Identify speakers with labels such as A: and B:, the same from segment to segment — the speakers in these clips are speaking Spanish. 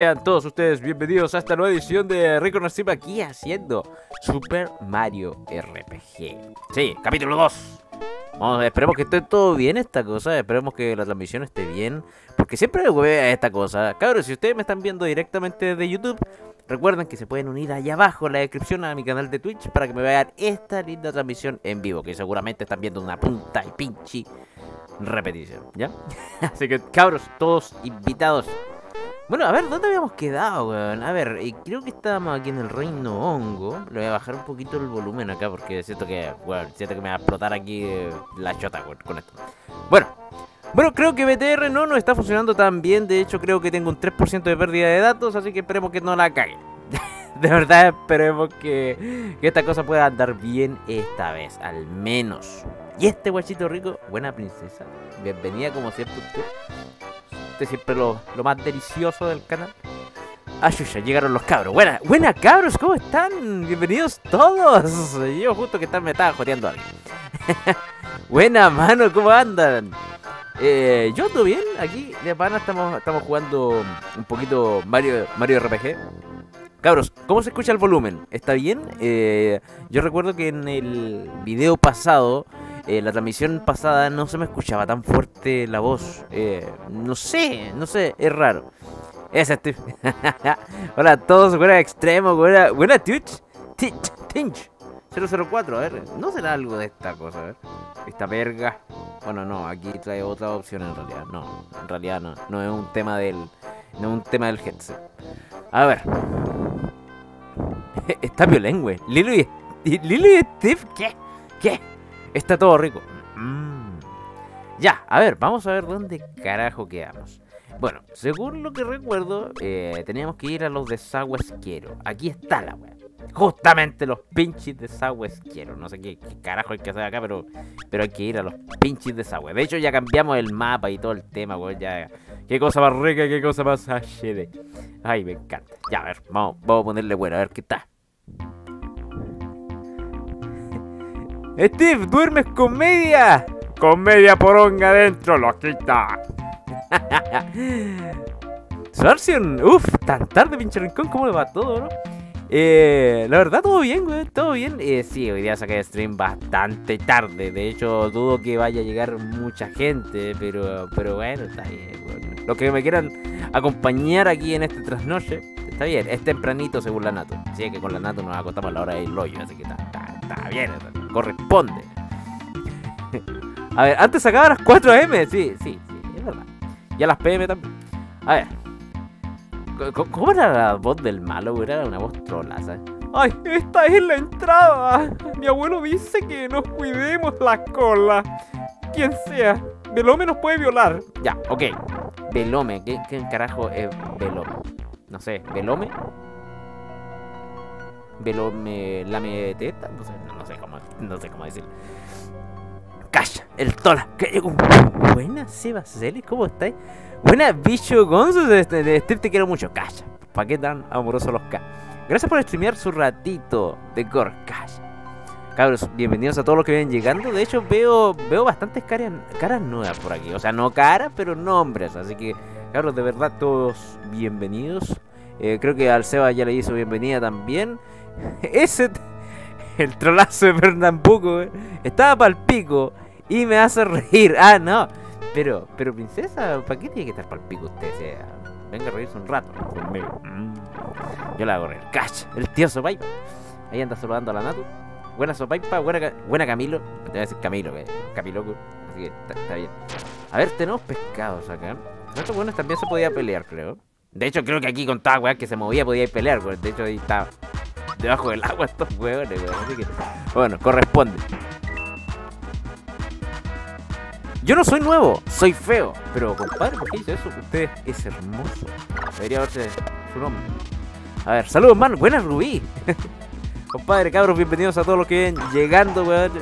A: Sean todos ustedes bienvenidos a esta nueva edición de Stream aquí haciendo Super Mario RPG. Sí, capítulo 2. Vamos, esperemos que esté todo bien esta cosa, esperemos que la transmisión esté bien, porque siempre a esta cosa. Cabros, si ustedes me están viendo directamente desde YouTube, recuerden que se pueden unir allá abajo en la descripción a mi canal de Twitch para que me vean esta linda transmisión en vivo, que seguramente están viendo una punta y pinche repetición, ¿ya? Así que cabros, todos invitados. Bueno, a ver, ¿dónde habíamos quedado, weón? A ver, creo que estábamos aquí en el reino hongo. Le voy a bajar un poquito el volumen acá porque siento que, bueno, siento que me va a explotar aquí eh, la chota, weón, con esto. Bueno, bueno, creo que BTR no nos está funcionando tan bien. De hecho, creo que tengo un 3% de pérdida de datos, así que esperemos que no la caguen. de verdad, esperemos que, esta cosa pueda andar bien esta vez, al menos. Y este guachito rico, buena princesa. Bienvenida como siempre siempre lo, más delicioso del canal. Ah, llegaron los cabros. Buena, buena cabros, ¿cómo están? Bienvenidos todos. Yo justo que están, me estaba joteando alguien. buena mano, ¿cómo andan? Eh, yo ando bien, aquí de pana estamos, estamos jugando un poquito Mario, Mario RPG. Cabros, ¿cómo se escucha el volumen? ¿Está bien? Eh, yo recuerdo que en el video pasado eh, la transmisión pasada no se me escuchaba tan fuerte la voz. Eh, no sé, no sé, es raro. Ese Steve. Hola a todos, buena extremo, buena, buena Twitch. Tinch. 004, a ver, ¿no será algo de esta cosa? A ver. Esta verga. Bueno, no, aquí trae otra opción en realidad. No, en realidad no. No es un tema del. No es un tema del headset. A ver. Está violengüe. Lilo y, Lilo y Steve, ¿qué? ¿Qué? Está todo rico. Mm. Ya, a ver, vamos a ver dónde carajo quedamos. Bueno, según lo que recuerdo, eh, teníamos que ir a los desagües quiero. Aquí está la weá. Justamente los pinches desagües quiero. No sé qué, carajo hay que hacer acá, pero, pero hay que ir a los pinches desagües. De hecho, ya cambiamos el mapa y todo el tema, weón. Ya, qué cosa más rica, qué cosa más HD. Ay, me encanta. Ya, a ver, vamos, vamos a ponerle bueno, a ver qué está. Steve, ¿duermes con media? Con media poronga adentro, lo quita. Uff, tan tarde, pinche rincón, ¿cómo le va todo, no? Eh, la verdad, todo bien, güey, todo bien. Eh, sí, hoy día saqué stream bastante tarde. De hecho, dudo que vaya a llegar mucha gente, pero, pero bueno, está bien. Los que me quieran acompañar aquí en este trasnoche, está bien. Es tempranito según la Nato. Sí, que con la Nato nos acostamos a la hora del hoyo, así que está, está, está bien corresponde. A ver, antes sacaba las 4 AM, sí, sí, sí, es verdad. Y a las PM también. A ver. ¿Cómo era la voz del malo? Era una voz trola, ¿sabes? ¡Ay, esta es la entrada! Mi abuelo dice que nos cuidemos la cola. Quien sea, Velome nos puede violar. Ya, ok. Velome, ¿qué, qué carajo es Velome? No sé, ¿Velome? ¿Velome lame teta? No sé, no sé cómo no sé cómo decir. Calla, el Tola. Buena, Seba Celis, ¿cómo estáis? Buena, bicho Gonzo. De, Steve te quiero mucho. Calla. ¿Para qué tan amorosos los K? Gracias por streamear su ratito de Gore. Calla. Cabros, bienvenidos a todos los que vienen llegando. De hecho, veo veo bastantes caras, caras nuevas por aquí. O sea, no caras, pero nombres. Así que, cabros, de verdad, todos bienvenidos. Eh, creo que al Seba ya le hizo bienvenida también. Ese el trolazo de Pernambuco, Estaba pa'l pico y me hace reír. Ah, no. Pero, pero princesa, ¿para qué tiene que estar pa'l pico usted? venga a reírse un rato conmigo. Mm. Yo la hago reír. Cacha, el tío Sopaipa. Ahí anda saludando a la Natu. Buena Sopaipa, buena, buena Camilo. Te voy a decir Camilo, que Camiloco. Así que está, bien. A ver, tenemos pescados acá. Estos buenos también se podía pelear, creo. De hecho, creo que aquí con toda weá que se movía podía ir pelear, De hecho, ahí está debajo del agua estos huevones, Así que, bueno, corresponde. Yo no soy nuevo, soy feo. Pero, compadre, ¿por qué dice eso? Usted es hermoso. Debería verse su nombre. A ver, saludos, man. Buenas, Rubí. compadre, cabros, bienvenidos a todos los que vienen llegando, weón.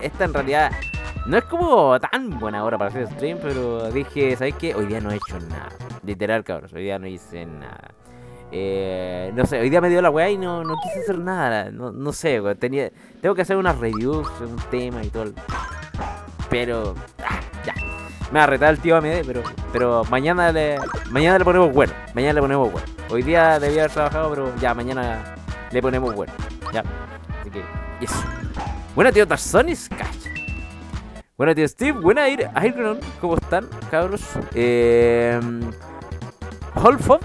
A: esta en realidad no es como tan buena hora para hacer stream, pero dije, ¿sabes qué? Hoy día no he hecho nada. Literal, cabros, hoy día no hice nada. Eh, no sé, hoy día me dio la weá y no, no quise hacer nada. No, no sé, Tenía, tengo que hacer unas reviews, un tema y todo. Pero, ah, ya. Me va a retar el tío AMD, pero, pero mañana le mañana le ponemos bueno. Mañana le ponemos bueno. Hoy día debía haber trabajado, pero ya mañana le ponemos bueno. Ya. Así que, eso. Buena tío Tarsonis, cacha. Buena tío Steve, buena Ir Iron, ¿cómo están, cabros? Eh. Holford,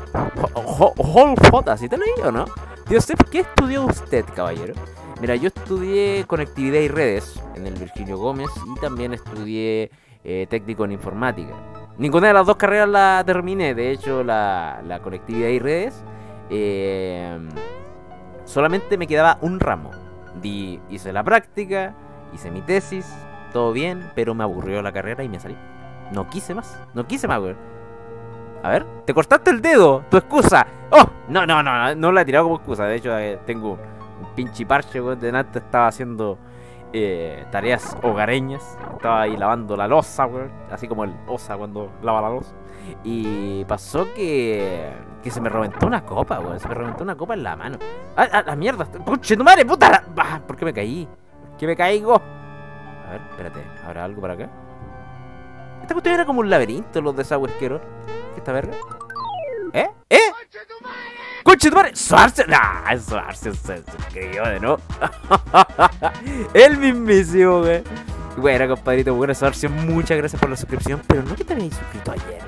A: Holford, ¿así te leí o no? Tío Steve, ¿qué estudió usted, caballero? Mira, yo estudié conectividad y redes en el Virgilio Gómez y también estudié eh, técnico en informática. Ninguna de las dos carreras la terminé, de hecho la, conectividad y redes eh, solamente me quedaba un ramo. Hice la práctica, hice mi tesis, todo bien, pero me aburrió la carrera y me salí. No quise más, no quise más, güey. A ver, te cortaste el dedo, tu excusa. Oh, no, no, no, no la he tirado como excusa. De hecho, eh, tengo un pinche parche, güey. De nada estaba haciendo eh, tareas hogareñas. Estaba ahí lavando la losa, güey. Así como el osa cuando lava la losa. Y pasó que. Que se me reventó una copa, güey. Se me reventó una copa en la mano. ¡Ah, ah la mierda! ¡Puche tu madre, puta! La... Ah, ¿Por qué me caí? ¿Por qué me caigo? A ver, espérate. ¿Habrá algo para acá? Esta cuestión era como un laberinto, los de esa huesquero. ¿Qué esta verga? ¿Eh? ¿Eh? ¡Coche tu! ¡Suarce! ¡Nah! Suarce se suscribió de no. El mismísimo, güey. Bueno, compadrito, bueno, Suarce, muchas gracias por la suscripción. Pero no que te habías suscrito ayer.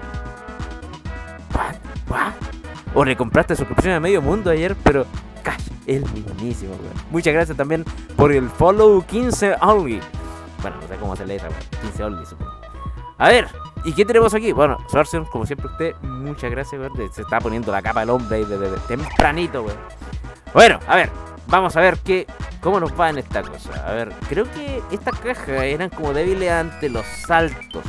A: ¿What? ¿What? O recompraste suscripción a medio mundo ayer, pero. Cash, el mismísimo, güey. Muchas gracias también por el follow 15 only. Bueno, no sé cómo se lee güey. 15 only, supongo. A ver, ¿y qué tenemos aquí? Bueno, Sorceon, como siempre usted, muchas gracias, güey. Se está poniendo la capa del hombre ahí desde tempranito, güey. Bueno, a ver, vamos a ver qué, cómo nos va en esta cosa. A ver, creo que estas cajas eran como débiles ante los saltos.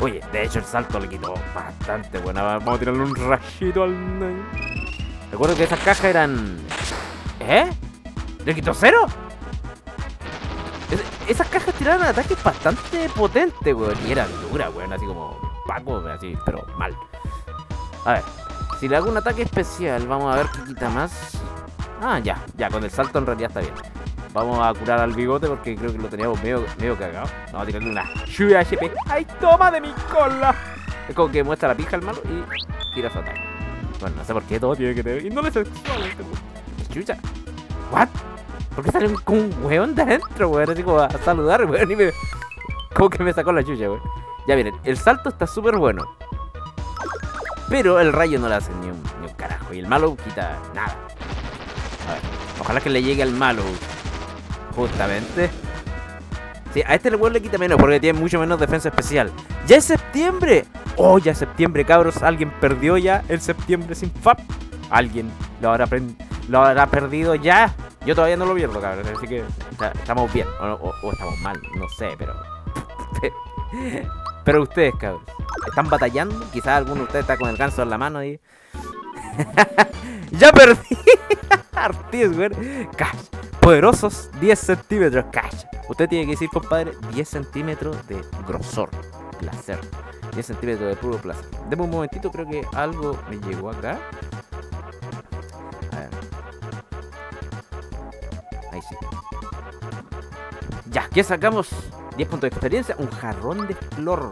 A: Oye, de hecho el salto le quitó bastante buena. Vamos a tirarle un rayito al... Recuerdo que esas cajas eran... ¿Eh? ¿Le quitó cero? Es- esas cajas tiraban ataques bastante potentes, weón. Y eran duras, weón. Así como Paco, así, pero mal. A ver, si le hago un ataque especial, vamos a ver qué quita más. Ah, ya, ya, con el salto en realidad está bien. Vamos a curar al bigote porque creo que lo teníamos medio, medio cagado. Vamos a tirarle una Shui HP. ¡Ay, toma de mi cola! Es como que muestra la pija al malo y tira su ataque. Bueno, no sé por qué todo tiene que tener. Y no le sexual. Chucha. ¿What? ¿Por qué sale con un weón de adentro, weón? Así como a saludar, weón. Y me. Como que me sacó la chucha, weón. Ya miren, el salto está súper bueno. Pero el rayo no le hace ni un, ni un carajo. Y el malo quita nada. A ver, ojalá que le llegue al malo. Justamente. Sí, a este el weón le quita menos porque tiene mucho menos defensa especial. ¡Ya es septiembre! ¡Oh, ya es septiembre, cabros! ¿Alguien perdió ya el septiembre sin FAP? ¿Alguien lo habrá, lo habrá perdido ya? Yo todavía no lo pierdo, cabros. Así que estamos bien. O, estamos mal, no sé, pero. pero ustedes, cabros. ¿Están batallando? Quizás alguno de ustedes está con el ganso en la mano y. ¡Ya perdí! Artis, güey. Cash. Poderosos 10 centímetros. Cash. Usted tiene que decir, compadre, 10 centímetros de grosor. Placer. 10 centímetros de puro placer. Deme un momentito, creo que algo me llegó acá. Ahí sí. Ya, ¿qué sacamos? 10 puntos de experiencia. Un jarrón de flor.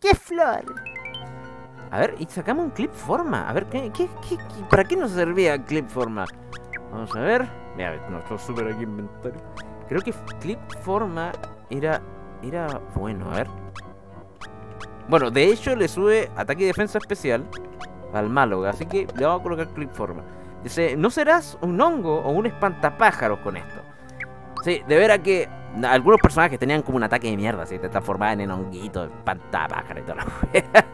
A: ¿Qué flor? A ver, y sacamos un clip forma. A ver, ¿qué, qué, qué- qué- para qué nos servía clip forma? Vamos a ver. Mira, nuestro super aquí inventario. Creo que clip forma era, era bueno. A ver. Bueno, de hecho le sube ataque y defensa especial al malo. Así que le vamos a colocar clip forma. Dice, no serás un hongo o un espantapájaros con esto. Sí, de veras que algunos personajes tenían como un ataque de mierda, así te transformaban en honguito, espantapájaro y wea.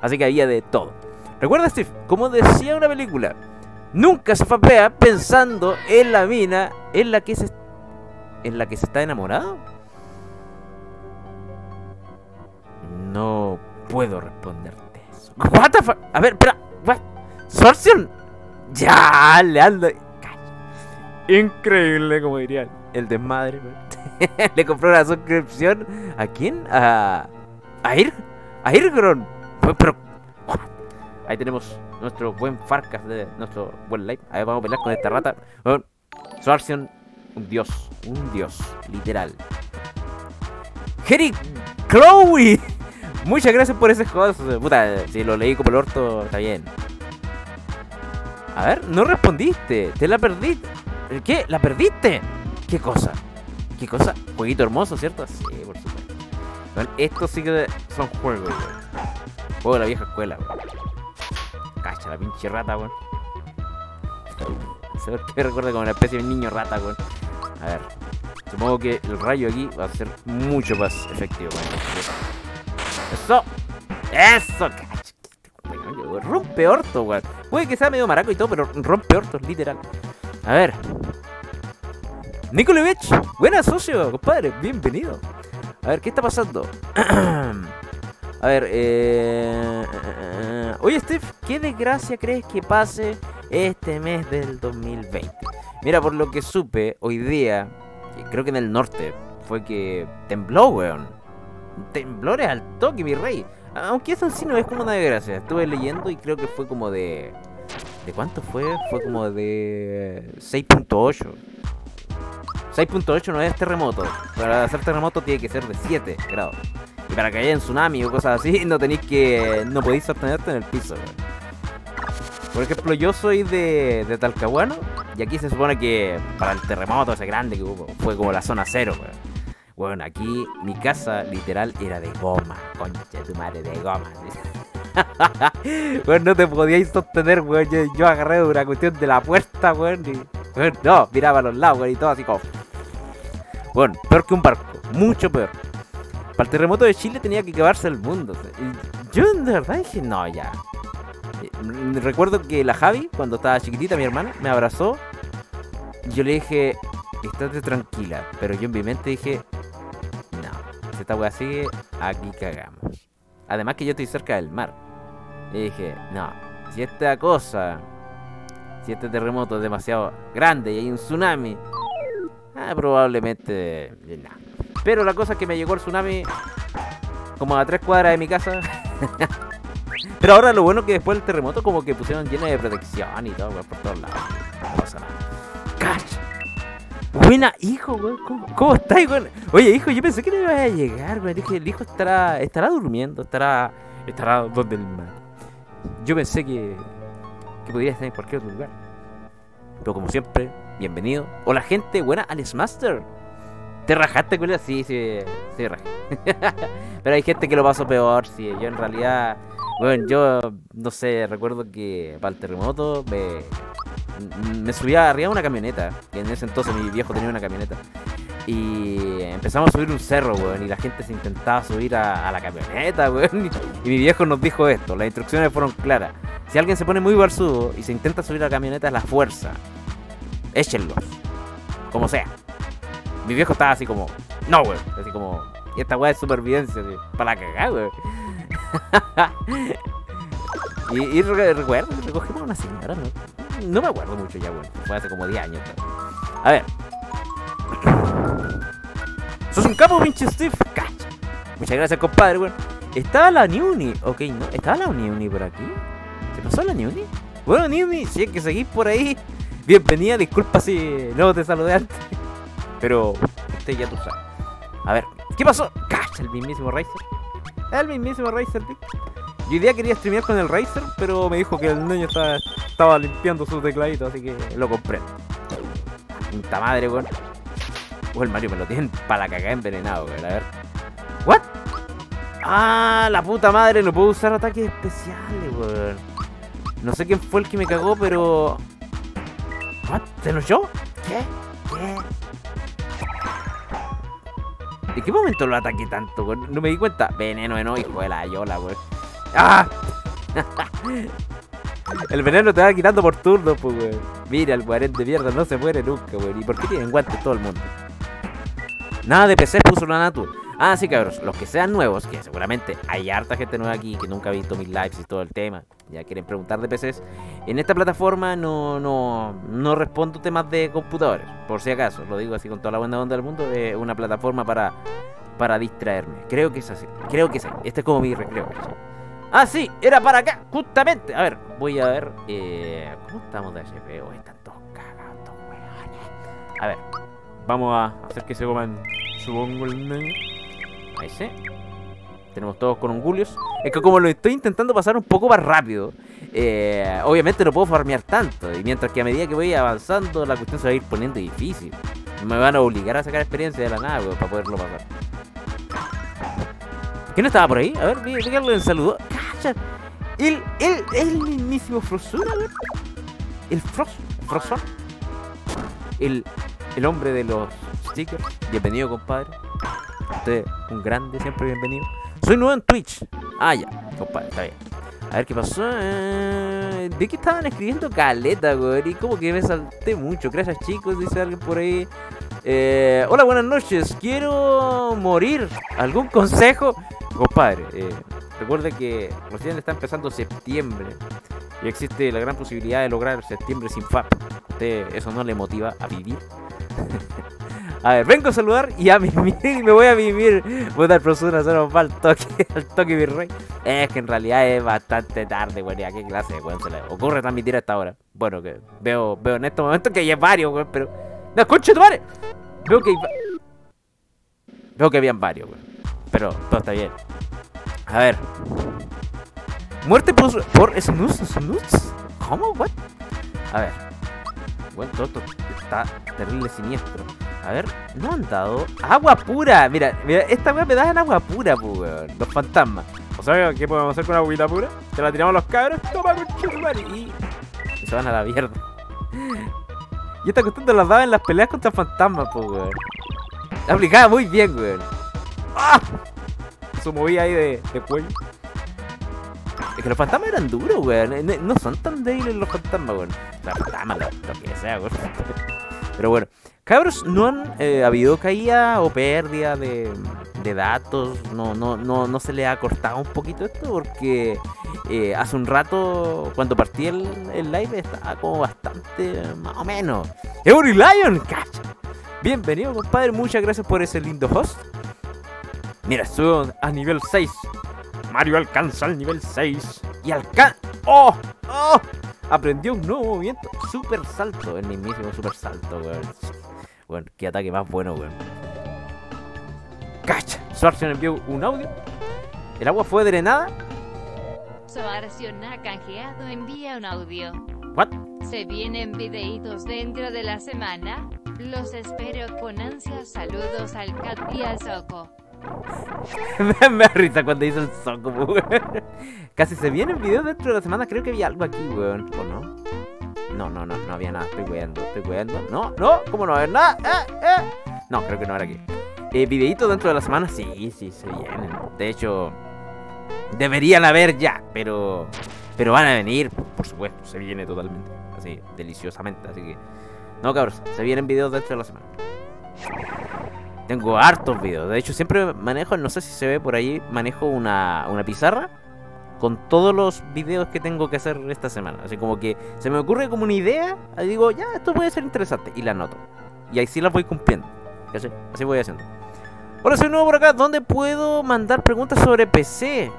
A: Así que había de todo. Recuerda, Steve, como decía una película, nunca se fapea pensando en la mina en la que se, en la que se está enamorado. No puedo responderte eso. What the fuck? A ver, espera. What? Sorceon. Ya, le ando. Increíble, como diría el desmadre. le compró una suscripción. ¿A quién? A. A Ir. A Irgron. Pues, Pero. Ahí tenemos nuestro buen Farcas de nuestro buen live. Ahí vamos a pelear con esta rata. Bueno, un dios. Un dios, literal. Jerry Chloe. Muchas gracias por ese host. Puta, si lo leí como el orto, está bien. A ver, no respondiste. Te la perdiste. ¿Qué? ¿La perdiste? ¿Qué cosa? ¿Qué cosa? Jueguito hermoso, ¿cierto? Sí, por supuesto. Bueno, estos sí que son juegos. Juego de la vieja escuela, weón. Cacha, la pinche rata, weón. Se recuerda como una especie de niño rata, weón. A ver. Supongo que el rayo aquí va a ser mucho más efectivo. ¡Eso! ¡Eso! Cacha. Rompe orto, weón. Puede que sea medio maraco y todo, pero rompe ortos, literal. A ver. Nikolevich, buena socio, compadre, bienvenido. A ver, ¿qué está pasando? A ver, eh, eh... Oye, Steve, ¿qué desgracia crees que pase este mes del 2020? Mira, por lo que supe, hoy día, creo que en el norte, fue que tembló, weón. Temblores al toque, mi rey. Aunque eso en sí no es como una desgracia. Estuve leyendo y creo que fue como de... ¿De cuánto fue? Fue como de 6.8. 6.8 no es terremoto. Para hacer terremoto tiene que ser de 7 grados. Y para que haya un tsunami o cosas así, no tenéis que. no podéis sostenerte en el piso, Por ejemplo, yo soy de, de Talcahuano. Y aquí se supone que para el terremoto ese grande que hubo, fue como la zona cero, weón. Bueno, aquí mi casa literal era de goma. Concha tu madre, de goma. bueno, no te podíais sostener, weón. Yo, agarré una cuestión de la puerta, weón. Y, no, miraba a los lados, weón, y todo así como. Bueno, peor que un barco. Mucho peor. Para el terremoto de Chile tenía que quedarse el mundo. Yo de verdad dije, no, ya. Eh, recuerdo que la Javi, cuando estaba chiquitita, mi hermana, me abrazó. Yo le dije, estate tranquila. Pero yo en mi mente dije, no, si esta wea sigue, aquí cagamos. Además que yo estoy cerca del mar. Y dije, no, si esta cosa, si este terremoto es demasiado grande y hay un tsunami, ah, probablemente... No. Pero la cosa que me llegó el tsunami como a tres cuadras de mi casa. Pero ahora lo bueno que después del terremoto como que pusieron lleno de protección y todo, por todos lados. No. Buena, hijo, weón. ¿Cómo, ¿Cómo estás, weón? Oye, hijo, yo pensé que no iba a llegar, weón. Dije, el hijo estará, estará durmiendo, estará, estará donde el mar. Yo pensé que, que podría estar en cualquier otro lugar. Pero como siempre, bienvenido. Hola, gente, buena, Alex Master. ¿Te rajaste, culia? Sí, sí, sí, rajé. Pero hay gente que lo pasó peor, sí. Yo en realidad, bueno, yo no sé, recuerdo que para el terremoto me, me subía arriba de una camioneta. En ese entonces mi viejo tenía una camioneta. Y empezamos a subir un cerro, weón. Y la gente se intentaba subir a, la camioneta, weón. Y, mi viejo nos dijo esto: las instrucciones fueron claras. Si alguien se pone muy barzudo y se intenta subir a la camioneta, es la fuerza. Échenlo. Como sea. Mi viejo estaba así como, no, güey. Así como, y esta weá es supervivencia, así, para cagar, güey. y, y recuerdo, recogimos a una señora, ¿no? No me acuerdo mucho ya, güey. Fue hace como 10 años. A ver. Sos un capo, pinche Steve. Cacha. Muchas gracias, compadre, güey. Estaba la Newni. Ok, no. ¿Estaba la Newni por aquí? ¿Se pasó la Newni? Bueno, Newni, si es que seguís por ahí. Bienvenida, disculpa si no te saludé antes. Pero usted ya tú sabes. A ver, ¿qué pasó? ¡Cacha! El mismísimo Razer. El mismísimo Razer, Yo día quería streamear con el Razer, pero me dijo que el niño estaba, estaba limpiando su tecladito, así que lo compré. Pinta madre, weón. O el Mario me lo tienen para la cagada envenenado, weón. A ver. ¿What? Ah, la puta madre, no puedo usar ataques especiales, weón. No sé quién fue el que me cagó, pero. ¿What? ¿Te lo yo? ¿Qué? ¿Qué? ¿En qué momento lo ataqué tanto, güey? No me di cuenta. Veneno, no, hijo de la yola, güey. ¡Ah! El veneno te va quitando por turno, pues, güey. Mira, el guarén de mierda no se muere nunca, güey. ¿Y por qué tienen guantes todo el mundo? Nada de PC puso la Natu. Ah, sí, cabros. Los que sean nuevos, que seguramente hay harta gente nueva aquí que nunca ha visto mis lives y todo el tema. Ya quieren preguntar de PCs. En esta plataforma no, no, no respondo temas de computadores. Por si acaso, lo digo así con toda la buena onda del mundo. Es una plataforma para, para distraerme. Creo que es así. Creo que es así. Este es como mi recreo. Ah, sí, era para acá, justamente. A ver, voy a ver. Eh, ¿Cómo estamos de HP? Oh, están todos cagados, A ver, vamos a hacer que se coman su bongo el Ahí sí. Tenemos todos con Ungulios. Es que como lo estoy intentando pasar un poco más rápido, eh, obviamente no puedo farmear tanto. Y mientras que a medida que voy avanzando, la cuestión se va a ir poniendo difícil. Me van a obligar a sacar experiencia de la nave para poderlo pasar. ¿Quién estaba por ahí? A ver, díganlo en saludo. ¡Cacha! El, el, el mismísimo Frozone, a ver. El Frost, Frozone. El, el hombre de los stickers. Bienvenido, compadre. Usted, un grande, siempre bienvenido. Soy nuevo en Twitch. Ah, ya, compadre, está bien. A ver qué pasó. Eh, vi que estaban escribiendo caleta, güey. Y como que me salté mucho. Gracias, chicos, dice alguien por ahí. Eh, hola, buenas noches. Quiero morir. ¿Algún consejo? Compadre, eh, recuerde que recién está empezando septiembre. Y existe la gran posibilidad de lograr septiembre sin FAP. ¿Usted eso no le motiva a vivir? A ver, vengo a saludar y a mimir y me voy a vivir. Voy a dar profesora solo va al toque, al toque mi rey. Es que en realidad es bastante tarde, güey. ¿A qué clase de se le ocurre transmitir a esta hora? Bueno, que veo, veo en estos momentos que hay varios, güey, pero. ¡No, concha tu madre! Veo que hay. Veo que habían varios, güey. Pero todo está bien. A ver. Muerte por, por snooze, snooze. ¿Cómo? What? A ver. Bueno, todo, todo está terrible siniestro. A ver, no han dado agua pura. Mira, mira esta weá me da en agua pura, pues, weón. Los fantasmas. O sea, ¿qué podemos hacer con agüita pura? Te la tiramos a los cabros, toma con y... y se van a la mierda. Y esta cuestión te las daba en las peleas contra fantasmas, pues, weón. Aplicaba muy bien, weón. ¡Ah! Su movía ahí de, de cuello. Es que los fantasmas eran duros, weón. No son tan débiles los fantasmas, weón. Los fantasmas, lo, lo que sea, weón. Pero bueno. Cabros, no han eh, habido caída o pérdida de, datos. No, no, no, no se le ha cortado un poquito esto porque eh, hace un rato, cuando partí el, live, estaba como bastante más o menos. ¡Eury Lion! ¡Cacha! Bienvenido, compadre. Muchas gracias por ese lindo host. Mira, estuve a nivel 6. Mario alcanza el nivel 6. Y alcanza. ¡Oh! ¡Oh! Aprendió un nuevo movimiento. Super salto. El mismísimo super salto, weón. Bueno, qué ataque más bueno, weón. ¡Cacha! Schwarzen envió un audio. ¿El agua fue drenada?
B: Suarción ha canjeado, envía un audio.
A: ¿What?
B: Se vienen videitos dentro de la semana. Los espero con ansias. Saludos al Cat y al Soco.
A: me risa cuando hizo el Soco, weón. Casi se vienen videos dentro de la semana. Creo que había algo aquí, weón. ¿O no? No, no, no, no había nada. Estoy weando, estoy weando. No, no, ¿cómo no haber nada? Eh, eh. No, creo que no era aquí. Eh, dentro de la semana, sí, sí, se vienen. De hecho, deberían haber ya, pero. Pero van a venir, por supuesto, se viene totalmente. Así, deliciosamente. Así que. No, cabros, se vienen videos dentro de la semana. Tengo hartos videos. De hecho, siempre manejo, no sé si se ve por ahí, manejo una, una pizarra con todos los videos que tengo que hacer esta semana. Así como que se me ocurre como una idea, y digo, ya, esto puede ser interesante, y la anoto. Y ahí sí las voy cumpliendo. Así, voy haciendo. Hola, soy nuevo por acá. ¿Dónde puedo mandar preguntas sobre PC?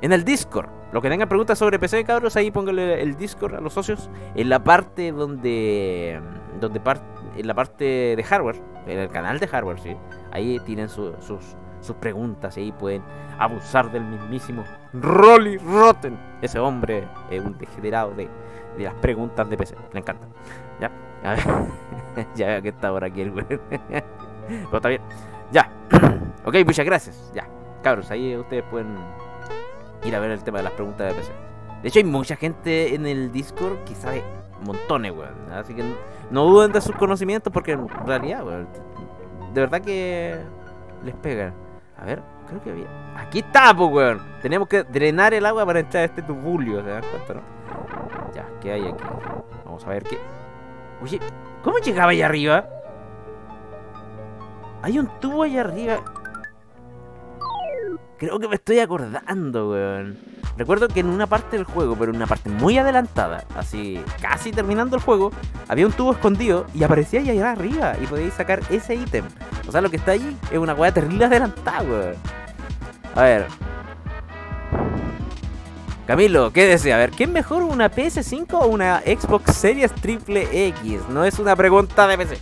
A: En el Discord. Los que tengan preguntas sobre PC, cabros, ahí pónganle el Discord a los socios. En la parte donde. donde en la parte de hardware. En el canal de hardware, sí. Ahí tienen sus, sus preguntas y ahí pueden abusar del mismísimo Rolly Rotten. Ese hombre es un degenerado de, de las preguntas de PC. Le encanta. Ya, a ver. ya veo que está por aquí el güey. Pero está bien. Ya. ok, muchas gracias. Ya. Cabros, ahí ustedes pueden ir a ver el tema de las preguntas de PC. De hecho, hay mucha gente en el Discord que sabe montones, weón. Así que no duden de sus conocimientos porque en realidad, weón, de verdad que les pegan. A ver, creo que había. Aquí está, pues, weón. Tenemos que drenar el agua para entrar a este tubulio. ¿Se dan cuenta, no? Ya, ¿qué hay aquí? Vamos a ver qué. Oye, ¿cómo llegaba allá arriba? Hay un tubo allá arriba. Creo que me estoy acordando, weón. Recuerdo que en una parte del juego, pero en una parte muy adelantada, así casi terminando el juego, había un tubo escondido y aparecía allá arriba y podíais sacar ese ítem. O sea, lo que está ahí es una weá terrible adelantada, weón. A ver. Camilo, ¿qué desea? A ver, ¿qué es mejor una PS5 o una Xbox Series Triple X? No es una pregunta de PC.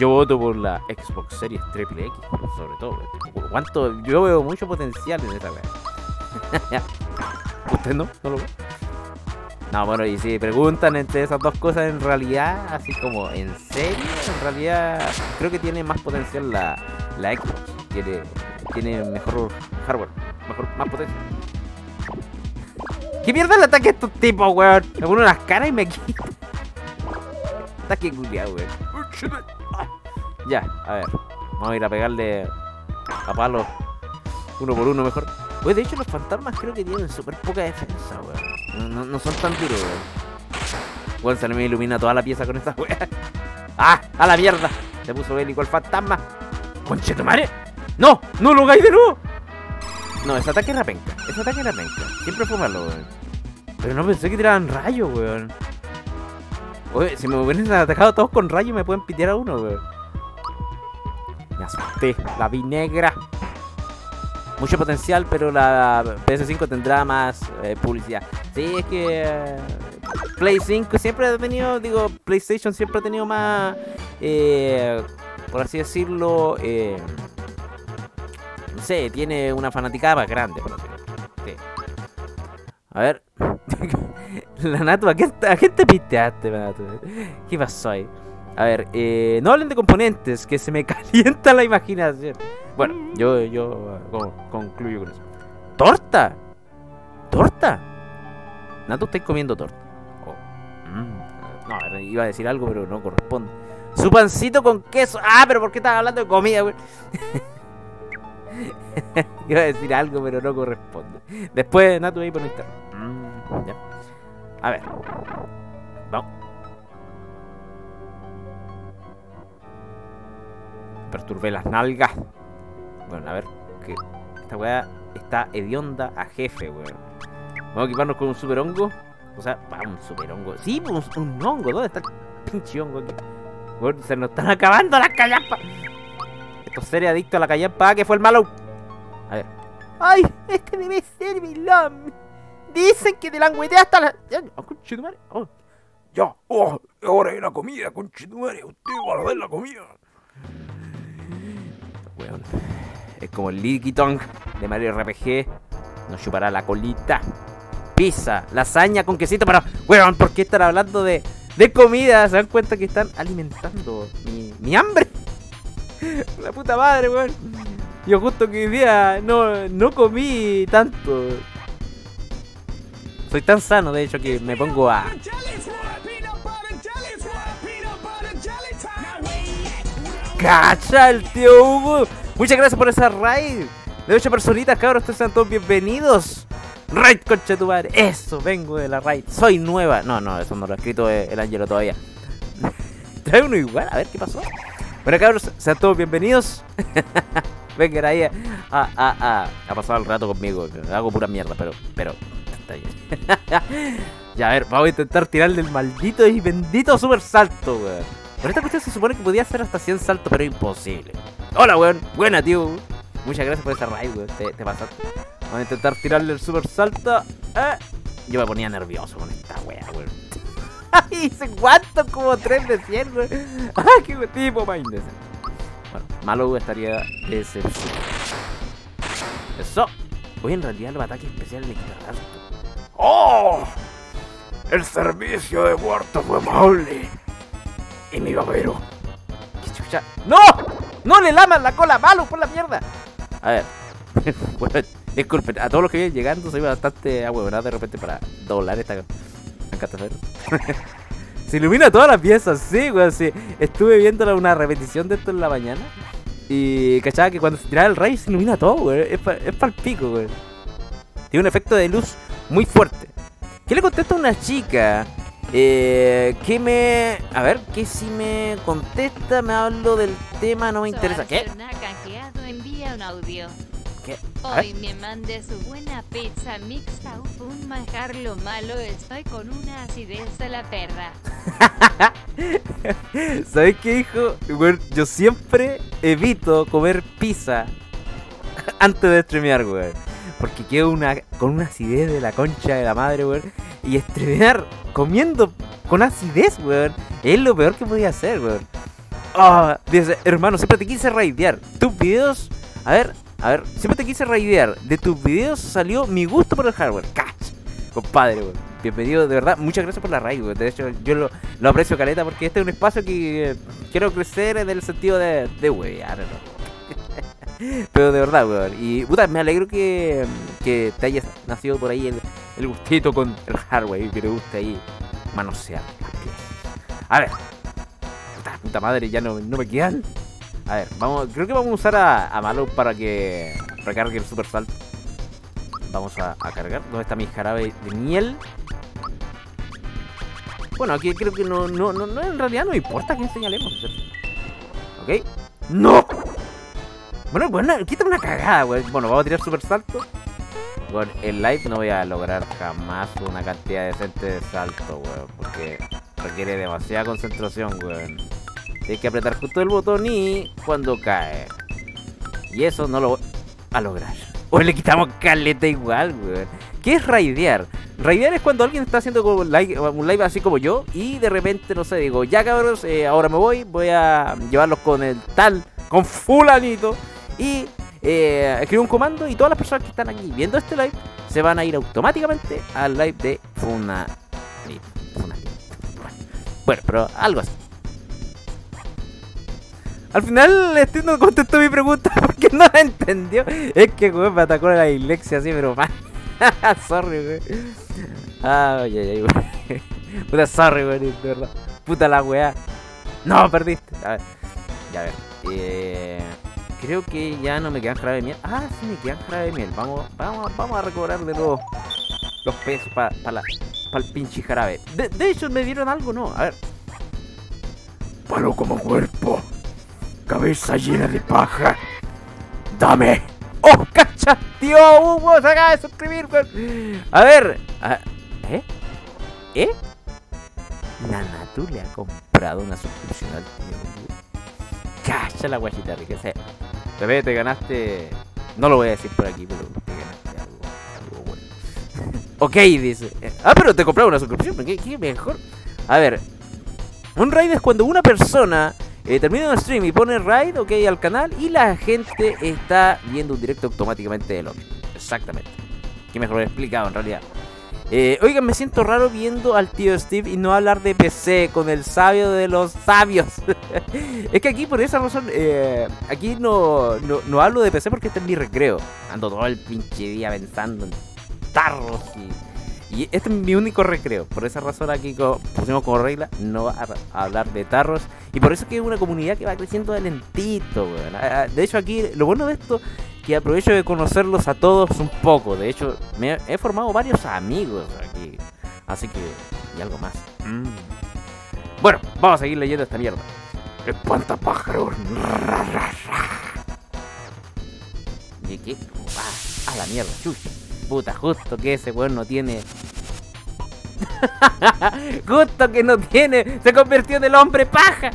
A: Yo voto por la Xbox Series Triple X, sobre todo. ¿Cuánto? Yo veo mucho potencial en esta weá. ¿Usted no? ¿No lo ve? No, bueno, y si preguntan entre esas dos cosas, en realidad, así como, ¿en serio? En realidad, creo que tiene más potencial la, la Xbox. Tiene, tiene mejor hardware, mejor, más potencia. ¿Qué mierda el ataque a estos tipos, weón? Me ponen las caras y me quito. Ataque culiado, weón. Ya, a ver. Vamos a ir a pegarle a palos uno por uno mejor. Pues de hecho los fantasmas creo que tienen súper poca defensa, weón. No, son tan duros, weón. Weón, se me ilumina toda la pieza con esta weá. ¡Ah! ¡A la mierda! Se puso bélico el fantasma. ¡Conchetumare! ¡No! ¡No lo hagáis de nuevo! No, ese ataque era penca. Ese ataque era penca. Siempre fue malo, weón. Pero no pensé que tiraban rayos, weón. Oye, si me hubieran atacado todos con rayos me pueden pitear a uno, weón. Me asusté. La vi negra. Mucho potencial, pero la PS5 tendrá más eh, publicidad. Sí, es que eh, Play 5 siempre ha tenido, digo, PlayStation siempre ha tenido más, eh, por así decirlo, eh, no sé, tiene una fanaticada más grande, por así. A ver. la Natu, ¿a quién, ¿a quién te pisteaste, Natu? ¿Qué pasó ahí? A ver, eh, no hablen de componentes, que se me calienta la imaginación. Bueno, yo, yo con- concluyo con eso. ¿Torta? ¿Torta? Natu, estáis comiendo torta. Oh, mm, No, iba a decir algo, pero no corresponde. Su pancito con queso. Ah, pero ¿por qué estás hablando de comida, iba a decir algo, pero no corresponde. Después, Natu ahí por Instagram. Mm. A ver. Perturbé las nalgas. Bueno, a ver. Que esta weá está hedionda a jefe, weón. Vamos a equiparnos con un super hongo. O sea, va, un super hongo. Sí, pues, un, un hongo. ¿Dónde está el pinche hongo aquí? Weón, se nos están acabando las callampas. Estos seres adictos a la callampa. Ah, que fue el malo. A ver. ¡Ay! Este debe ser mi lam. Dicen que de la hasta la. Ya, oh, conchetumare. Oh,
C: Ya, oh, es hora de la comida, conchetumare. Usted va a dar la comida.
A: Es como el Licky de Mario RPG. Nos chupará la colita. Pizza, lasaña con quesito para. Weón, ¿por qué están hablando de, de comida? ¿Se dan cuenta que están alimentando mi, mi hambre? La puta madre, weón. Yo justo que hoy día no, no comí tanto. Soy tan sano, de hecho, que me pongo a. ¡Cacha el tío Hugo! Muchas gracias por esa raid. De 8 personitas, cabros, ustedes sean todos bienvenidos. Raid, concha tu madre. Eso, vengo de la raid. Soy nueva. No, no, eso no lo ha escrito el Ángelo todavía. Trae uno igual, a ver qué pasó. Bueno, cabros, sean todos bienvenidos. Vengan ahí a, a, a, a, pasar el rato conmigo. Hago pura mierda, pero, pero, ya, a ver, vamos a intentar tirarle el maldito y bendito super salto, weón. Pero esta cuestión se supone que podía hacer hasta 100 saltos, pero imposible. Hola, weón. Buena, tío. Muchas gracias por esa raid, weón. Te, te. Vamos a intentar tirarle el super salto. Eh. Yo me ponía nervioso con esta wea, weón. Hice cuánto, como 3 de 100, weón. Qué tipo más indecente. Bueno, malo estaría decepcionado. Eso. Hoy en realidad los ataques especiales le quitan.
C: ¡Oh! El servicio de muerto fue amable. Y mi babero.
A: ¡No! ¡No le laman la cola malo por la mierda! A ver. disculpen, a todos los que vienen llegando soy bastante ahueonado de repente para doblar esta. Hacer. Se ilumina todas las piezas, sí, weón. Sí. Estuve viendo una repetición de esto en la mañana. Y cachaba que cuando se tiraba el rayo se ilumina todo, weón. Es para el pico, weón. Tiene un efecto de luz muy fuerte. ¿Qué le contesta a una chica? Eh, que me... A ver, que si me contesta, me hablo del tema, no me interesa. ¿Qué?
B: Soarcena canjeado envía un audio.
A: ¿Qué?
B: Hoy me mande su buena pizza mixta, un manjar lo malo, estoy con una acidez de la perra.
A: ¿Sabes qué, hijo? Weón, yo siempre evito comer pizza antes de streamear, weón. Porque quedo una, con una acidez de la concha de la madre, weón. Y streamear comiendo con acidez, weón. Es lo peor que podía hacer, weón. Dice, hermano, siempre te quise raidear. Tus videos, a ver, A ver, siempre te quise raidear. De tus videos salió mi gusto por el hardware. ¡Cach! Compadre, weón. Bienvenido, de verdad. Muchas gracias por la weón. De hecho, yo lo, lo aprecio caleta porque este es un espacio que eh, quiero crecer en el sentido de, de wear, ¿no? Pero de verdad, weón. Y puta, me alegro que, que te hayas nacido por ahí el, el gustito con el hardware que te guste ahí manosear. A ver. Puta, madre, ya no, no me quedan. A ver, vamos, creo que vamos a usar a, a Malo para que recargue el super salto. Vamos a, cargar. ¿Dónde está mi jarabe de miel? Bueno, aquí creo que no, no, no, no en realidad no importa quién señalemos. ¿Ok? ¡No! Bueno, bueno, quítame una cagada, güey. Bueno, vamos a tirar super salto. Bueno, en live no voy a lograr jamás una cantidad decente de salto, weón. Porque requiere demasiada concentración, weón. Tienes que apretar justo el botón y cuando cae. Y eso no lo voy a lograr. O le quitamos caleta igual, weón. ¿Qué es raidear? Raidear es cuando alguien está haciendo un live así como yo y de repente, no sé, digo, ya cabros, eh, ahora me voy, voy a llevarlos con el tal, con fulanito y eh, escribo un comando y todas las personas que están aquí viendo este live se van a ir automáticamente al live de Funanito. Funanito. Bueno, pero algo así. Al final este no contestó mi pregunta porque no la entendió. Es que weón me atacó la dislexia así, pero mal. sorry, weón. Ay, ay, ay, weón. Puta sorry, weón, de verdad. Puta la weá. No, perdiste. A ver. Ya a ver. Eh, creo que ya no me quedan jarabe de miel. Ah, sí me quedan jarabe de miel. Vamos, vamos, vamos a recobrar de nuevo los pesos para la para el pinche jarabe. De, de hecho, me dieron algo, ¿no? A ver.
C: Palo como cuerpo. Cabeza llena de paja. Dame.
A: ¡Oh, cacha! ¡Tío Hugo se acaba de suscribir, weón! A ver. a- ¿Eh? ¿Eh? Nanatu le ha comprado una suscripción al tío Hugo. Cacha la guachita rica. ese. Te ganaste. No lo voy a decir por aquí, pero te ganaste algo. bueno. ok, dice. Ah, pero te compraron una suscripción. ¿Qué, qué mejor? A ver. Un raid es cuando una persona eh, termina un stream y pone raid, ok, al canal y la gente está viendo un directo automáticamente del otro. Exactamente. Que mejor explicado en realidad. Eh, oigan, me siento raro viendo al tío Steve y no hablar de PC con el sabio de los sabios. es que aquí por esa razón, eh, aquí no, no, no hablo de PC porque este es mi recreo. Ando todo el pinche día pensando en tarros y, este es mi único recreo. Por esa razón aquí co- pusimos como regla no hablar de tarros. Y por eso es que es una comunidad que va creciendo de lentito. Ah, ah, De hecho aquí, lo bueno de esto que aprovecho de conocerlos a todos un poco. De hecho, me he- formado varios amigos aquí. Así que, y algo más. Mm. Bueno, vamos a seguir leyendo esta mierda.
C: Espantapájaros.
A: ¿Y qué? Ah, a la mierda, chucha. Puta, justo que ese weón no tiene. justo que no tiene. Se convirtió en el hombre paja.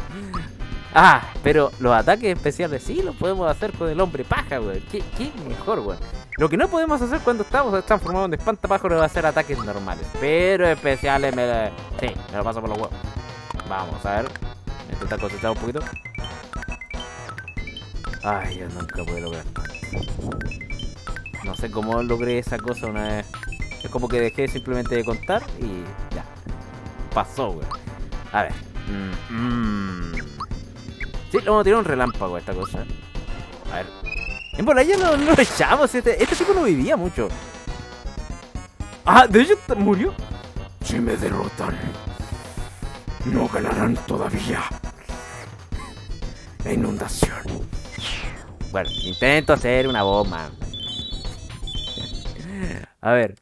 A: Ah, pero los ataques especiales sí los podemos hacer con el hombre paja, weón. ¿Qué, qué mejor, weón. Lo que no podemos hacer cuando estamos transformados en espantapájaros va a ser ataques normales. Pero especiales me Sí, me lo paso por los huevos. Vamos a ver. Intentar concentrar un poquito. Ay, yo nunca pude lograr. No sé cómo logré esa cosa una vez. Es como que dejé simplemente de contar y ya. Pasó, weón. A ver. Mm, mm. Sí, le vamos a tirar un relámpago a esta cosa. A ver. En bola ya no, no lo echamos. Este, este tipo no vivía mucho. Ah, de hecho murió.
C: Si me derrotan, no ganarán todavía. La inundación.
A: Bueno, intento hacer una bomba. A ver.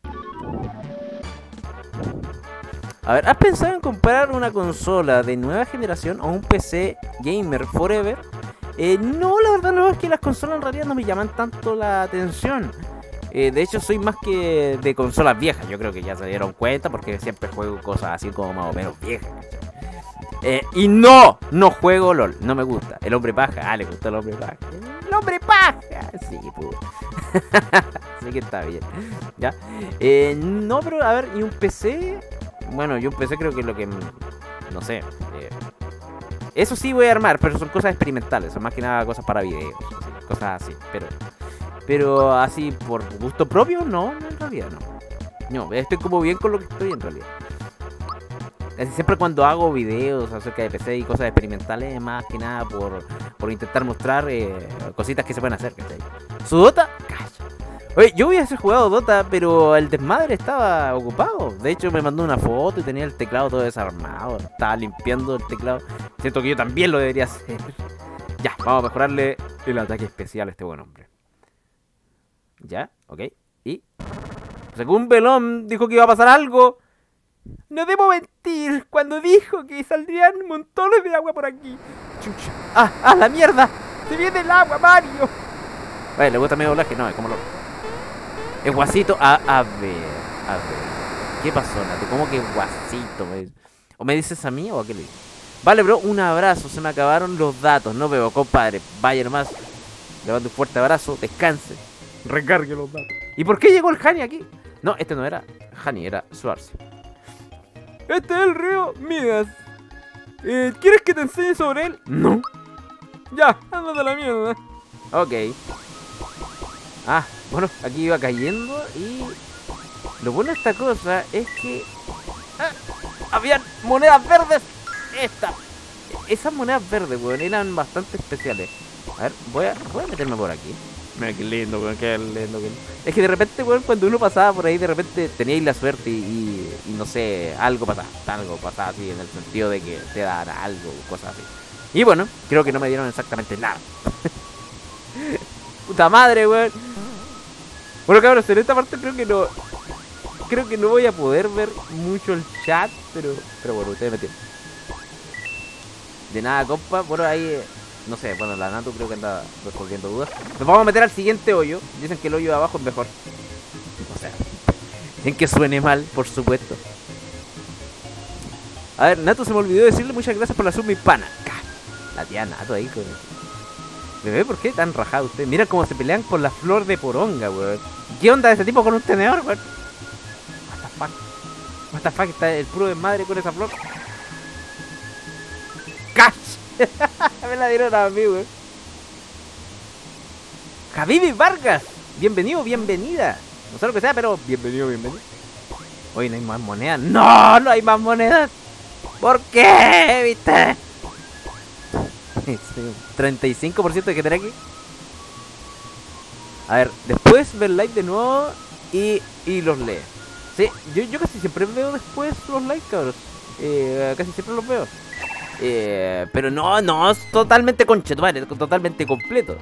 A: A ver, ¿has pensado en comprar una consola de nueva generación o un PC gamer forever? Eh, no, la verdad no, es que las consolas en realidad no me llaman tanto la atención. Eh, de hecho, soy más que de consolas viejas. Yo creo que ya se dieron cuenta porque siempre juego cosas así como más o menos viejas. Eh, y no, no juego LOL, no me gusta. El hombre paja, ah, le gusta el hombre paja. El hombre paja, sí, puto. Así que está bien. Ya. Eh, no, pero a ver, ¿y un PC? Bueno, yo un PC creo que lo que. No sé. eh, eso sí voy a armar, pero son cosas experimentales. Son más que nada cosas para videos. así, Cosas así. Pero. Pero así, por gusto propio, no, en realidad no. No, estoy como bien con lo que estoy en realidad. Casi siempre cuando hago videos acerca de PC y cosas experimentales, más que nada por, por intentar mostrar eh, cositas que se pueden hacer, ¿cachai? ¿Su Dota? Calla. Oye, yo hubiese jugado Dota, pero el desmadre estaba ocupado. De hecho, me mandó una foto y tenía el teclado todo desarmado. Estaba limpiando el teclado. Siento que yo también lo debería hacer. Ya, vamos a mejorarle el ataque especial a este buen hombre. Ya, ok. Y. Según Belón dijo que iba a pasar algo. No debo mentir cuando dijo que saldrían montones de agua por aquí. Chucha. ¡Ah, ah, la mierda! ¡Se viene el agua, Mario! Vale, le gusta mi doblaje, no, es como lo. El guasito, a, a ver, a ver. ¿Qué pasó, Nato? ¿Cómo que guasito? me- ¿O me dices a mí o a qué le dices? Vale, bro, un abrazo. Se me acabaron los datos. No veo, compadre. Vaya nomás. Le mando un fuerte abrazo. Descanse. Recargue los datos. ¿Y por qué llegó el Hani aquí? No, este no era Hani, era Schwarz. Este es el río Midas. Eh, ¿Quieres que te enseñe sobre él? No. Ya, ándate a la mierda. Ok. Ah, bueno, aquí iba cayendo y... Lo bueno de esta cosa es que... ¡Ah! Habían monedas verdes. Esta. Esas monedas verdes, weón, eran bastante especiales. A ver, voy a, voy a meterme por aquí. Mira qué lindo, weón, qué lindo. qué- Es que de repente, weón, cuando uno pasaba por ahí, de repente teníais la suerte y, y- y no sé, algo pasaba. Algo pasaba así, en el sentido de que te dan algo, cosas así. Y bueno, creo que no me dieron exactamente nada. Puta madre, weón. Bueno, cabros, en esta parte creo que no. Creo que no voy a poder ver mucho el chat, pero, pero bueno, ustedes me entienden. De nada, compa. Bueno, ahí, eh, no sé, bueno, la Nato creo que anda resolviendo dudas. Nos vamos a meter al siguiente hoyo. Dicen que el hoyo de abajo es mejor. O sea, dicen que suene mal, por supuesto. A ver, Nato se me olvidó decirle muchas gracias por la sub, mi pana. La tía Nato ahí con Bebé, ¿por qué tan rajado usted? Mira cómo se pelean con la flor de poronga, weón. ¿Qué onda ese tipo con un tenedor, weón? What the fuck? What the fuck? Está el puro desmadre con esa flor. ¡Cash! Me la dieron a mí, weón. Javibi Vargas. Bienvenido, bienvenida. No sé lo que sea, pero bienvenido, bienvenido. Oye, no hay más monedas. ¡No! ¡No hay más monedas! ¿Por qué? ¿Viste? Sí, 35% de que tener aquí. A ver, después ver live de nuevo y, y los lee. Sí, yo, yo casi siempre veo después los likes, cabros. Eh, casi siempre los veo. Eh, pero no, no, es totalmente conchetuare, totalmente completo.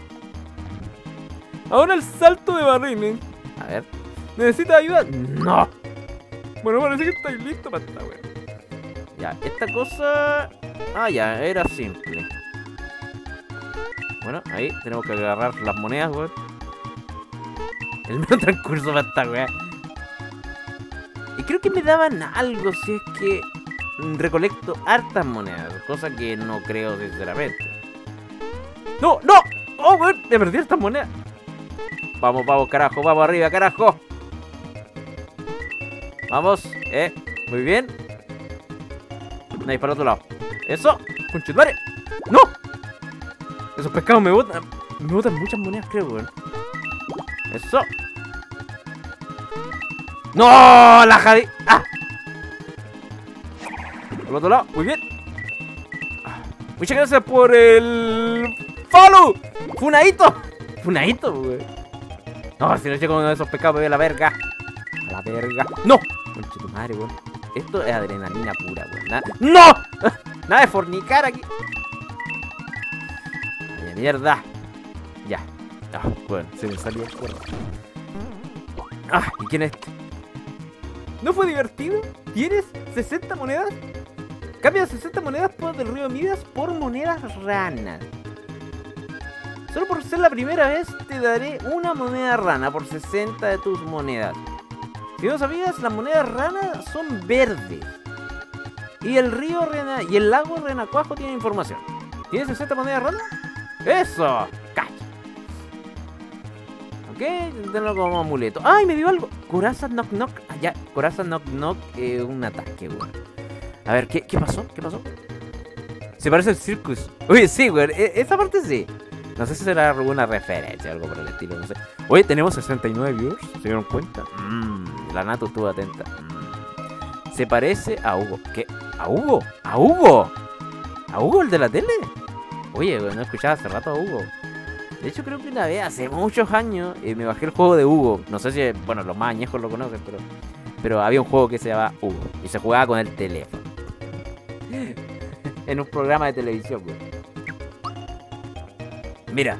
A: Ahora el salto de barrines. A ver. ¿Necesitas ayuda? No. Bueno, parece que estáis listos para esta wea. Ya, esta cosa. Ah, ya, era simple. Bueno, ahí tenemos que agarrar las monedas, weón. El menos transcurso para esta weá. Y creo que me daban algo si es que recolecto hartas monedas. Cosa que no creo sinceramente. ¡No! ¡No! ¡Oh, weón! Me perdí estas monedas. Vamos, vamos, carajo, vamos arriba, carajo. Vamos, eh. Muy bien. Ahí para otro lado. Eso. Conchetumare. ¡No! Esos pescados me botan. Me botan muchas monedas, creo, weón. Eso. ¡No! La jade. ¡Ah! Por otro lado, muy bien. Muchas gracias por el. ¡Follow! ¡Funadito! ¡Funadito, weón! No, si no llego con esos pescados me voy a la verga. A la verga. ¡No! Conche tu madre, weón. Esto es adrenalina pura. Nada- ¡No! Nada de fornicar aquí. Vaya mierda. Ya. Ah, bueno, se me salió el cuerno. Ah, ¿y quién es este? ¿No fue divertido? ¿Tienes 60 monedas? Cambia 60 monedas por del río Midas por monedas ranas. Solo por ser la primera vez te daré una moneda rana por 60 de tus monedas. Si no sabías, las monedas ranas son verdes. Y el río Rena y el lago Renacuajo tienen información. ¿Tienes 60 monedas ranas? ¡Eso! Ok, tenlo como amuleto. ¡Ay, me dio algo! Coraza knock knock. Ah, ya, coraza knock knock, eh, un ataque, weón. A ver, ¿qué, ¿qué pasó? ¿Qué pasó? Se parece al circus. Oye, sí, weón, e- esa parte sí. No sé si será alguna referencia, algo por el estilo, no sé. Oye, tenemos 69 viewers, ¿se dieron cuenta? Mmm, la Natu estuvo atenta. Mm. Se parece a Hugo. ¿Qué? ¿A Hugo? ¿A Hugo? ¿A Hugo el de la tele? Oye, no escuchaba hace rato a Hugo. De hecho, creo que una vez, hace muchos años, eh, me bajé el juego de Hugo. No sé si, bueno, los más añejos lo conocen, pero, pero había un juego que se llamaba Hugo. Y se jugaba con el teléfono. en un programa de televisión, güey. Mira,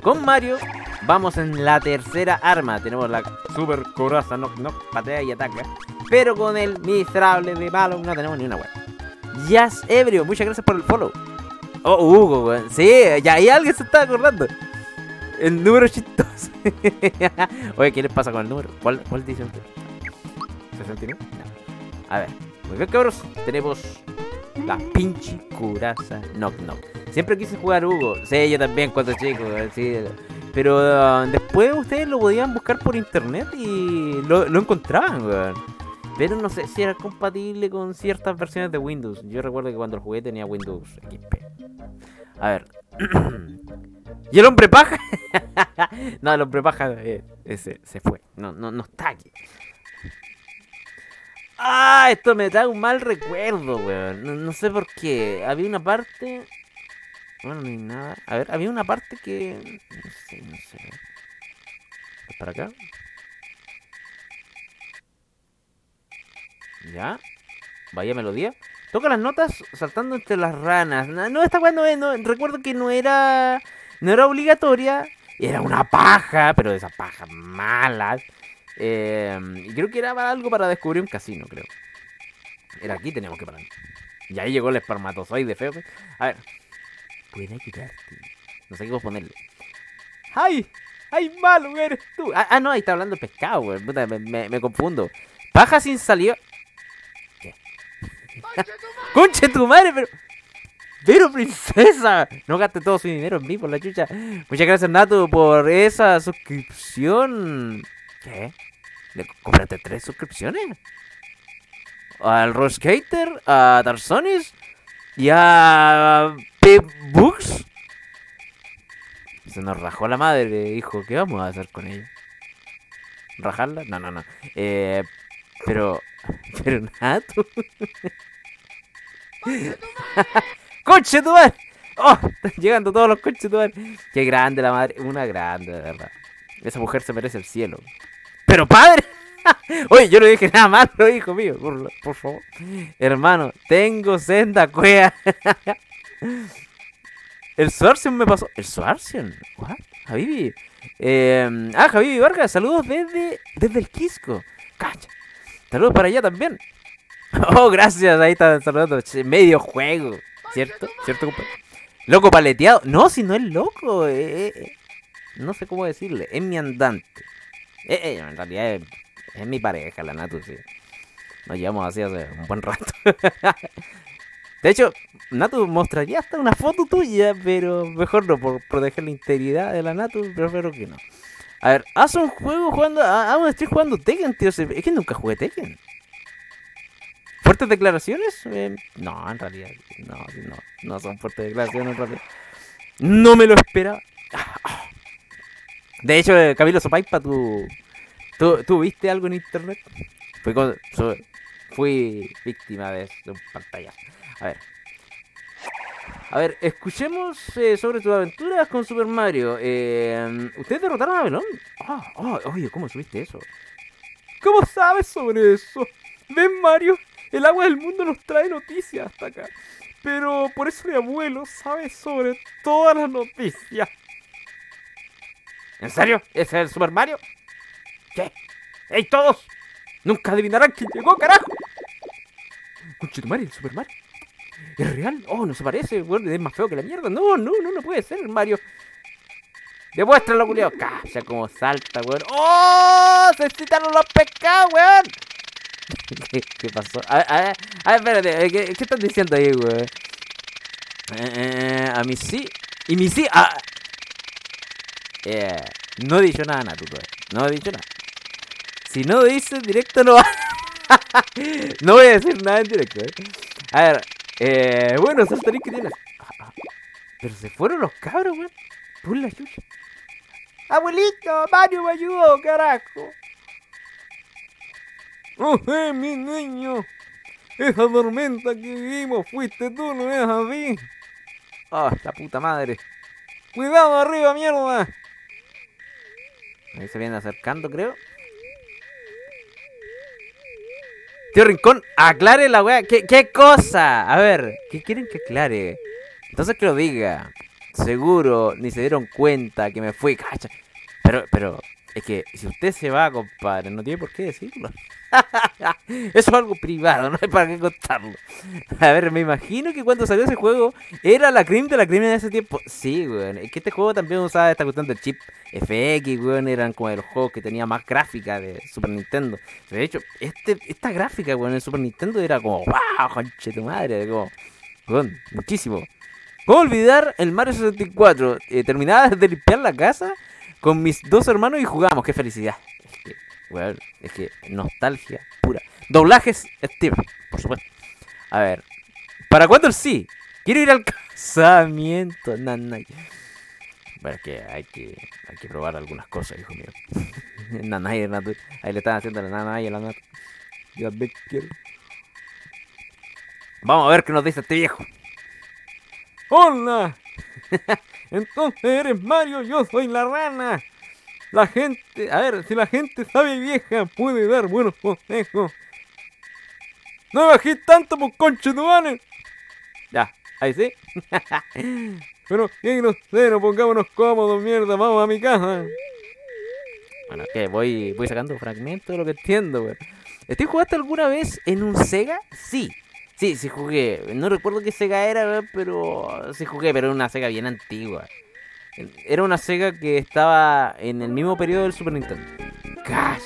A: con Mario vamos en la tercera arma. Tenemos la super coraza, no, no, patea y ataca. Pero con el miserable de malo no tenemos ni una web. Jazz Ebrio, muchas gracias por el follow. Oh, Hugo, weón. Sí, ya ahí alguien se está acordando. El número chistoso. Oye, ¿qué les pasa con el número? ¿Cuál, cuál dice usted? ¿69? No. A ver, muy bien, cabros. Tenemos la pinche curaza knock knock. Siempre quise jugar Hugo. Sí, yo también cuando chico. Sí. Pero uh, después ustedes lo podían buscar por internet y lo, lo encontraban, weón. Pero no sé si era compatible con ciertas versiones de Windows. Yo recuerdo que cuando lo jugué tenía Windows XP. A ver. ¿Y el hombre paja? no, el hombre paja eh, ese, se fue. No, no, no está aquí. Ah, esto me da un mal recuerdo, weón. No, no sé por qué. Había una parte. Bueno, no hay nada. A ver, había una parte que. No sé, no sé. ¿Es para acá? Ya. Vaya melodía. Toca las notas saltando entre las ranas. No, no esta cuando no, recuerdo que no era. No era obligatoria. Era una paja, pero de esas pajas malas. Eh, y creo que era algo para descubrir un casino, creo. Era aquí, tenemos que parar. Y ahí llegó el espermatozoide feo. A ver. Puede ayudarte. No sé qué ponerle. ¡Ay! ¡Ay, malo eres tú! Ah, ah, no, ahí está hablando el pescado, güey. Puta, me, me- me confundo. Paja sin saliva. ¿Qué? ¡Conche tu madre, pero. Pero princesa, no gaste todo su dinero en mí por la chucha. Muchas gracias Nato por esa suscripción. ¿Qué? ¿Le compraste tres suscripciones? Al Rush Skater, a Tarsonis y a Pep Books. Se nos rajó la madre, hijo. ¿Qué vamos a hacer con ella? ¿Rajarla? No, no, no. Eh, pero. Pero Nato. ¡Conche tu madre! ¡Oh! Están llegando todos los conches tu madre. ¡Qué grande la madre! Una grande, de verdad. Esa mujer se merece el cielo. ¡Pero padre! Oye, yo no dije nada malo, hijo mío. Por, favor. Hermano, tengo senda cuea. el Swarzion me pasó. ¿El Swarzion? ¿What? Javibi. Eh, ah, Javibi Vargas, saludos desde, desde el Quisco. Cacha. Saludos para allá también. Oh, gracias, ahí está saludando. Medio juego. ¿Cierto? ¿Cierto, compadre? Loco paleteado. No, si no es loco. eh, eh, eh. No sé cómo decirle. Es mi andante. En realidad es, mi pareja, la Natu, sí. Nos llevamos así hace un buen rato. De hecho, Natu mostraría hasta una foto tuya, pero mejor no, por proteger la integridad de la Natu, prefiero que no. A ver, haz un juego jugando. ah, estoy jugando Tekken, tío. Es que nunca jugué Tekken. ¿Fuertes declaraciones? Eh, no, en realidad. No, no, no son fuertes declaraciones en realidad. No me lo esperaba. De hecho, eh, Camilo Sopaipa, ¿tú, tú, tú viste algo en internet? Fui, víctima de, de un. A ver. A ver, escuchemos eh, sobre tus aventuras con Super Mario. Eh, ¿Ustedes derrotaron a Belón? Ah, ah, oye, ¿cómo subiste eso? ¿Cómo sabes sobre eso? ¿Ven, Mario? El agua del mundo nos trae noticias hasta acá. Pero por eso mi abuelo sabe sobre todas las noticias. ¿En serio? ¿Ese es el Super Mario? ¿Qué? ¡Ey, todos! Nunca adivinarán quién llegó, carajo. Conchetumare, el Super Mario. ¿Es real? Oh, no se parece, weón, es más feo que la mierda. No, no, no, no puede ser el Mario. Demuéstralo, culiao. Cacha como salta, weón. ¡Oh! Se citaron los pescados, weón. ¿Qué, pasó? A ver, espérate. ¿Qué, qué estás diciendo ahí, weón? Eh, a mí sí. Y mi sí. Ah. Eh, no he dicho nada, Natu. No he dicho nada. Si no dices directo, no va. no voy a decir nada en directo, eh. A ver, eh, bueno, Saltarín que tienes. Pero se fueron los cabros, weón. Por la chucha. Abuelito, Mario me ayudó, carajo.
C: No sé, mi niño. Esa tormenta que vivimos fuiste tú, ¿no es así?
A: Oh, la puta madre.
C: ¡Cuidado arriba, mierda!
A: Ahí se viene acercando, creo. Tío Rincón, aclare la weá. ¿Qué, ¿Qué cosa? A ver, ¿qué quieren que aclare? Entonces que lo diga. Seguro, ni se dieron cuenta que me fui, cacha. Pero, pero, es que si usted se va, compadre, no tiene por qué decirlo. Eso es algo privado, no hay para qué contarlo. A ver, me imagino que cuando salió ese juego era la crimen de la crimen en ese tiempo. Sí, weón. Es que este juego también usaba esta cuestión del chip FX, weón. Eran como de los juegos que tenía más gráfica de Super Nintendo. De hecho, este, esta gráfica, weón, en Super Nintendo era como, wow, conche tu madre. Como, weón, muchísimo. ¿Cómo olvidar el Mario 64? Eh, de limpiar la casa con mis dos hermanos y jugamos. ¡Qué felicidad! Es que, weón, es que nostalgia pura. Doblajes Steve, por supuesto. A ver, ¿para cuándo el sí? Quiero ir al casamiento. Nanay. Bueno, es que hay que, hay que probar algunas cosas, hijo mío. nanay. Ahí le están haciendo la nanay a la Natu. Ya ve quiero. Vamos a ver qué nos dice este viejo.
C: ¡Hola! Entonces eres Mario, yo soy la rana. La gente, a ver, si la gente sabe vieja, puede dar buenos consejos. No bajé tanto por conchetumane.
A: Ya, ahí sí.
C: Pero qué grosero, pongámonos cómodos, mierda, vamos a mi casa.
A: Bueno, que voy, voy sacando fragmentos de lo que entiendo, weón. ¿Estoy jugaste alguna vez en un Sega? Sí. Sí, sí jugué. No recuerdo qué Sega era, pero sí jugué, pero era una Sega bien antigua. Era una Sega que estaba en el mismo periodo del Super Nintendo. Cash.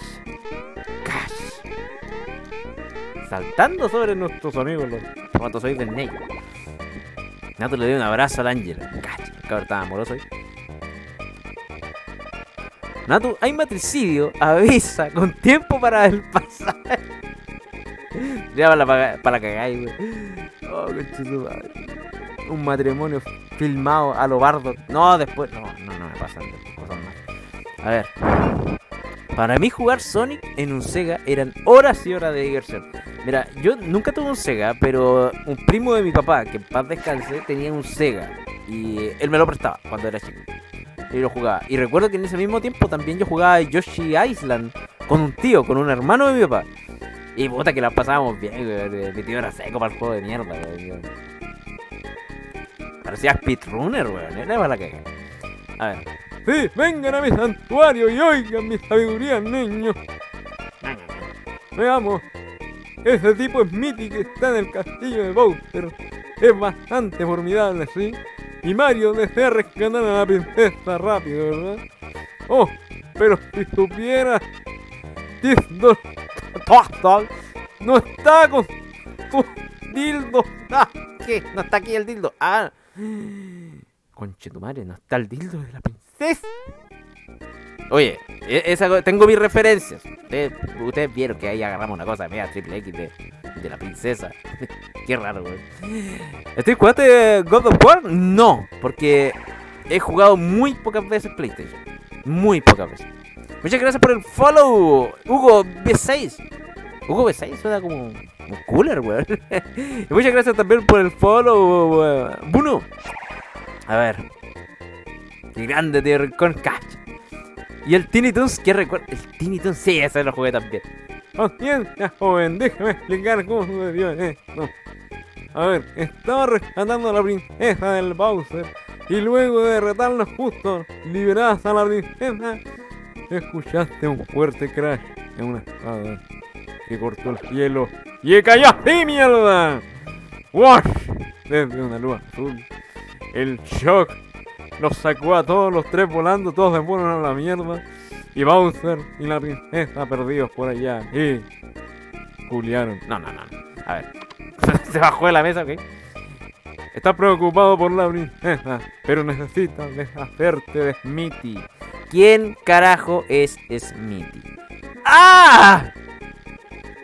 A: Cash. Saltando sobre nuestros amigos los espermatozoides del negro. Nato le dio un abrazo al ángel. Cash. Cabrón estaba amoroso ahí. Natu, hay matricidio, avisa, con tiempo para el pasaje. Ya para para cagáis, güey. Oh, conchetumare. Un matrimonio filmado a lo bardo. No, después. No, no, no me pasan cosas más. A ver. Para mí jugar Sonic en un Sega eran horas y horas de diversión. Mira, yo nunca tuve un Sega, pero un primo de mi papá, que en paz descanse, tenía un Sega. Y él me lo prestaba cuando era chico. Y lo jugaba. Y recuerdo que en ese mismo tiempo también yo jugaba Yoshi Island con un tío, con un hermano de mi papá. Y puta que la pasábamos bien, güey. Mi tío era seco para el juego de mierda, güey. Parecía speedrunner, weón. Era para la caga. A ver.
C: Sí, vengan a mi santuario y oigan mi sabiduría, niños. Veamos. Ese tipo es Mitty que está en el castillo de Bowser. Es bastante formidable, ¿sí? Y Mario desea rescatar a la princesa rápido, ¿verdad? Oh, pero si supiera... No está con su dildo.
A: Ah, ¿Qué? No está aquí el dildo. Ah. Conche tu madre, no está el dildo de la princesa. Oye, e- tengo mis referencias. Ustedes, ustedes vieron que ahí agarramos una cosa media triple X de, la princesa. Qué raro, güey. ¿Estoy jugando God of War? No, porque he jugado muy pocas veces PlayStation. Muy pocas veces. Muchas gracias por el follow, Hugo B6. Hugo B6 suena como un cooler, weón. Muchas gracias también por el follow, weón. Bruno. A ver. Grande tío Rincón Catch. Y el Tiny Toons, ¿qué recuerdo? El Tiny Toons, sí, ese lo jugué también.
C: Paciencia, joven, déjame explicar cómo sucedió esto. A ver, estaba rescatando a la princesa del Bowser y luego de derrotarnos justo, liberadas a la princesa, escuchaste un fuerte crash en una espada que cortó el cielo y cayó así, mierda. ¡Wash! Desde una luz azul. El shock nos sacó a todos los tres volando, todos se fueron a la mierda. Y Bowser y la princesa perdidos por allá. Y Juliaron.
A: No, no, no. A ver. Se bajó de la mesa, ok.
C: Está preocupado por la princesa, pero necesita deshacerte de
A: Smithy. ¿Quién carajo es Smithy? ¡Ah!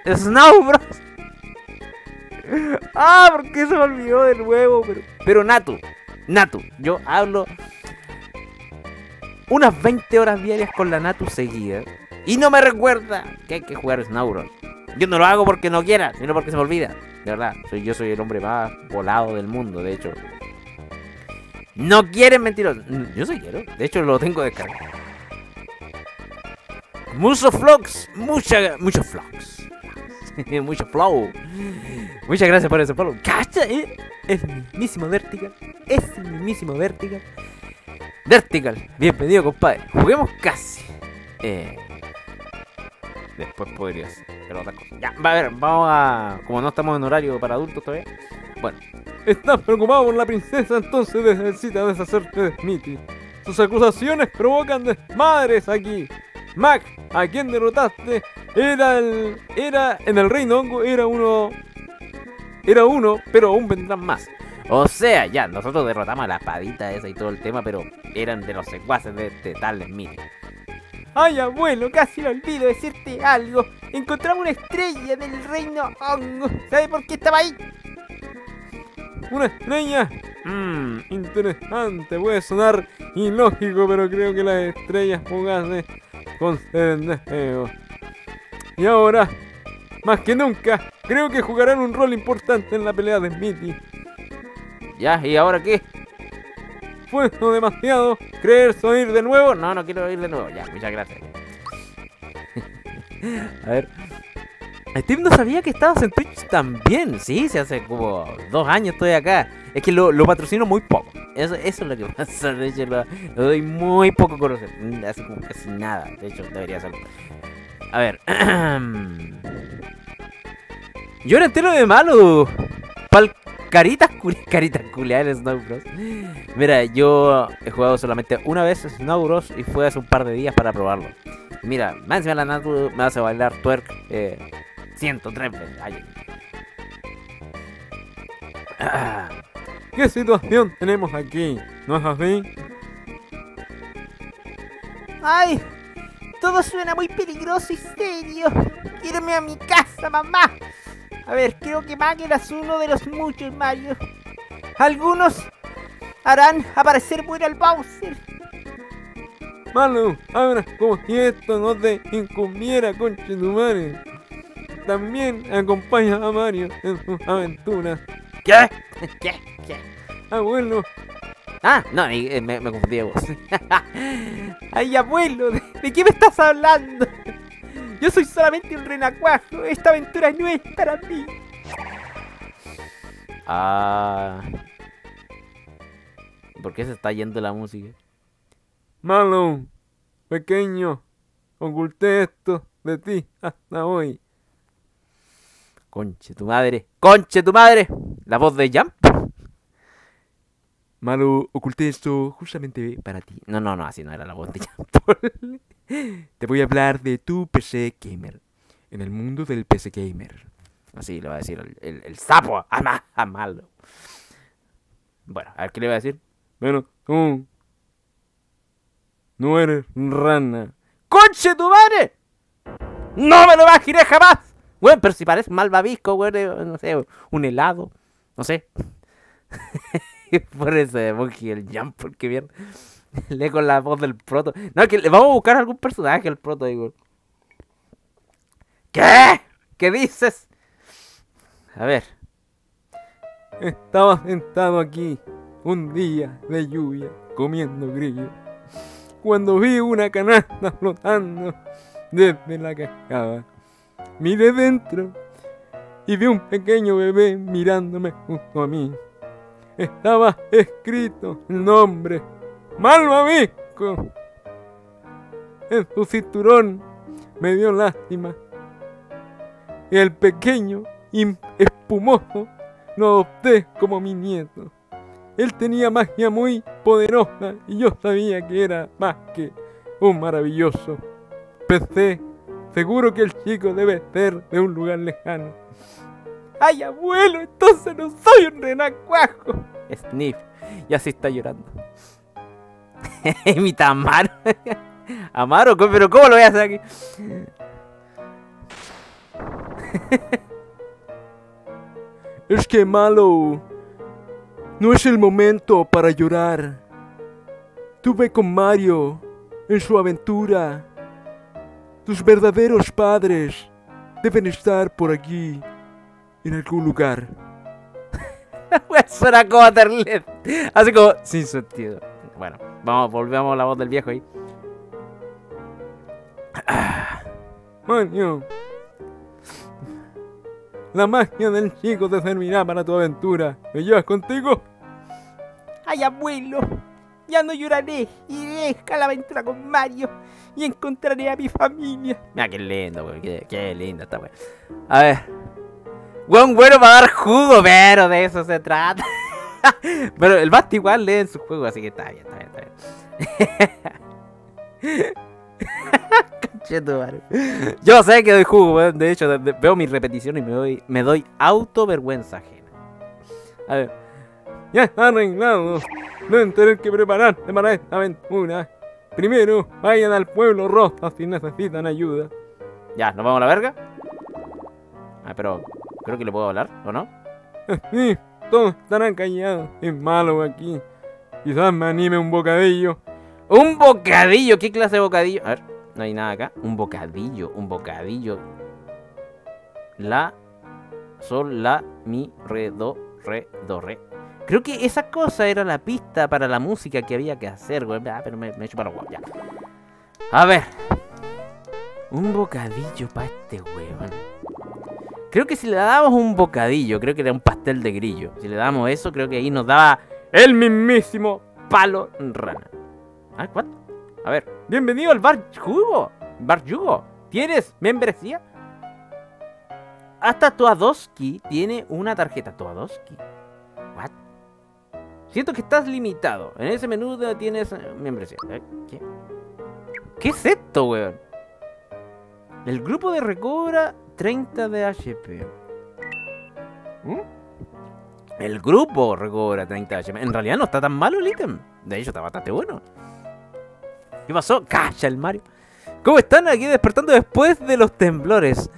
A: Snow Bros. Ah, ¿por qué se me olvidó de nuevo? Pero, pero Natu, Natu, yo hablo. unas 20 horas diarias con la Natu seguida y no me recuerda que hay que jugar Snowbros. Yo no lo hago porque no quiera, sino porque se me olvida. De verdad, soy, yo soy el hombre más volado del mundo, de hecho. No quieren mentirosos. Yo sí quiero. De hecho, lo tengo descargado. Muchos vlogs. Mucha, muchos vlogs. Mucho flow. Muchas gracias por ese follow. ¡Cacha! eh! Es mismísimo Vertical. Es mismísimo Vertical. Vertical. Bienvenido, compadre. Juguemos casi. Eh, después podría ser. Pero. Ya, va a ver, vamos a. Como no estamos en horario para adultos todavía. Bueno,
C: Estás preocupado por la princesa, entonces necesitas deshacerte de Smithy. Sus acusaciones provocan desmadres aquí. Mac, a quien derrotaste, era el. Era. En el reino hongo, era uno. Era uno, pero aún vendrán más.
A: O sea, ya, nosotros derrotamos a la espadita esa y todo el tema, pero eran de los secuaces de este tal Smith.
D: Ay, abuelo, casi me olvido decirte algo. Encontramos una estrella del reino hongo. ¿Sabe por qué estaba ahí?
C: Una estrella. Mmm, interesante. Puede sonar ilógico, pero creo que las estrellas fugaces conceden deseos. Y ahora, más que nunca, creo que jugarán un rol importante en la pelea de Smithy.
A: Ya, ¿y ahora qué?
C: ¿Fue no demasiado creerse oír de nuevo?
A: No, no quiero ir de nuevo. Ya, muchas gracias. a ver. Steve no sabía que estabas en Twitch también. Sí, se hace como dos años estoy acá. Es que lo, lo patrocino muy poco. Eso, eso es lo que pasa. De hecho, lo, doy muy poco conocer. Mm, Así como casi nada. De hecho, debería hacerlo. A ver. Yo era entero de malo. Pal caritas, culi caritas culiadas en Snow Bros. Mira, yo he jugado solamente una vez Snow Bros. Y fue hace un par de días para probarlo. Mira, más encima la Natu me hace bailar twerk eh, 103 veces. Ay,
C: Ah, ¿Qué situación tenemos aquí? ¿No es así?
D: Ay, todo suena muy peligroso y serio. Quiero irme a mi casa, mamá. A ver, creo que Mac es uno de los muchos Mario. Algunos harán aparecer muere al Bowser.
C: Manu, ahora como si esto no te incumbiera, conche tu madre. También acompaña a Mario en sus aventuras.
A: ¿Qué? ¿Qué? ¿Qué?
C: Abuelo,
A: Ah, no, eh, me, me confundí de voz.
D: Ay, abuelo, ¿de, de qué me estás hablando? Yo soy solamente un renacuajo. Esta aventura no es para mí.
A: ah. ¿Por qué se está yendo la música?
C: Malo, pequeño, oculté esto de ti hasta hoy.
A: Conche tu madre. Conche tu madre. La voz de Jump.
C: Malo, oculté esto justamente
A: Para ti. No, no, no, así no era la voz de Jump.
C: Te voy a hablar de tu PC gamer. En el mundo del PC gamer.
A: Así le va a decir el, el, el sapo. A, ma- a malo. Bueno, a ver qué le va a decir.
C: Bueno, tú no eres rana.
A: ¡Conche tu madre! ¡No me lo imaginé jamás! Bueno, pero si parece malvavisco, güey, de, no sé, un helado, no sé. Por ese emoji el jump, porque bien. Lee con la voz del proto. No, que le vamos a buscar algún personaje al proto, digo. ¿Qué? ¿Qué dices? A ver.
C: Estaba sentado aquí un día de lluvia comiendo grillo cuando vi una canasta flotando desde la cascada. Miré dentro y vi un pequeño bebé mirándome junto a mí. Estaba escrito el nombre Malvavisco. En su cinturón me dio lástima. Y el pequeño y espumoso lo adopté como mi nieto. Él tenía magia muy poderosa y yo sabía que era más que un maravilloso. Pensé, seguro que el chico debe ser de un lugar lejano.
D: Ay, abuelo, entonces no soy un renacuajo.
A: Sniff. Y así está llorando. Imita a Amaro. Amaro, ¿cómo- pero ¿cómo lo voy a hacer aquí?
C: Es que malo. No es el momento para llorar. Tuve con Mario en su aventura. Tus verdaderos padres deben estar por aquí, en algún lugar.
A: Suena como Terlet. Así como sin sentido. Bueno, vamos, volvemos a la voz del viejo ahí.
C: Maño. La magia del chico te servirá para tu aventura. ¿Me llevas contigo?
D: Ay, abuelo, ya no lloraré. Iré a la aventura con Mario y encontraré a mi familia.
A: Mira qué lindo, weón. Qué, qué linda esta weón. A ver. Weón bueno para dar jugo, pero de eso se trata. pero el Basti igual lee en su juego, así que está bien, está bien, está bien. Yo sé que doy jugo, weón. De hecho, veo mi repetición y me doy, me doy auto vergüenza ajena. A ver.
C: Ya está arreglado. Deben tener que prepararse para esta aventura. Primero, vayan al pueblo Rosa si necesitan ayuda.
A: Ya, ¿nos vamos a la verga? Ah, pero creo que le puedo hablar, ¿o no?
C: Sí, todos estarán callados. Es malo aquí. Quizás me anime un bocadillo.
A: Un bocadillo, ¿qué clase de bocadillo? A ver, no hay nada acá. Un bocadillo, un bocadillo. La, sol, la, mi, re, do, re, do, re. Creo que esa cosa era la pista para la música que había que hacer, güey. Ah, pero me, me chuparon guau, ya. A ver. Un bocadillo para este weón. Creo que si le dábamos un bocadillo, creo que era un pastel de grillo. Si le damos eso, creo que ahí nos daba el mismísimo palo rana. ¿Ah, cuánto? A ver, bienvenido al bar Jugo. Bar Jugo. ¿Tienes membresía? Hasta Toadoski tiene una tarjeta. ¿Toadoski? ¿What? Siento que estás limitado. En ese menú tienes eh, membresía. Eh, ¿Qué? ¿Qué es esto, weón? El grupo de recobra 30 de HP. ¿Mm? El grupo recobra 30 de HP. En realidad no está tan malo el ítem. De hecho, está bastante bueno. ¿Qué pasó? ¡Cacha el Mario! ¿Cómo están aquí despertando después de los temblores?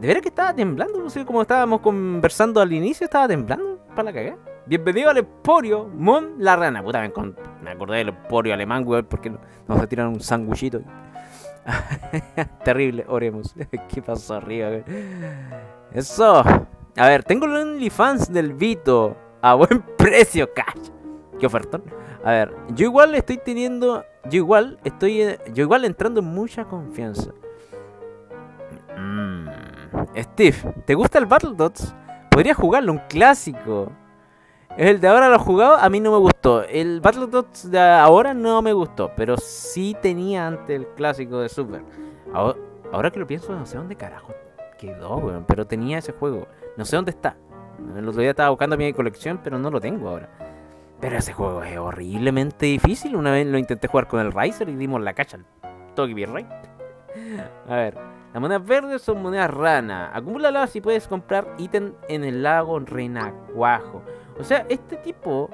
A: ¿De veras que estaba temblando? No sé cómo estábamos conversando al inicio, estaba temblando para la cagada. Bienvenido al Emporio, Mon la rana. Puta, me, acordé del Emporio alemán, weón, porque nos tiran un sanguchito. Terrible, oremos. ¿Qué pasó arriba? Eso. A ver, tengo el OnlyFans del Vito a buen precio, cash. Qué ofertón. A ver, yo igual estoy teniendo. Yo igual estoy. eh, Yo igual entrando en mucha confianza. Mm, Steve, ¿te gusta el Battletoads? Podría jugarlo, un clásico. El de ahora lo he jugado, a mí no me gustó. El Battletoads de ahora no me gustó, pero sí tenía antes el clásico de Super. Ahora, que lo pienso, no sé dónde carajo quedó, weón, pero tenía ese juego. No sé dónde está. El otro día estaba buscando mi colección, pero no lo tengo ahora. Pero ese juego es horriblemente difícil. Una vez lo intenté jugar con el Riser y dimos la cacha al Toki Rey. A ver, las monedas verdes son monedas rana. Acumúlalas y puedes comprar ítem en el lago Renacuajo. O sea, este tipo.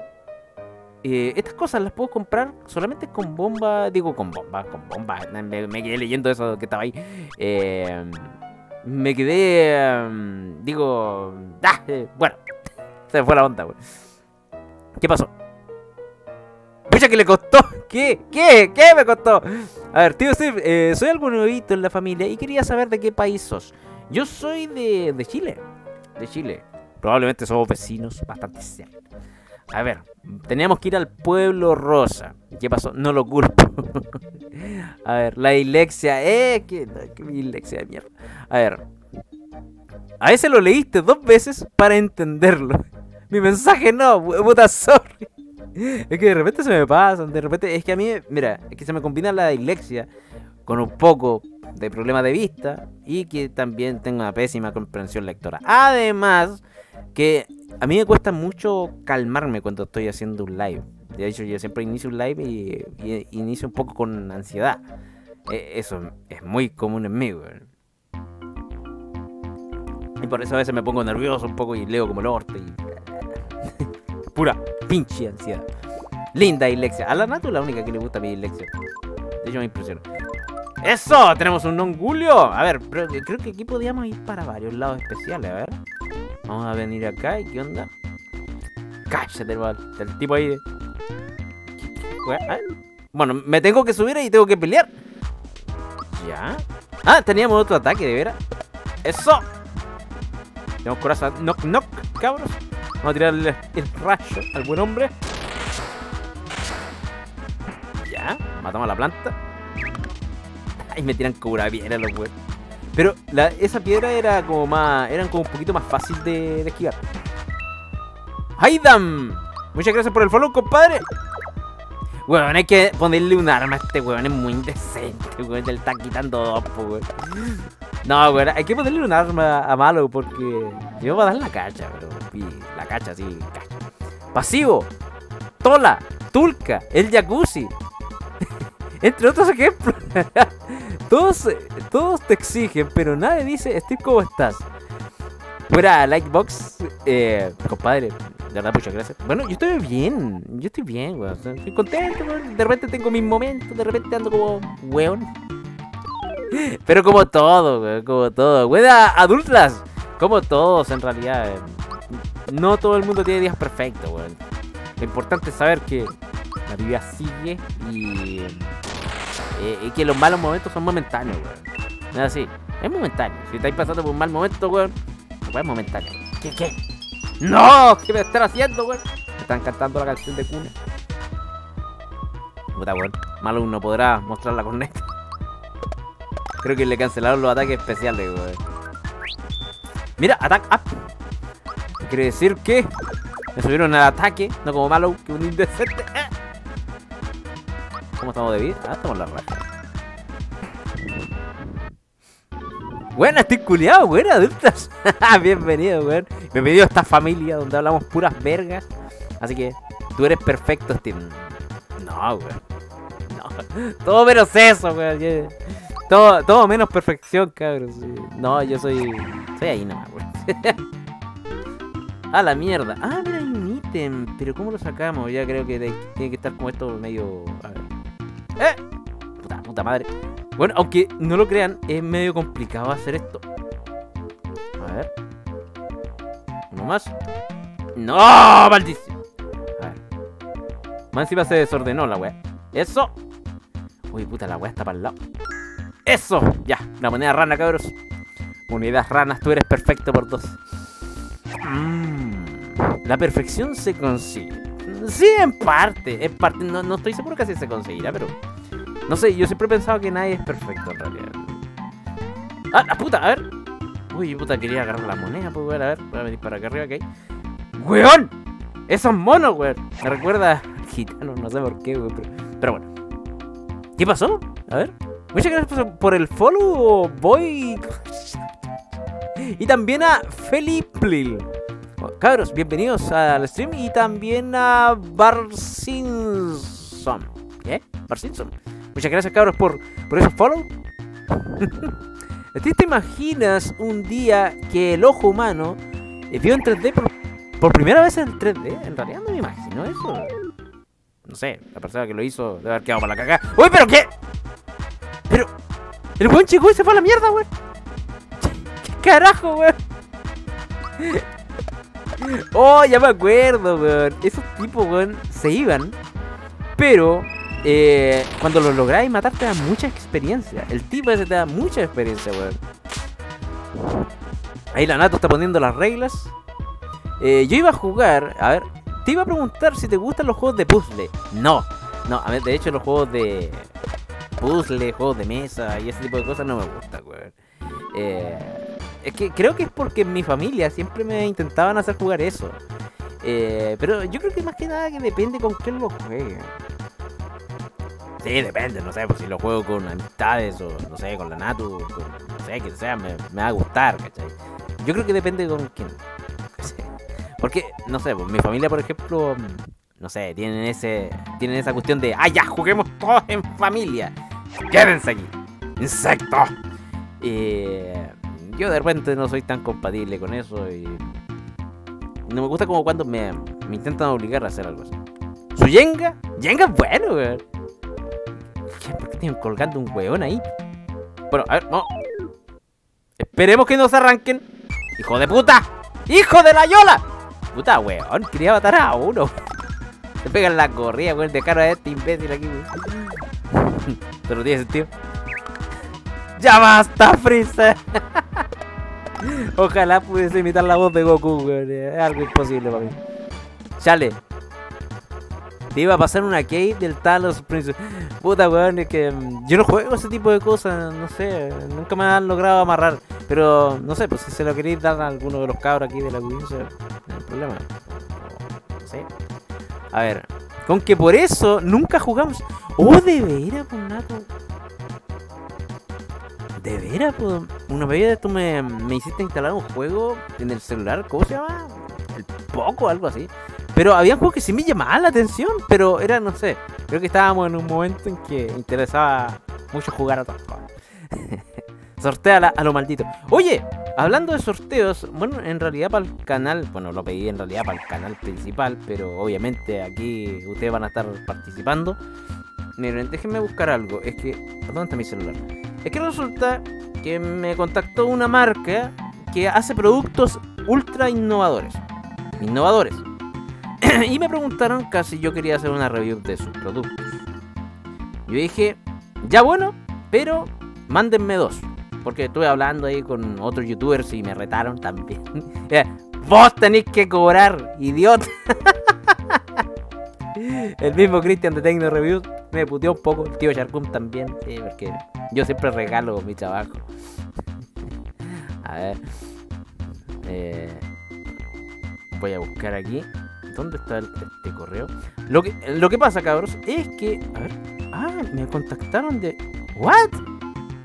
A: eh, estas cosas las puedo comprar solamente con bomba. Digo, con bomba, con bomba. Me, quedé leyendo eso que estaba ahí. Eh, me quedé. em, digo. ah, eh, bueno, se fue la onda, güey. ¿Qué pasó? Pucha que le costó. ¿Qué? ¿Qué? ¿Qué me costó? A ver, tío Steve, eh, soy algo nuevito en la familia y quería saber de qué país sos. Yo soy de, de Chile. De Chile. Probablemente somos vecinos bastante cerca. A ver, teníamos que ir al pueblo rosa. ¿Qué pasó? No lo culpo. A ver, la dislexia. Eh, qué, qué dislexia de mierda. A ver. A ese lo leíste dos veces para entenderlo. Mi mensaje no, pu- puta, sorry. Es que de repente se me pasan, de repente. Es que a mí, mira, es que se me combina la dislexia con un poco de problema de vista y que también tengo una pésima comprensión lectora. Además, que a mí me cuesta mucho calmarme cuando estoy haciendo un live. De hecho, yo siempre inicio un live y, inicio un poco con ansiedad. Eh, Eso es muy común en mí. Y por eso a veces me pongo nervioso un poco y leo como el orte y... Pura pinche ansiedad. Linda dislexia. A la Natu es la única que le gusta mi dislexia. De hecho me impresiona. ¡Eso! Tenemos un non-gulio. A ver, creo que aquí podíamos ir para varios lados especiales. A ver. Vamos a venir acá y ¿qué onda? Cállate, el, tipo ahí. de-. Ah, Bueno, me tengo que subir y tengo que pelear. Ya. Ah, teníamos otro ataque, de veras. Eso. Tenemos corazón. Knock, knock, cabros. Vamos a tirarle el rayo al buen hombre. Ya. Matamos a la planta. Ay, me tiran una piedra los weones. Pero esa piedra era como más. Eran como un poquito más fácil de, esquivar. ¡Haydam! Muchas gracias por el follow, compadre. Weón, hay que ponerle un arma a este weón, es muy indecente, weón. Le está quitando dos, weón. No, weón, hay que ponerle un arma a malo porque yo voy a dar la cacha, y la cacha, sí. Pasivo, Tola, Tulca, el Jacuzzi. Entre otros ejemplos. todos, todos te exigen, pero nadie dice, Steve, ¿cómo estás? Fuera Lightbox, eh, compadre, de verdad, muchas gracias. Bueno, yo estoy bien, yo estoy bien, weón. Estoy contento, weón. De repente tengo mis momentos, de repente ando como weón. Pero como todo, weón, como todo. Weón, adultas, como todos en realidad. eh. No todo el mundo tiene días perfectos, weón. Lo importante es saber que la vida sigue y, eh, y que los malos momentos son momentáneos, weón. Es así, es momentáneo. Si estáis pasando por un mal momento, weón, es momentáneo. ¿Qué, qué? ¡No! ¿Qué me están haciendo, weón? Me están cantando la canción de cuna. Puta, weón. Malo no podrá mostrar la corneta. Creo que le cancelaron los ataques especiales, weón. Mira, attack up. Quiere decir que me subieron al ataque, no como malo, que un indecente. ¡Eh! ¿Cómo estamos de vida? Ah, estamos la raja. Buena, estoy culiado, buena, adultas. Bienvenido, weón. Bienvenido a esta familia donde hablamos puras vergas. Así que tú eres perfecto, Steve. No. Todo menos eso, Todo, todo menos perfección, cabrón. No, yo soy. Soy ahí nomás, weón. ah, la mierda. Ah, mira, hay un ítem. Pero ¿cómo lo sacamos? Ya creo que tiene que estar como esto medio. A ver. ¡Eh! Puta, puta madre. Bueno, aunque no lo crean, es medio complicado hacer esto. A ver. Uno más. ¡No! ¡Maldición! A ver. Más encima se desordenó la wea. ¡Eso! Uy, puta, la wea está para el lado. ¡Eso! Ya, la moneda rana, cabros. Unidad ranas, tú eres perfecto por dos. Mm, la perfección se consigue. Sí, en parte. En parte. No, no estoy seguro que así se conseguirá, pero. No sé, yo siempre he pensado que nadie es perfecto en realidad. ¡Ah, la puta! A ver. Uy, puta, quería agarrar la moneda, pues, weón. A ver, voy a venir para acá arriba, ¿ok? ¡Weón! ¡Esos monos, weón! Me recuerda al gitano, no sé por qué, weón. Pero, pero bueno. ¿Qué pasó? A ver. Muchas gracias por el follow, boy. Y también a Felipe. Cabros, bienvenidos al stream y también a Barsinson. ¿Qué? Barsinson. Muchas gracias, cabros, por, por esos follow. ¿A ti te imaginas un día que el ojo humano vio en 3D por, primera vez en 3D? En realidad no me imagino eso. No sé, la persona que lo hizo debe haber quedado para la caca. ¡Uy, pero qué! Pero. El buen chico se fue a la mierda, weón. ¿Qué carajo, weón? Oh, ya me acuerdo, weón. Esos tipos, weón, se iban. Pero eh, cuando los lográis matar te da mucha experiencia. El tipo ese te da mucha experiencia, weón. Ahí la Nato está poniendo las reglas. Eh, yo iba a jugar, a ver, te iba a preguntar si te gustan los juegos de puzzle. No, no, a ver, de hecho los juegos de puzzle, juegos de mesa y ese tipo de cosas no me gustan, weón. Eh, es que creo que es porque en mi familia siempre me intentaban hacer jugar eso. Eh, pero yo creo que más que nada que depende con quién lo juegue. Sí, depende, no sé, pues si lo juego con amistades o no sé, con la Natu, con, no sé, que sea, me, me va a gustar, ¿cachai? Yo creo que depende con quién. Porque, no sé, pues mi familia, por ejemplo, mm, no sé, tienen ese tienen esa cuestión de, ah, ya, juguemos todos en familia. Quédense aquí. Insecto. Eh, yo de repente no soy tan compatible con eso y no me gusta como cuando me, intentan obligar a hacer algo así. ¿Su Jenga? Jenga es bueno, weón. ¿Por qué tienen colgando un weón ahí? Bueno, a ver, no. Esperemos que no se arranquen. ¡Hijo de puta! ¡Hijo de la yola! Puta, weón, quería matar a uno. Se pegan la corrida, weón. Dejaron a este imbécil aquí, weón. Pero no tiene sentido. ¡Ya basta, Freezer! Ojalá pudiese imitar la voz de Goku, weón. Es algo imposible para mí. Chale. Te iba a pasar una key del Talos Princess. Puta, weón, es que mm, yo no juego ese tipo de cosas, no sé. Nunca me han logrado amarrar. Pero, no sé, pues si se lo queréis dar a alguno de los cabros aquí de la Wii, no hay problema. Sé. A ver. Con que por eso nunca jugamos. Oh, de veras, pues. De veras. Una vez tú me, hiciste instalar un juego en el celular. ¿Cómo se llama? El Poco, algo así. Pero había juegos que sí me llamaban la atención. Pero era, no sé. Creo que estábamos en un momento en que interesaba mucho jugar a otras cosas. Sortea a lo maldito. Oye, hablando de sorteos, bueno, en realidad para el canal, bueno, lo pedí en realidad para el canal principal, pero obviamente aquí ustedes van a estar participando. Miren, déjenme buscar algo. Es que. ¿Dónde está mi celular? Es que resulta que me contactó una marca que hace productos ultra innovadores. Innovadores. y me preguntaron que si yo quería hacer una review de sus productos. Yo dije, ya bueno, pero mándenme dos. Porque estuve hablando ahí con otros youtubers y me retaron también. Vos tenéis que cobrar, idiota. El mismo Cristian de Tecno Reviews me puteó un poco. El tío Sharkum también. Sí, porque yo siempre regalo mi trabajo. A ver. Eh, voy a buscar aquí. ¿Dónde está el- este correo? Lo que, lo que pasa, cabros, es que. A ver. Ah, me contactaron de. ¿What?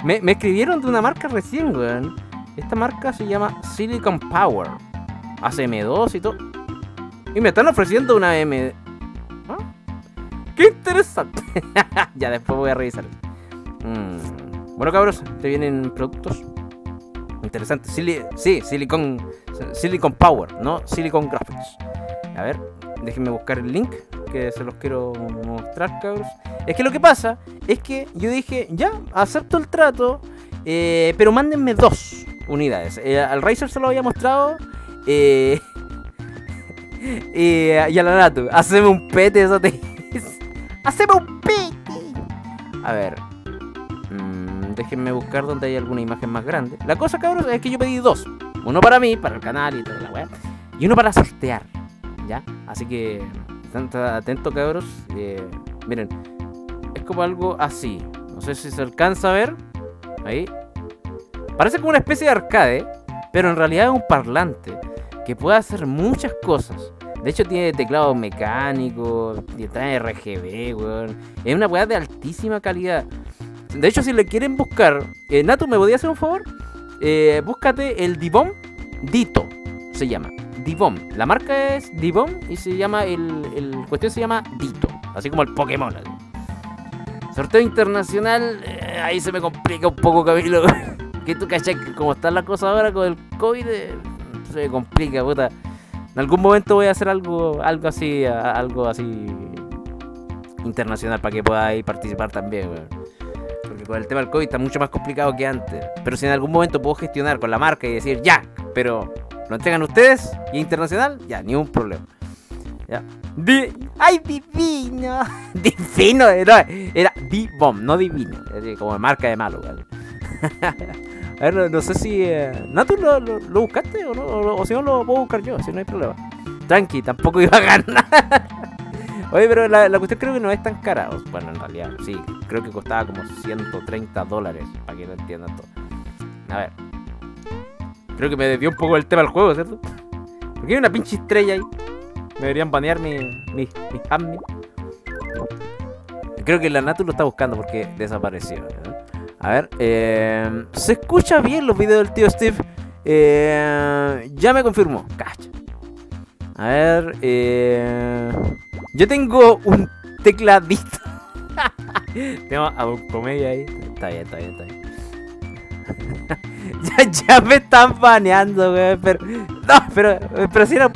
A: Me, me escribieron de una marca recién, weón. Esta marca se llama Silicon Power. Hace M2 y todo. Y me están ofreciendo una M. ¿Ah? ¡Qué interesante! ya después voy a revisar. Mm, Bueno, cabros, te vienen productos interesantes. Sili- sí, Silicon, Silicon Power, no Silicon Graphics. A ver, déjenme buscar el link que se los quiero mostrar, cabros. Es que lo que pasa es que yo dije, ya, acepto el trato, eh, pero mándenme dos unidades. Eh, al Razer se lo había mostrado. eh, y, y a la Natu, haceme un pete, eso te
D: ¡Haceme un pete!
A: A ver. mm, déjenme buscar donde hay alguna imagen más grande. La cosa, cabros, es que yo pedí dos. Uno para mí, para el canal y toda la weá. Y uno para sortear. ¿Ya? Así que. Están atentos, cabros. eh, miren. Es como algo así. No sé si se alcanza a ver. Ahí. Parece como una especie de arcade. Pero en realidad es un parlante. Que puede hacer muchas cosas. De hecho tiene teclado mecánico, trae RGB, weón. Es una weá de altísima calidad. De hecho, si le quieren buscar, eh, Natu, ¿me podía hacer un favor? Eh, búscate el Divon Dito, se llama. Divon. La marca es Divon y se llama, el, el cuestión se llama Dito. Así como el Pokémon. Sorteo internacional, eh, ahí se me complica un poco, Camilo. que tú cachai que como están las cosas ahora con el COVID, eh, se complica, puta. En algún momento voy a hacer algo, algo así, algo así internacional para que podáis participar también, weón. Porque con el tema del COVID está mucho más complicado que antes. Pero si en algún momento puedo gestionar con la marca y decir, ya, pero lo entregan ustedes y internacional, ya, ni un problema. Ya. Di-
D: ¡Ay, divino!
A: Divino, era, era Divon, no divino. Como marca de malo, weón. A ver, no, sé si. Eh, ¿Natu lo, lo, buscaste o no? O, si no, lo puedo buscar yo, si no hay problema. Tranqui, tampoco iba a ganar. Oye, pero la, cuestión creo que no es tan cara. Bueno, en realidad, sí. Creo que costaba como 130 dólares, para que lo entiendan todo. A ver. Creo que me desvió un poco el tema del juego, ¿cierto? Porque hay una pinche estrella ahí. Me deberían banear mi, mi, mi. Creo que la Natu lo está buscando porque desapareció. ¿no? A ver, eh, ¿se escucha bien los videos del tío Steve? Eh, ya me confirmó. Cacha. A ver, eh, yo tengo un tecladista. tengo a Don Comedia ahí. Está bien, está bien, está bien. ya, ya me están baneando, güey. Pero, no, pero, pero si era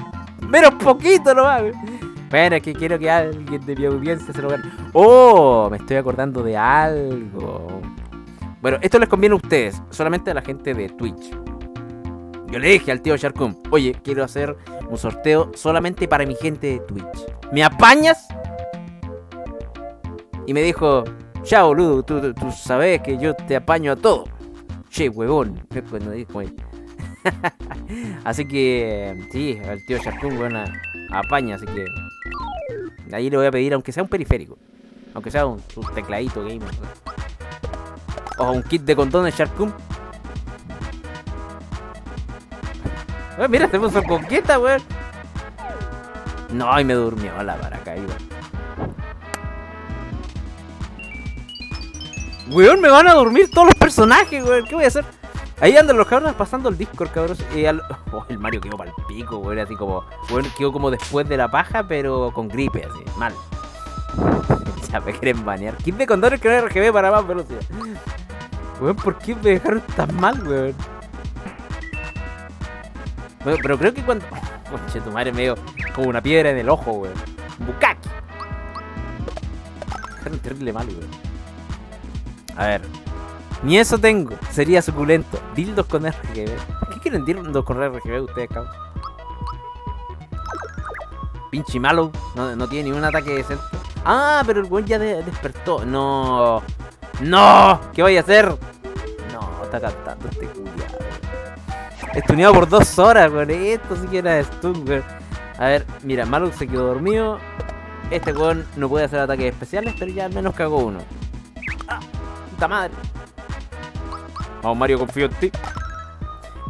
A: menos poquito nomás. Bueno, es que quiero que alguien de mi audiencia se lo gane. Oh, me estoy acordando de algo. Bueno, esto les conviene a ustedes, solamente a la gente de Twitch. Yo le dije al tío Sharkum, oye, quiero hacer un sorteo solamente para mi gente de Twitch. ¿Me apañas? Y me dijo, ya boludo, tú, sabes que yo te apaño a todo. Che, huevón. Así que, sí, el tío Sharkun, weón, apaña, así que... Ahí le voy a pedir, aunque sea un periférico. Aunque sea un, un tecladito gamer. O un kit de condones Sharkun. Eh, mira, se puso coqueta, weón. No, y me durmió la paracaídas. Weón, me van a dormir todos los personajes, weón. ¿Qué voy a hacer? Ahí andan los cabros pasando el Discord, cabros. Oh, el Mario quedó para el pico, weón. Así como. Weón, quedó como después de la paja, pero con gripe, así. Mal. ya me quieren banear. Kit de condones que no RGB para más velocidad. Weón, ¿por qué me dejaron tan mal, weón? Pero creo que cuando. Conche, tu madre medio como una piedra en el ojo, weón. Bukaki. Dejaron terrible mal, weón. A ver. Ni eso tengo. Sería suculento. Dildos con RGB. ¿Qué quieren dildos con RGB ustedes, cabrón? Pinche malo. No, no tiene ni un ataque decente. Ah, pero el weón ya de- despertó. No. No. ¿Qué voy a hacer? No, está cantando este culiado. Estuneado por dos horas, weón. Esto sí que era stun. A ver, mira, Maluk se quedó dormido. Este weón no puede hacer ataques especiales, pero ya al menos cagó uno. ¡Ah! ¡Puta madre! Vamos, Mario, confío en ti.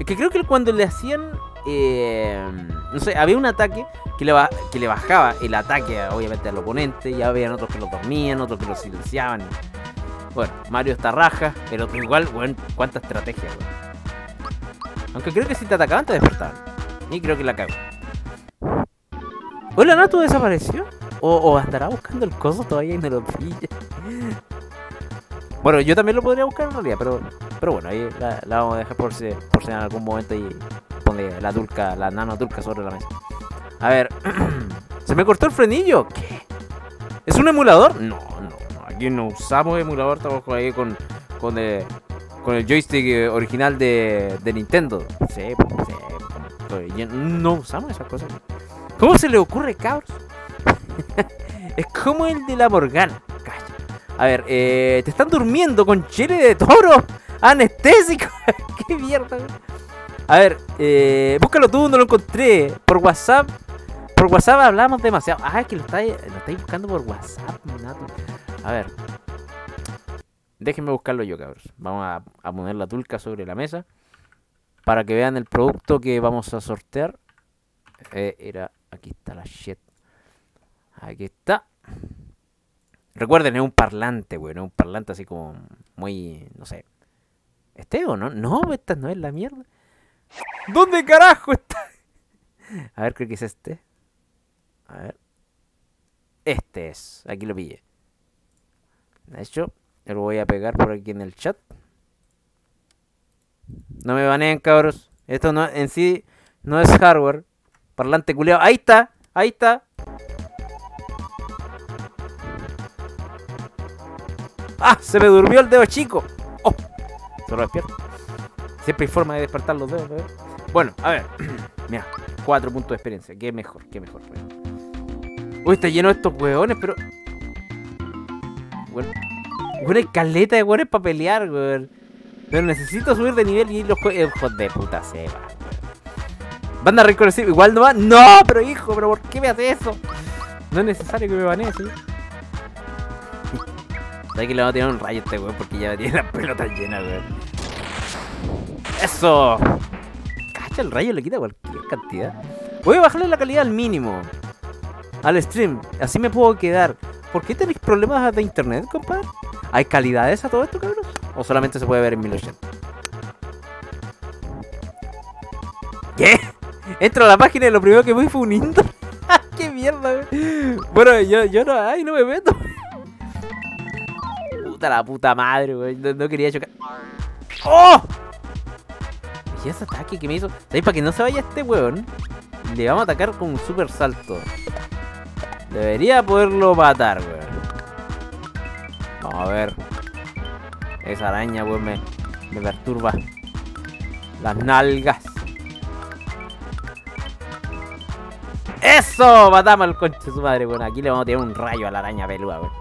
A: Es que creo que cuando le hacían. Eh, no sé, había un ataque que le, que le bajaba el ataque, obviamente, al oponente. Y habían otros que lo dormían, otros que lo silenciaban. Bueno, Mario está raja. El otro igual, weón, cuánta estrategia. Aunque creo que si te atacaban te despertaban. Y creo que la cago. Hola, Nato desapareció. O, o andará buscando el coso todavía y no lo pilla. Bueno, yo también lo podría buscar en realidad, pero, pero bueno, ahí la, la vamos a dejar por si, por si en algún momento y la dulca, la nano dulca sobre la mesa. A ver, se me cortó el frenillo. ¿Qué? ¿Es un emulador? No, no, no. Aquí no usamos emulador, estamos ahí con, con, eh, con el joystick eh, original de, de Nintendo. Sí, pues, sí, pues, no usamos esas cosas. ¿Cómo se le ocurre, cabros? es como el de la Morgana. Calla. A ver, eh, te están durmiendo con chile de toro. Anestésico. Qué mierda. A ver, eh, búscalo tú, no lo encontré. Por WhatsApp. Por WhatsApp hablamos demasiado. Ah, es que lo estáis, lo estáis buscando por WhatsApp, Nato. A ver. Déjenme buscarlo yo, cabros. Vamos a, a poner la tulca sobre la mesa. Para que vean el producto que vamos a sortear. Eh, era. Aquí está la shit. Aquí está. Recuerden, es un parlante, güey. No es un parlante así como muy. No sé. ¿Este o no? No, esta no es la mierda. ¿Dónde carajo está? A ver, creo que es este. A ver. Este es. Aquí lo pillé. De hecho, lo voy a pegar por aquí en el chat. No me baneen, cabros. Esto no en sí no es hardware. Parlante culeado. Ahí está. Ahí está. ¡Ah! Se me durmió el dedo chico. ¡Oh! Solo despierto. Siempre hay forma de despertar los dedos, ¿verdad? Bueno, a ver. Mira, cuatro puntos de experiencia. Qué mejor, qué mejor, weón. Uy, está lleno de estos hueones, pero. Bueno, hay caleta de hueones para pelear, weón. Pero necesito subir de nivel y los juegos. Hijos de puta se va, weón. Banda reconocible. Igual no va. ¡No! Pero hijo, pero ¿por qué me hace eso? No es necesario que me banee, ¿sí? ¿Sabes que le vamos a tirar un rayo este weón? Porque ya tiene las pelotas llenas, weón. ¡Eso! Cacha, el rayo le quita cualquier cantidad. Voy a bajarle la calidad al mínimo. Al stream. Así me puedo quedar. ¿Por qué tenéis problemas de internet, compadre? ¿Hay calidades a todo esto, cabros? ¿O solamente se puede ver en 1080? ¿Qué? Entro a la página y lo primero que vi fue un Indo. ¡Qué mierda, güey! Bueno, yo, yo no, ay, no me meto. Puta la puta madre, güey. No quería chocar. ¡Oh! ¿Y ese ataque que me hizo? ¿Sabéis? Para que no se vaya este weón, le vamos a atacar con un super salto. Debería poderlo matar, weón. Vamos a ver. Esa araña, weón, me, perturba. Las nalgas. ¡Eso! Matamos al conche su madre, weón. Aquí le vamos a tirar un rayo a la araña peluda, weón.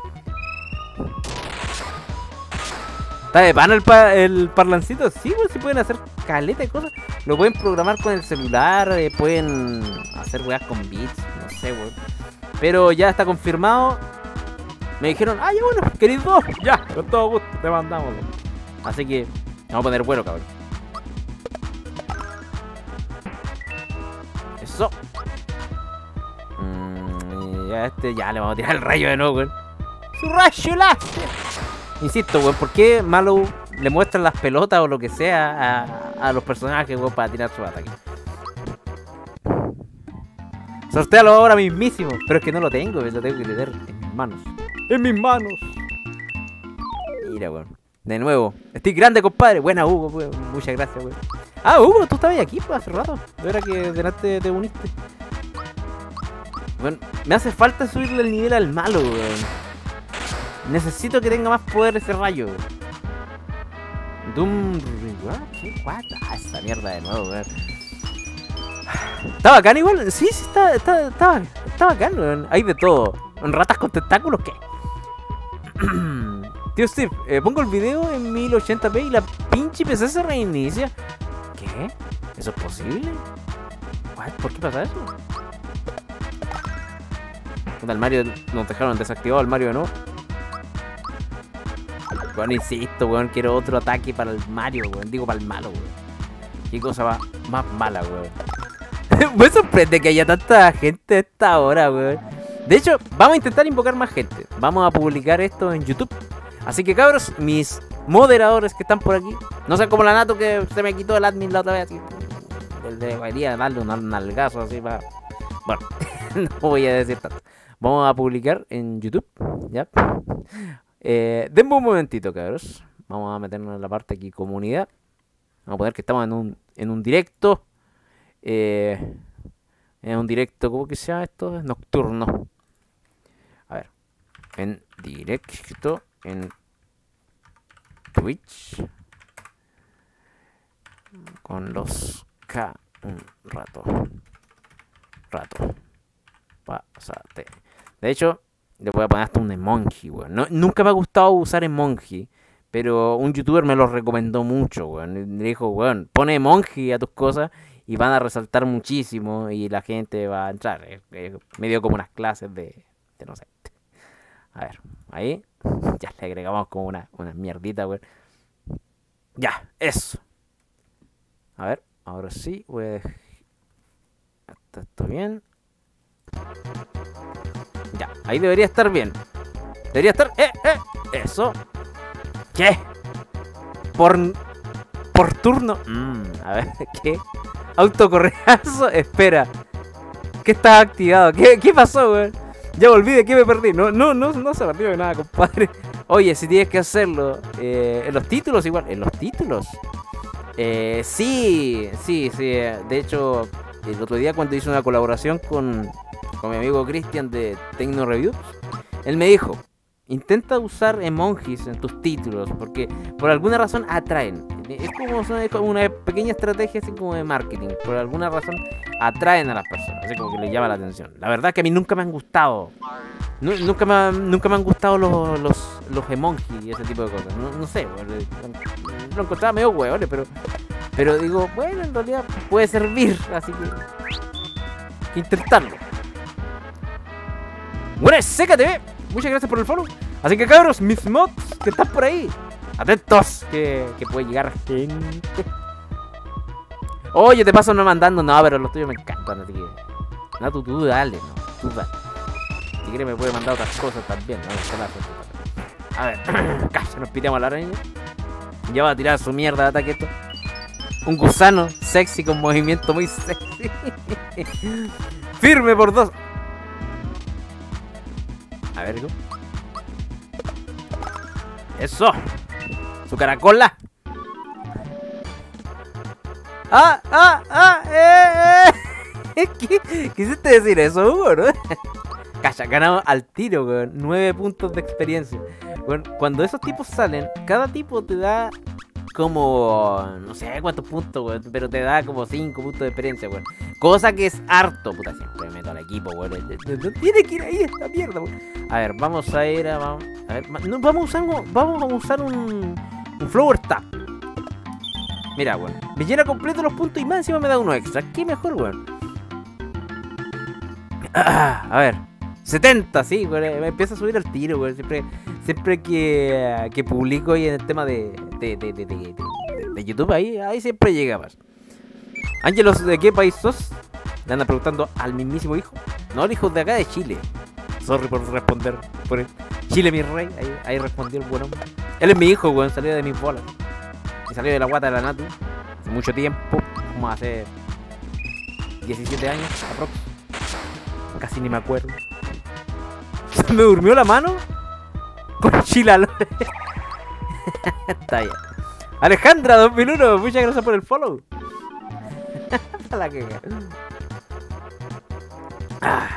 A: ¿Está de pana el, el parlancito? Sí, pues sí pueden hacer caleta de cosas. Lo pueden programar con el celular, eh, pueden hacer weas con bits, no sé, weón. Pero ya está confirmado. Me dijeron, ah, ya bueno, queréis. Ya, con todo gusto, te mandamos. Así que, vamos a poner bueno, cabrón. Eso. Mm, ya este, ya le vamos a tirar el rayo de nuevo, weón.
D: ¡Su rayo láser!
A: Insisto, weón, ¿por qué Malo le muestran las pelotas o lo que sea a, a los personajes, weón, para tirar su ataque? Sortealo ahora mismísimo. Pero es que no lo tengo, lo tengo que tener en mis manos.
C: En mis manos.
A: Mira, weón. De nuevo. Estoy grande, compadre. Buena, Hugo, weón. Muchas gracias, weón. Ah, Hugo, tú estabas aquí pues, hace rato. De verdad que delante te uniste. Bueno, me hace falta subirle el nivel al malo, weón. Necesito que tenga más poder ese rayo, weón. Doom ¿qué? What? Ah, esa mierda de nuevo, weón. ¿Está bacán igual? Sí, sí, está, está, está, bacán, weón. Hay de todo. ¿Ratas con tentáculos qué? Tío Steve, eh, pongo el video en 1080p y la pinche PC se reinicia. ¿Qué? ¿Eso es posible? What? ¿Por qué pasa eso? El Mario nos dejaron desactivado el Mario de nuevo. Bueno, insisto, weón, quiero otro ataque para el Mario, weón. Digo para el malo, weón. Qué cosa va más mala, weón. Me sorprende que haya tanta gente a esta hora, weón. De hecho, vamos a intentar invocar más gente. Vamos a publicar esto en YouTube. Así que cabros, mis moderadores que están por aquí, no sean como la Nato que se me quitó el admin la otra vez. Así, debería darle un nalgazo así para... Bueno, no voy a decir tanto. Vamos a publicar en YouTube, ¿ya? Eh, denme un momentito, cabros. Vamos a meternos en la parte aquí, comunidad. Vamos a poner que estamos en un, en un directo. Eh, en un directo, ¿cómo que se llama esto? Nocturno. A ver. En directo en Twitch. Con los K. Un rato. Rato. Pásate. De hecho, le voy a poner hasta un emoji, weón. No- nunca me ha gustado usar emoji. Pero un youtuber me lo recomendó mucho, weón. Me dijo, weón, pone emoji a tus cosas y van a resaltar muchísimo y la gente va a entrar. Eh, me dio como unas clases de, de no sé. A ver, ahí. Ya le agregamos como una, una mierdita, weón. Ya, eso. A ver, ahora sí, voy a dejar esto, esto bien. Ya, ahí debería estar bien. Debería estar... ¡Eh, eh! Eso. ¿Qué? Por... Por turno... Mm, a ver, ¿qué? Autocorreazo, espera. ¿Qué está activado? ¿Qué, qué pasó, weón? Ya volví de qué me perdí. No, no, no, no se perdió de nada, compadre. Oye, si tienes que hacerlo. eh, en los títulos igual. En los títulos. Eh, sí, sí, sí. eh, De hecho, el otro día cuando hice una colaboración con, con mi amigo Cristian de Tecno Reviews, él me dijo, intenta usar emojis en tus títulos, porque por alguna razón atraen. Es como, una pequeña estrategia así como de marketing. Por alguna razón atraen a las personas, así como que les llama la atención. La verdad que a mí nunca me han gustado. Nu- nunca, me, nunca me han gustado los, los, emojis y ese tipo de cosas. No, no sé, lo encontraba medio hueones, pero, pero digo, bueno, en realidad puede servir, así que, que intentarlo. Bueno, Seca TV, muchas gracias por el follow. Así que cabros, mis mods que están por ahí, atentos, que, que puede llegar gente. Oye, te paso no mandando, no, pero los tuyos me encantan, así que. No, tú, tú dale, no, tú dale. Si quieres me puede mandar otras cosas también. A ver, calla, nos piteamos a la araña. Ya va a tirar su mierda de ataque esto. Un gusano sexy con movimiento muy sexy. Firme por dos. A ver, ¿cómo? Eso. Su caracola. Ah, ah, ah, eh, eh. ¿Qué? ¿Quisiste decir eso, Hugo, no? Calla, ganamos al tiro, weón. 9 puntos de experiencia. Weón, cuando esos tipos salen, cada tipo te da como. No sé cuántos puntos, weón. Pero te da como 5 puntos de experiencia, weón. Cosa que es harto, puta. Siempre me meto al equipo, weón. No tiene que ir ahí esta mierda, weón. A ver, vamos a ir a. Vamos, A ver, vamos a usar, vamos a usar un, un Flower Tap. Mira, weón. Me llena completo los puntos y más encima me da uno extra. ¿Qué mejor, weón? A ver. 70, sí, eh, Me empieza a subir el tiro, weón. Siempre, siempre que, que publico ahí en el tema de, de, de, de, YouTube, ahí, ahí siempre llega más. Ángelos, ¿de qué país sos? Le anda preguntando al mismísimo hijo. No, el hijo de acá de Chile. Sorry por responder por. Chile, mi rey. Ahí, ahí respondió el buen hombre. Él es mi hijo, weón. Salió de mis bolas. Y salió de la guata de la Nati. Hace mucho tiempo. Como hace 17 años, aprox. Casi ni me acuerdo. Me durmió la mano con chilalo. Está bien. Alejandra 2001, muchas gracias por el follow. La Ah,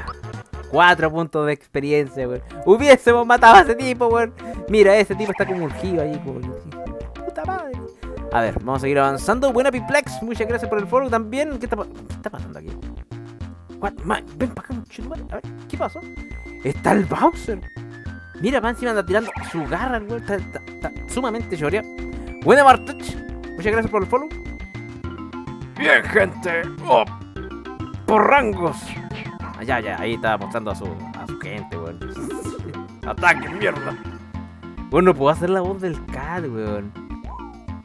A: cuatro puntos de experiencia, weón. Hubiésemos matado a ese tipo, weón. Mira, ese tipo está como urgido ahí, weón. Puta madre. A ver, vamos a seguir avanzando. Buena Piplex, muchas gracias por el follow también. ¿Qué está, qué está pasando aquí? Ven para acá. A ver, ¿qué pasó? Está el Bowser. Mira, más encima anda tirando su garra, weón. Está, sumamente choreado. Buena Martuch, muchas gracias por el follow. Bien, gente. Por rangos. Ah, ya, ahí estaba mostrando a su, a su gente, weón. Ataque, mierda. Bueno, puedo hacer la voz del cat, weón.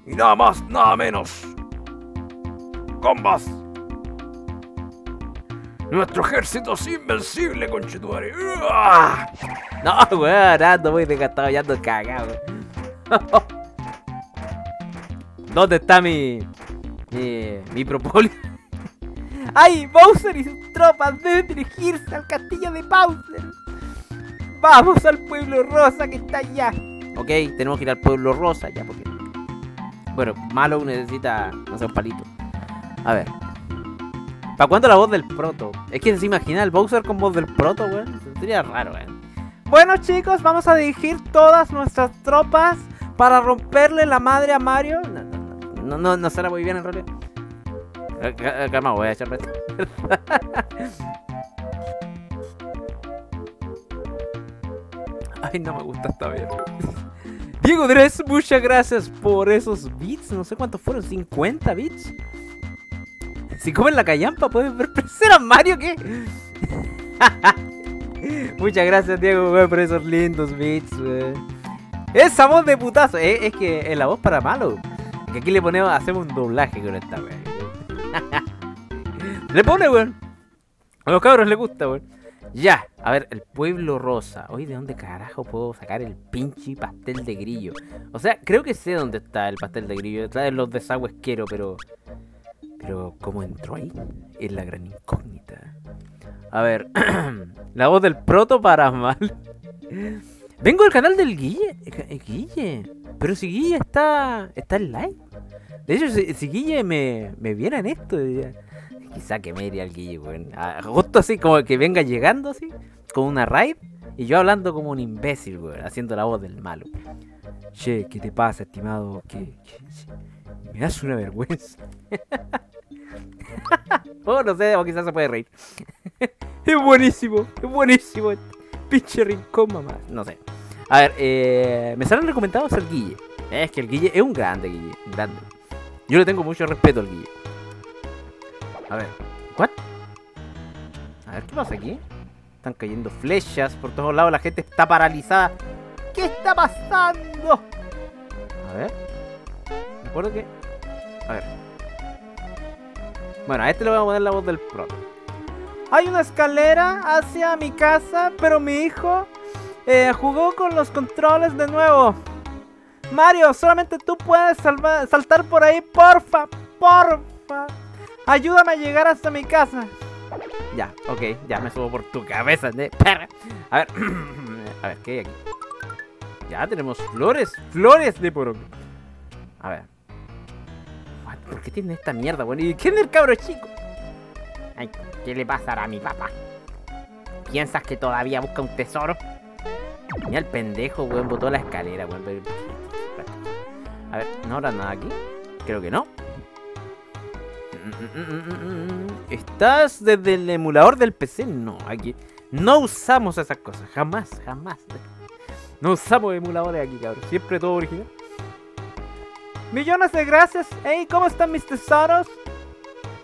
A: Y nada más, nada menos. Combas. Nuestro ejército es invencible, conchetuare. ¡Uah! No, weón, ando muy desgastado, ya ando cagado. ¿Dónde está mi. mi. mi propóleo?
D: ¡Ay! Bowser y sus tropas deben dirigirse al castillo de Bowser. Vamos al pueblo rosa que está allá.
A: Ok, tenemos que ir al pueblo rosa ya porque. Bueno, Malo necesita, no sé, un palito. A ver. ¿Para cuándo la voz del proto? Es que se imagina el Bowser con voz del proto, weón. Sería raro, weón.
D: Bueno chicos, vamos a dirigir todas nuestras tropas para romperle la madre a Mario.
A: No, no, no, no, no, suena muy bien en realidad. Eh, ca- Calma, voy a echar reto. Ay, no me gusta esta vez. Diego Dres, muchas gracias por esos bits. No sé cuántos fueron, 50 bits. Si comen la callampa, puedes ver crecer a Mario, ¿qué? muchas gracias, Diego, weón, por esos lindos bits, weón. Esa voz de putazo, eh, es que es la voz para malo. Que aquí le ponemos, hacemos un doblaje con esta weón. le pone, weón. A los cabros les gusta, weón. Ya, a ver, el pueblo rosa. Hoy, ¿de dónde carajo puedo sacar el pinche pastel de grillo? O sea, creo que sé dónde está el pastel de grillo. Está los desagües quiero, pero. Pero, ¿cómo entró ahí? Es la gran incógnita. A ver, la voz del proto para mal. Vengo del canal del Guille. Eh, Guille. Pero si Guille está. está en live. De hecho, si, Guille me, me viera en esto, quizá que me iría al Guille, weón. Justo así, como que venga llegando así, con una raid, y yo hablando como un imbécil, weón, haciendo la voz del malo. Che, ¿qué te pasa, estimado? ¿Qué, qué- Me das una vergüenza. oh, no sé, o quizás se puede reír. es buenísimo, es buenísimo. Pinche rincón, mamá. No sé. A ver, eh, me salen recomendados el Guille. Es que el Guille es un grande, Guille. Grande. Yo le tengo mucho respeto al Guille. A ver, ¿what? A ver, ¿qué pasa aquí? Están cayendo flechas por todos lados, la gente está paralizada.
D: ¿Qué está pasando?
A: A ver. Me acuerdo que. A ver. Bueno, a este le voy a poner la voz del pro.
D: Hay una escalera hacia mi casa, pero mi hijo eh, jugó con los controles de nuevo. Mario, solamente tú puedes saltar por ahí, porfa, porfa. Ayúdame a llegar hasta mi casa.
A: Ya, ok, ya me subo por tu cabeza de perra. A ver, a ver, ¿qué hay aquí? Ya tenemos flores, flores de poro. A ver. ¿Por qué tiene esta mierda, weón? ¿Y quién es el cabro chico? Ay, ¿qué le pasará a mi papá? ¿Piensas que todavía busca un tesoro? Mira el pendejo, weón, botó la escalera, weón. A ver, ¿no habrá nada aquí? Creo que no. ¿Estás desde el emulador del PC? No, aquí no usamos esas cosas, jamás, jamás. No usamos emuladores aquí, cabrón. Siempre todo original.
D: Millones de gracias. Hey, ¿cómo están mis tesoros?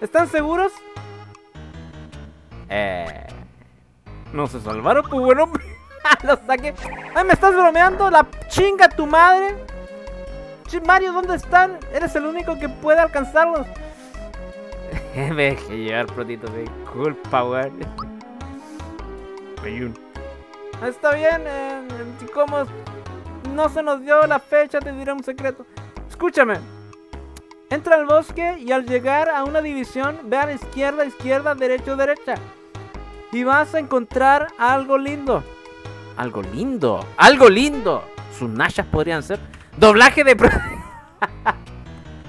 D: ¿Están seguros?
A: Eh. No se salvaron, pues buen hombre.
D: Los saqué. Ay, ¿me estás bromeando? La chinga tu madre. Mario, ¿dónde están? Eres el único que puede alcanzarlos.
A: Me dejé llevar, protito. Disculpa, weón.
D: Está bien, eh, como no se nos dio la fecha, te diré un secreto. Escúchame. Entra al bosque y al llegar a una división, ve a la izquierda, izquierda, derecho, derecha. Y vas a encontrar algo lindo.
A: Algo lindo. Algo lindo. Sus nashas podrían ser. Doblaje de. ¿Por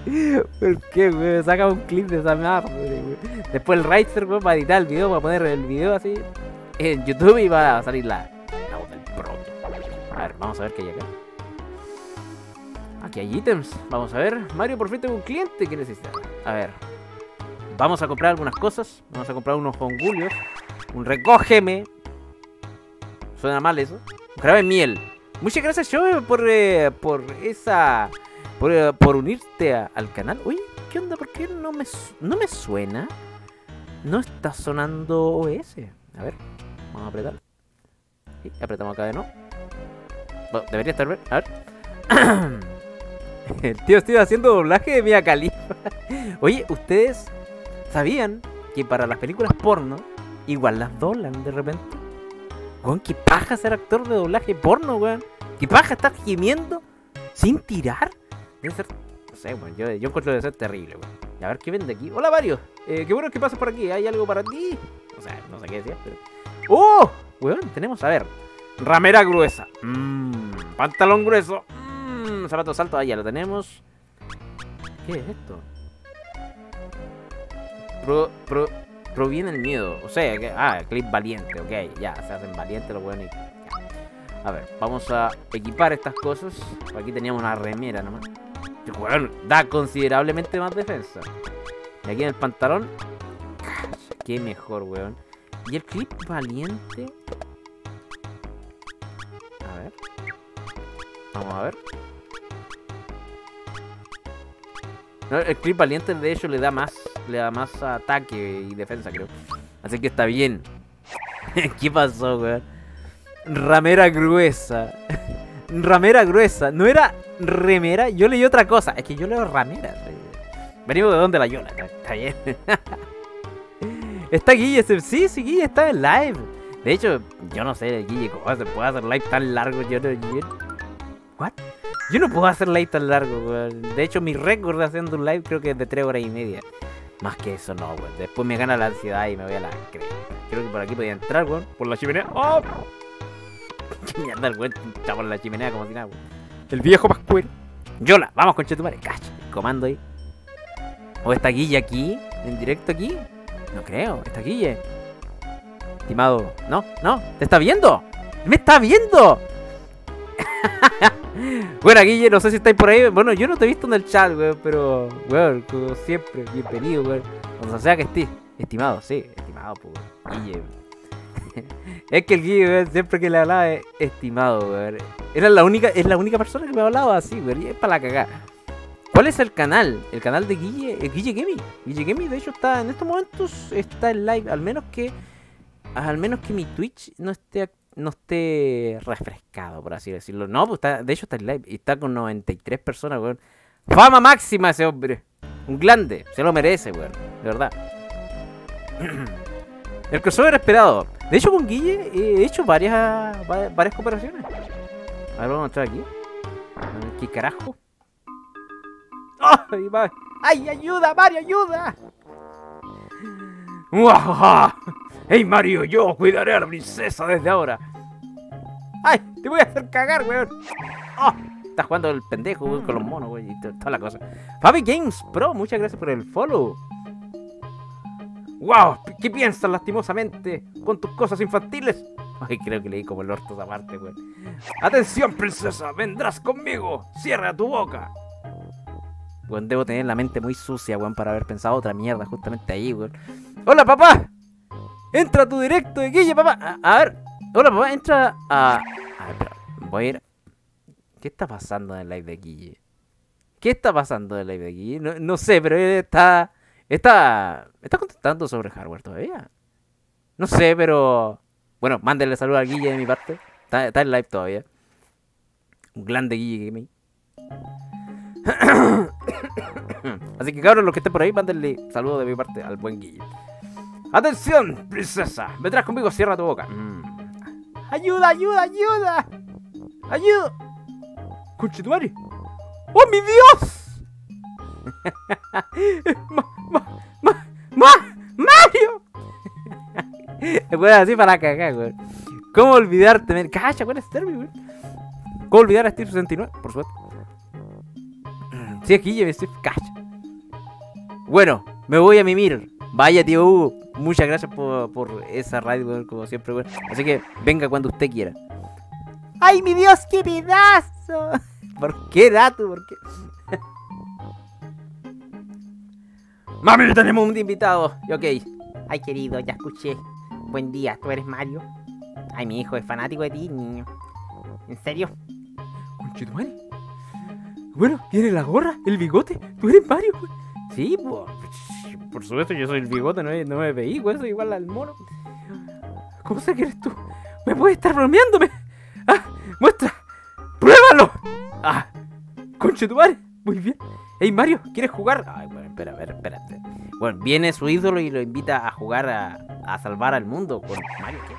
A: qué, güey? Saca un clip de esa madre, güey. Después el Razer, güey, va a editar el video, va a poner el video así en YouTube y va a salir la, la voz del proto. A ver, vamos a ver qué acá. Aquí hay ítems. Vamos a ver. Mario, por fin tengo un cliente que necesita. A ver. Vamos a comprar algunas cosas. Vamos a comprar unos hongulios. Un recógeme. Suena mal eso. Un miel. Muchas gracias, Joe, por, eh, por esa. Por, eh, por unirte al canal. Oye, ¿qué onda? ¿Por qué no me, no me suena? No está sonando OS. A ver, vamos a apretar. Sí, apretamos acá de nuevo. Bueno, debería estar. A ver. El tío estoy haciendo doblaje de Mia Khalifa. Oye, ¿ustedes sabían que para las películas porno igual las doblan de repente? Weón, qué paja ser actor de doblaje porno, weón. Qué paja estar gimiendo sin tirar. Debe ser, no sé, weón. Yo, yo encuentro debe ser terrible, weón. A ver qué vende aquí. Hola, Mario. Eh, qué bueno que pases por aquí. ¿Hay algo para ti? O sea, no sé qué decir, pero. ¡Oh! Weón, tenemos, a ver. Ramera gruesa. Mmm. Pantalón grueso. Mmm. Zapatos altos. Ah, ya lo tenemos. ¿Qué es esto? Pro, pro, proviene el miedo. O sea, que, ah, clip valiente, ok. Ya, se hacen valientes los buenos. A ver, vamos a equipar estas cosas. Aquí teníamos una remera nomás. Que, weón, da considerablemente más defensa. Y aquí en el pantalón. Qué mejor, weón. Y el clip valiente. A ver. Vamos a ver. El clip valiente de hecho le da más. Le da más ataque y defensa, creo. Así que está bien. ¿Qué pasó, weón? Ramera gruesa. Ramera gruesa. ¿No era remera? Yo leí otra cosa. Es que yo leo ramera. Venimos de donde la Yola. Está, bien. está Guille. Sí, sí, Guille está en live. De hecho, yo no sé, Guille, cómo se puede hacer live tan largo. Yo no. Yo, ¿What? Yo no puedo hacer live tan largo, weón. De hecho, mi récord de haciendo un live creo que es de 3 horas y media. Más que eso, no, weón. Después me gana la ansiedad y me voy a la crema. Creo que por aquí podía entrar, weón. Por la chimenea. ¡Oh! Qué mierda, el weón. Está por la chimenea como si nada, weón. El viejo pascuero. Yola, vamos con Chetumare. Cacha. Comando ahí. ¿O está Guille aquí? ¿En directo aquí? No creo. ¿Está Guille? Estimado. No, no. ¿Te está viendo? ¡Me está viendo! bueno, Guille, no sé si estáis por ahí. Bueno, yo no te he visto en el chat, weón. Pero, weón, como siempre, bienvenido, weón. Donde sea que estés. Estimado, sí. Estimado, pues, Guille. es que el Guille, weón, siempre que le hablaba, es estimado, weón. Era la única, es la única persona que me hablaba así, weón. Y es para la cagada. ¿Cuál es el canal? El canal de Guille, eh, Guille Gaming. Guille Gaming, de hecho, está en estos momentos está en live. Al menos que, al menos que mi Twitch no esté, ac- no esté refrescado, por así decirlo. No, pues está, de hecho está en live y está con 93 personas, weón. Fama máxima ese hombre. Un grande, se lo merece, weón. De verdad. El crossover esperado. De hecho, con Guille he hecho varias, va- varias cooperaciones. A ver, vamos a entrar aquí. ¿Qué carajo? ¡Ay,
D: ayuda, Mario, ayuda!
A: ¡Hey Mario! Yo cuidaré a la princesa desde ahora.
D: ¡Ay, te voy a hacer cagar, weón!
A: ¡Oh! Está jugando el pendejo güey, con los monos, güey, y to- toda la cosa. Fabi Games Pro, muchas gracias por el follow. ¡Wow! ¿Qué piensas lastimosamente con tus cosas infantiles? Ay, creo que leí como el orto esa parte, güey. ¡Atención, princesa! ¡Vendrás conmigo! ¡Cierra tu boca! Weón, debo tener la mente muy sucia, weón, para haber pensado otra mierda justamente ahí, weón. ¡Hola, papá! Entra a tu directo de Guille, papá. A, a ver. Hola, papá, entra a. A ver. Voy a ir. ¿Qué está pasando en el live de Guille? ¿Qué está pasando en el live de Guille? No, no sé, pero él está. Está. Está contestando sobre hardware todavía. No sé, pero. Bueno, mándenle saludos a Guille de mi parte. Está, está en live todavía. Un grande Guille Gaming. Así que cabros, los que estén por ahí, mándenle saludos de mi parte al buen Guille. ¡Atención, princesa! Vendrás conmigo, cierra tu boca. Mm.
D: ¡Ayuda, ayuda, ayuda! ¡Ayuda!
C: ¡Conchetumare! ¡Oh, mi Dios! ¡Ma, ma, ma, ma, Mario!
A: Así para cagar, weón. ¿Cómo olvidarte? men? Cacha, ¿cuál es Termi, weón? ¿Cómo olvidar a Steve 69? Por suerte. Sí, aquí lleve Steve, cacha. Bueno, me voy a mimir. Vaya, tío Hugo. Muchas gracias por, por esa radio, weón, como siempre, weón. Así que venga cuando usted quiera.
D: ¡Ay, mi Dios, qué pedazo!
A: ¿Por qué, Dato? ¿Por qué? Mami, tenemos un invitado. Y Ok.
D: Ay, querido, ya escuché. Buen día, ¿tú eres Mario? Ay, mi hijo es fanático de ti, niño. ¿En serio?
C: ¡Conchetumare! Bueno, ¿tiene la gorra? ¿El bigote? ¿Tú eres Mario, weón?
A: Sí, pues. Por supuesto, yo soy el bigote, no, no me veí, weón. Soy igual al mono.
C: ¿Cómo sé que eres tú? ¿Me puedes estar bromeándome? ¡Ah! ¡Muestra! ¡Pruébalo! ¡Ah! ¡Conchetumare! Muy bien. Ey, Mario, ¿quieres jugar?
A: Ay, bueno, espera, a ver, espérate. Bueno, viene su ídolo y lo invita a jugar a, a salvar al mundo con Mario. ¿qué?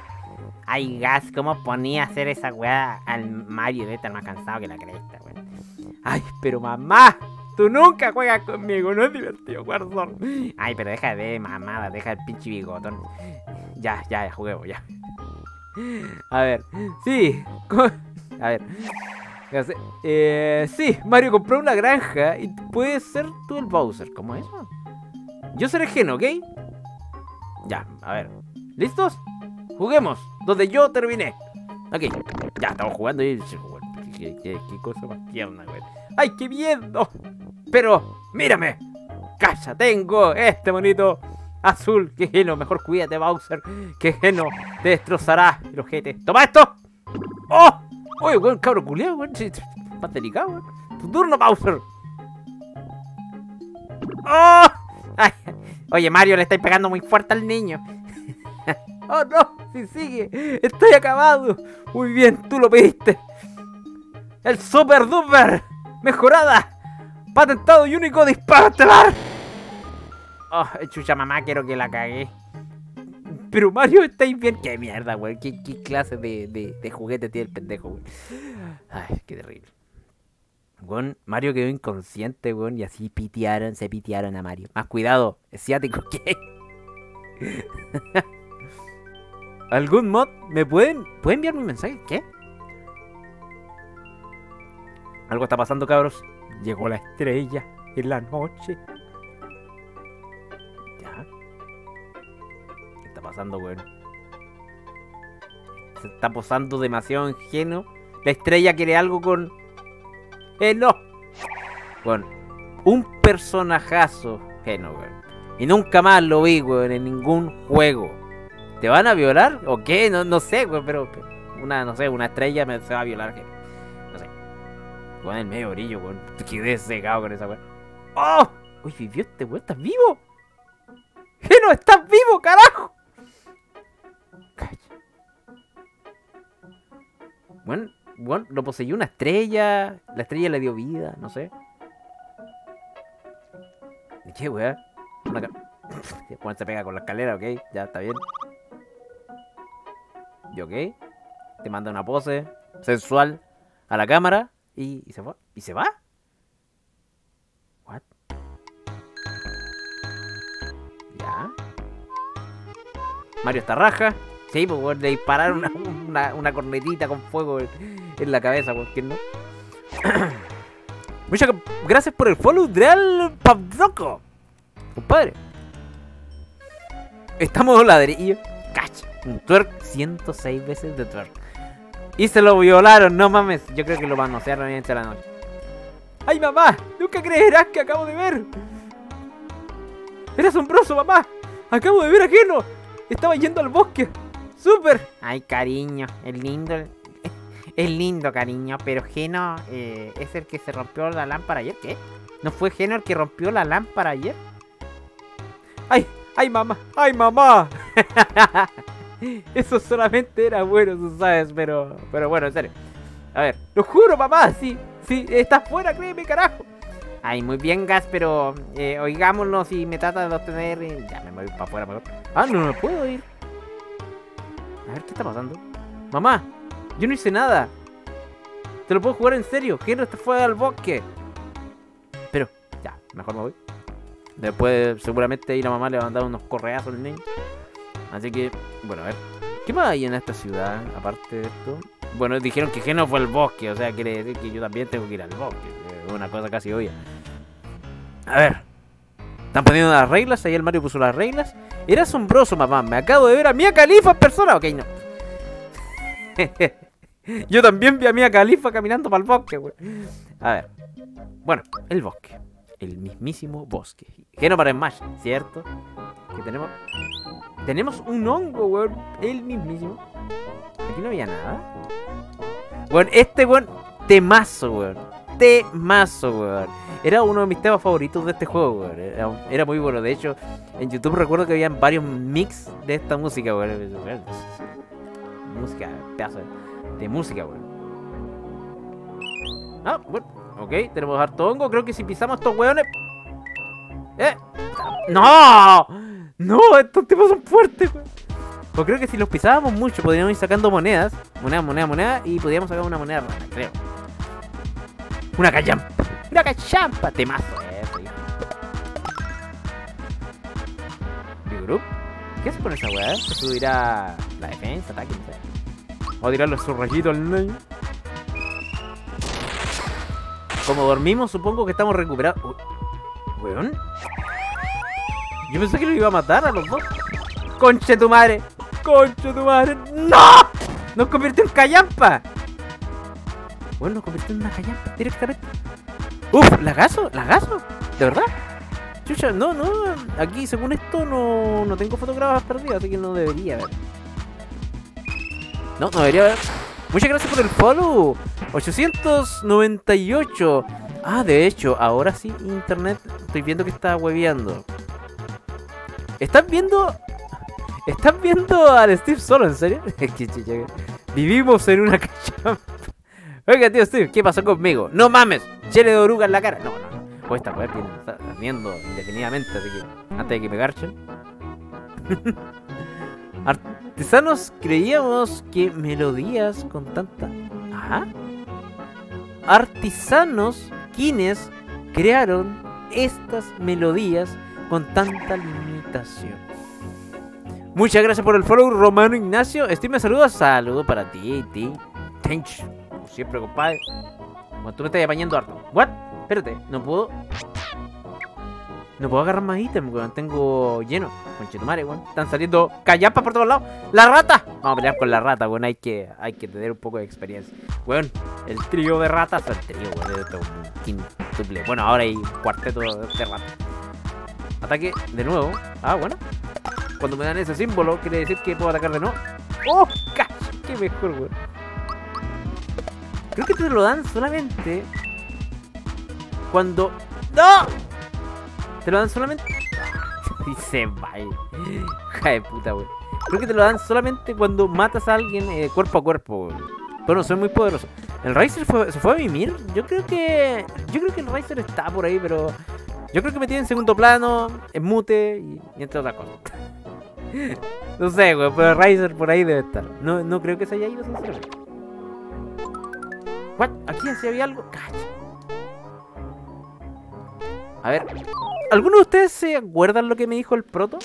D: Ay, Gas, ¿cómo ponía hacer esa weá al Mario? Debe estar más cansado que la cresta, weón.
C: Ay, pero mamá, tú nunca juegas conmigo, no es divertido, guardón.
D: Ay, pero deja de mamada, deja el pinche bigotón.
A: Ya, ya, ya, juguemos, ya. A ver, sí. A ver. Eh, sí, Mario compró una granja y puedes ser tú el Bowser. ¿Cómo es eso? Yo seré Geno, ¿ok? Ya, a ver. ¿Listos? Juguemos, donde yo terminé. Ok, ya estamos jugando y. ¿Qué, qué- qué cosa más tierna, güey. ¡Ay, qué miedo! Pero, mírame. ¡Calla! Tengo este bonito azul. Que Geno, mejor cuídate, Bowser. Que Geno te destrozará el ojete. ¡Toma esto! ¡Oh! Oye, weón, cabro culiado, weón. Más delicado, weón. Tu turno, Bowser. ¡Oh!
D: Ay, oye, Mario, le estáis pegando muy fuerte al niño.
A: ¡Oh, no! ¡Sí sigue! ¡Estoy acabado! Muy bien, tú lo pediste. ¡El Super Duper! ¡Mejorada! ¡Patentado y único disparo estelar!
D: Oh, chucha mamá, quiero que la cagué.
A: Pero Mario, ¿estáis bien? ¡Qué mierda, weón! ¿Qué, clase de, de, juguete tiene el pendejo, weón? Ay, qué terrible. Weón, Mario quedó inconsciente, weón, y así pitearon, se pitearon a Mario. Más cuidado, es ciático, ¿qué? ¿Algún mod? ¿Me pueden, pueden enviarme un mensaje? ¿Qué? Algo está pasando, cabros.
C: Llegó la estrella en la noche.
A: Ya. ¿Qué está pasando, weón? Se está posando demasiado ingenuo. La estrella quiere algo con. ¡Eh, no! Con un personajazo geno, weón. Y nunca más lo vi, weón, en ningún juego. ¿Te van a violar o qué? No, no sé, weón, pero. pero Una, no sé, una estrella me, se va a violar, geno. No. Weón, el medio brillo, weón. Quedé cegado con esa weón. ¡Oh! Uy, vivió este weón, ¿estás vivo? ¡Geno, estás vivo, carajo! Calla. Bueno, bueno, lo poseyó una estrella. La estrella le dio vida, no sé. ¿De qué, weá? Una se pega con la escalera, ok. Ya está bien. Y ok. Te manda una pose sensual a la cámara. Y, se va. ¿Y se va? What? Ya. Mario está raja. Sí, pues weón, de disparar una, una, cornetita con fuego en, la cabeza, weón, ¿quién no? Muchas gra- gracias por el follow, Dreal Pavroco. Compadre. Estamos ladrillo. Cacha. Un twerk 106 veces de twerk. Y se lo violaron, no mames. Yo creo que lo manosearon entre la noche. ¡Ay, mamá! ¡Nunca creerás que acabo de ver! ¡Era asombroso, mamá! ¡Acabo de ver a Geno! Estaba yendo al bosque. ¡Súper!
D: Ay, cariño, el lindo. Es lindo, cariño, pero Geno eh, es el que se rompió la lámpara ayer. ¿Qué? ¿No fue Geno el que rompió la lámpara ayer?
C: ¡Ay! ¡Ay, mamá! ¡Ay, mamá! Eso solamente era bueno, tú sabes, pero. Pero bueno, en serio. A ver, lo juro, mamá, sí, sí, estás fuera, créeme, carajo.
D: Ay, muy bien, Gas, pero eh, oigámonos si me trata de obtener. eh, Ya me voy para afuera mejor.
C: Ah, no, no puedo ir.
D: A ver qué está pasando.
C: Mamá, yo no hice nada. Te lo puedo jugar en serio. Geno te fue al bosque.
A: Pero, ya, mejor me voy. Después, seguramente ahí la mamá le va a mandar unos correazos al niño. Así que, bueno, a ver. ¿Qué más hay en esta ciudad, aparte de esto? Bueno, dijeron que Geno fue al bosque, o sea, quiere decir que yo también tengo que ir al bosque. Una cosa casi obvia. A ver. Están poniendo las reglas, ahí el Mario puso las reglas. Era asombroso, mamá. Me acabo de ver a Mia Khalifa en persona. Ok, no. Yo también vi a Mia Khalifa caminando para el bosque, güey. A ver. Bueno, el bosque. El mismísimo bosque. Geno para Smash, ¿cierto? Que tenemos. Tenemos un hongo, weón. El mismísimo. Aquí no había nada. Bueno, este weón. Temazo, weón. Temazo, weón. Era uno de mis temas favoritos de este juego, weón. Era, era muy bueno. De hecho, en YouTube recuerdo que habían varios mix de esta música, weón. Música, pedazo de música, weón. Ah, bueno. Ok, tenemos harto hongo. Creo que si pisamos estos weones. ¡Eh! ¡No! ¡No! Estos tipos son fuertes, weón. Pues creo que si los pisábamos mucho, podríamos ir sacando monedas. Moneda, moneda, moneda. Y podríamos sacar una moneda rara, creo. Una callampa. Una callampa. Temazo. Eso, hijo. Bigroup. ¿Qué hace con esa weá? ¿Se subirá la defensa, ataque? No sé. A tirarle su rayito al niño. Como dormimos, supongo que estamos recuperados. Weón. Yo pensé que lo iba a matar a los dos. ¡Conche tu madre! ¡Conche tu madre! ¡No! Nos convirtió en callampa. Bueno, nos convirtió en una callampa directamente. ¡Uf! ¿Lagazo? ¿Lagazo? ¿De verdad? Chucha, no, no. Aquí, según esto, no, no tengo fotogramas perdidos, así que no debería haber. No, no debería haber. Muchas gracias por el follow. 898. Ah, de hecho, ahora sí, internet. Estoy viendo que está hueveando. ¿Estás viendo? ¿Estás viendo al Steve solo, en serio? Vivimos en una cachampa. Oiga, tío Steve, ¿qué pasó conmigo? No mames, chile de oruga en la cara. No, no, no. O esta weá está ardiendo indefinidamente, así que antes de que me garchen. Artesanos creíamos que melodías con tanta. Ajá. Artesanos quienes crearon estas melodías con tanta limitación. Muchas gracias por el follow, Romano Ignacio. Steve me saluda. Saludo para ti, ti. Thanks. Como siempre, compadre. Como tú me estás apañando harto. What? Espérate, no puedo. No puedo agarrar más ítems, weón. Tengo lleno. Conchetumare, weón. Están saliendo callampas por todos lados. ¡La rata! Vamos a pelear con la rata, weón. Hay que, hay que tener un poco de experiencia. Weón, el trío de ratas. El trío, weón. Bueno, ahora hay cuarteto de ratas. Ataque de nuevo. Ah, bueno. Cuando me dan ese símbolo, quiere decir que puedo atacar de nuevo. ¡Oh! ¡Qué mejor, weón! Creo que te lo dan solamente cuando. ¡No! Te lo dan solamente. Dice, bye. Hija de puta, weón. Creo que te lo dan solamente cuando matas a alguien eh, cuerpo a cuerpo, weón. Pero no soy muy poderoso. ¿El Riser fue, se fue a mimir? Yo creo que. Yo creo que el Riser está por ahí, pero. Yo creo que me tiene en segundo plano, en mute y, entre otras cosas. no sé, weón, pero el Riser por ahí debe estar. No, no creo que se haya ido, sinceramente. What? ¿Aquí así había algo? Cacha. A ver. ¿Alguno de ustedes se acuerdan lo que me dijo el proto?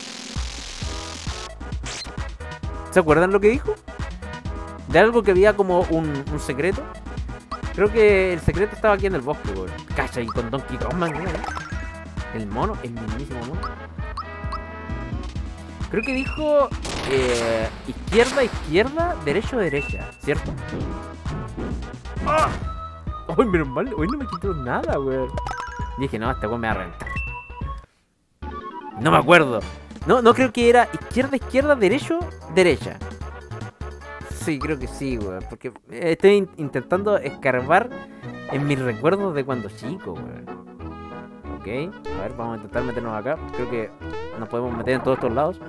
A: ¿Se acuerdan lo que dijo? De algo que había como un, secreto. Creo que el secreto estaba aquí en el bosque, weón. Cacha, y con Donkey Kong, man, weón. El mono, el mismísimo mono. Creo que dijo eh, izquierda, izquierda, derecho, derecha, ¿cierto? ¡Ah! ¡Ay, menos mal! Hoy no me quitó nada, weón. Dije, no, este weón me va a reventar. No me acuerdo. No, no creo que era izquierda, izquierda, derecho, derecha. Sí, creo que sí, weón. Porque estoy in- intentando escarbar en mis recuerdos de cuando chico, weón. Ok, a ver, vamos a intentar meternos acá. Creo que nos podemos meter en todos estos lados.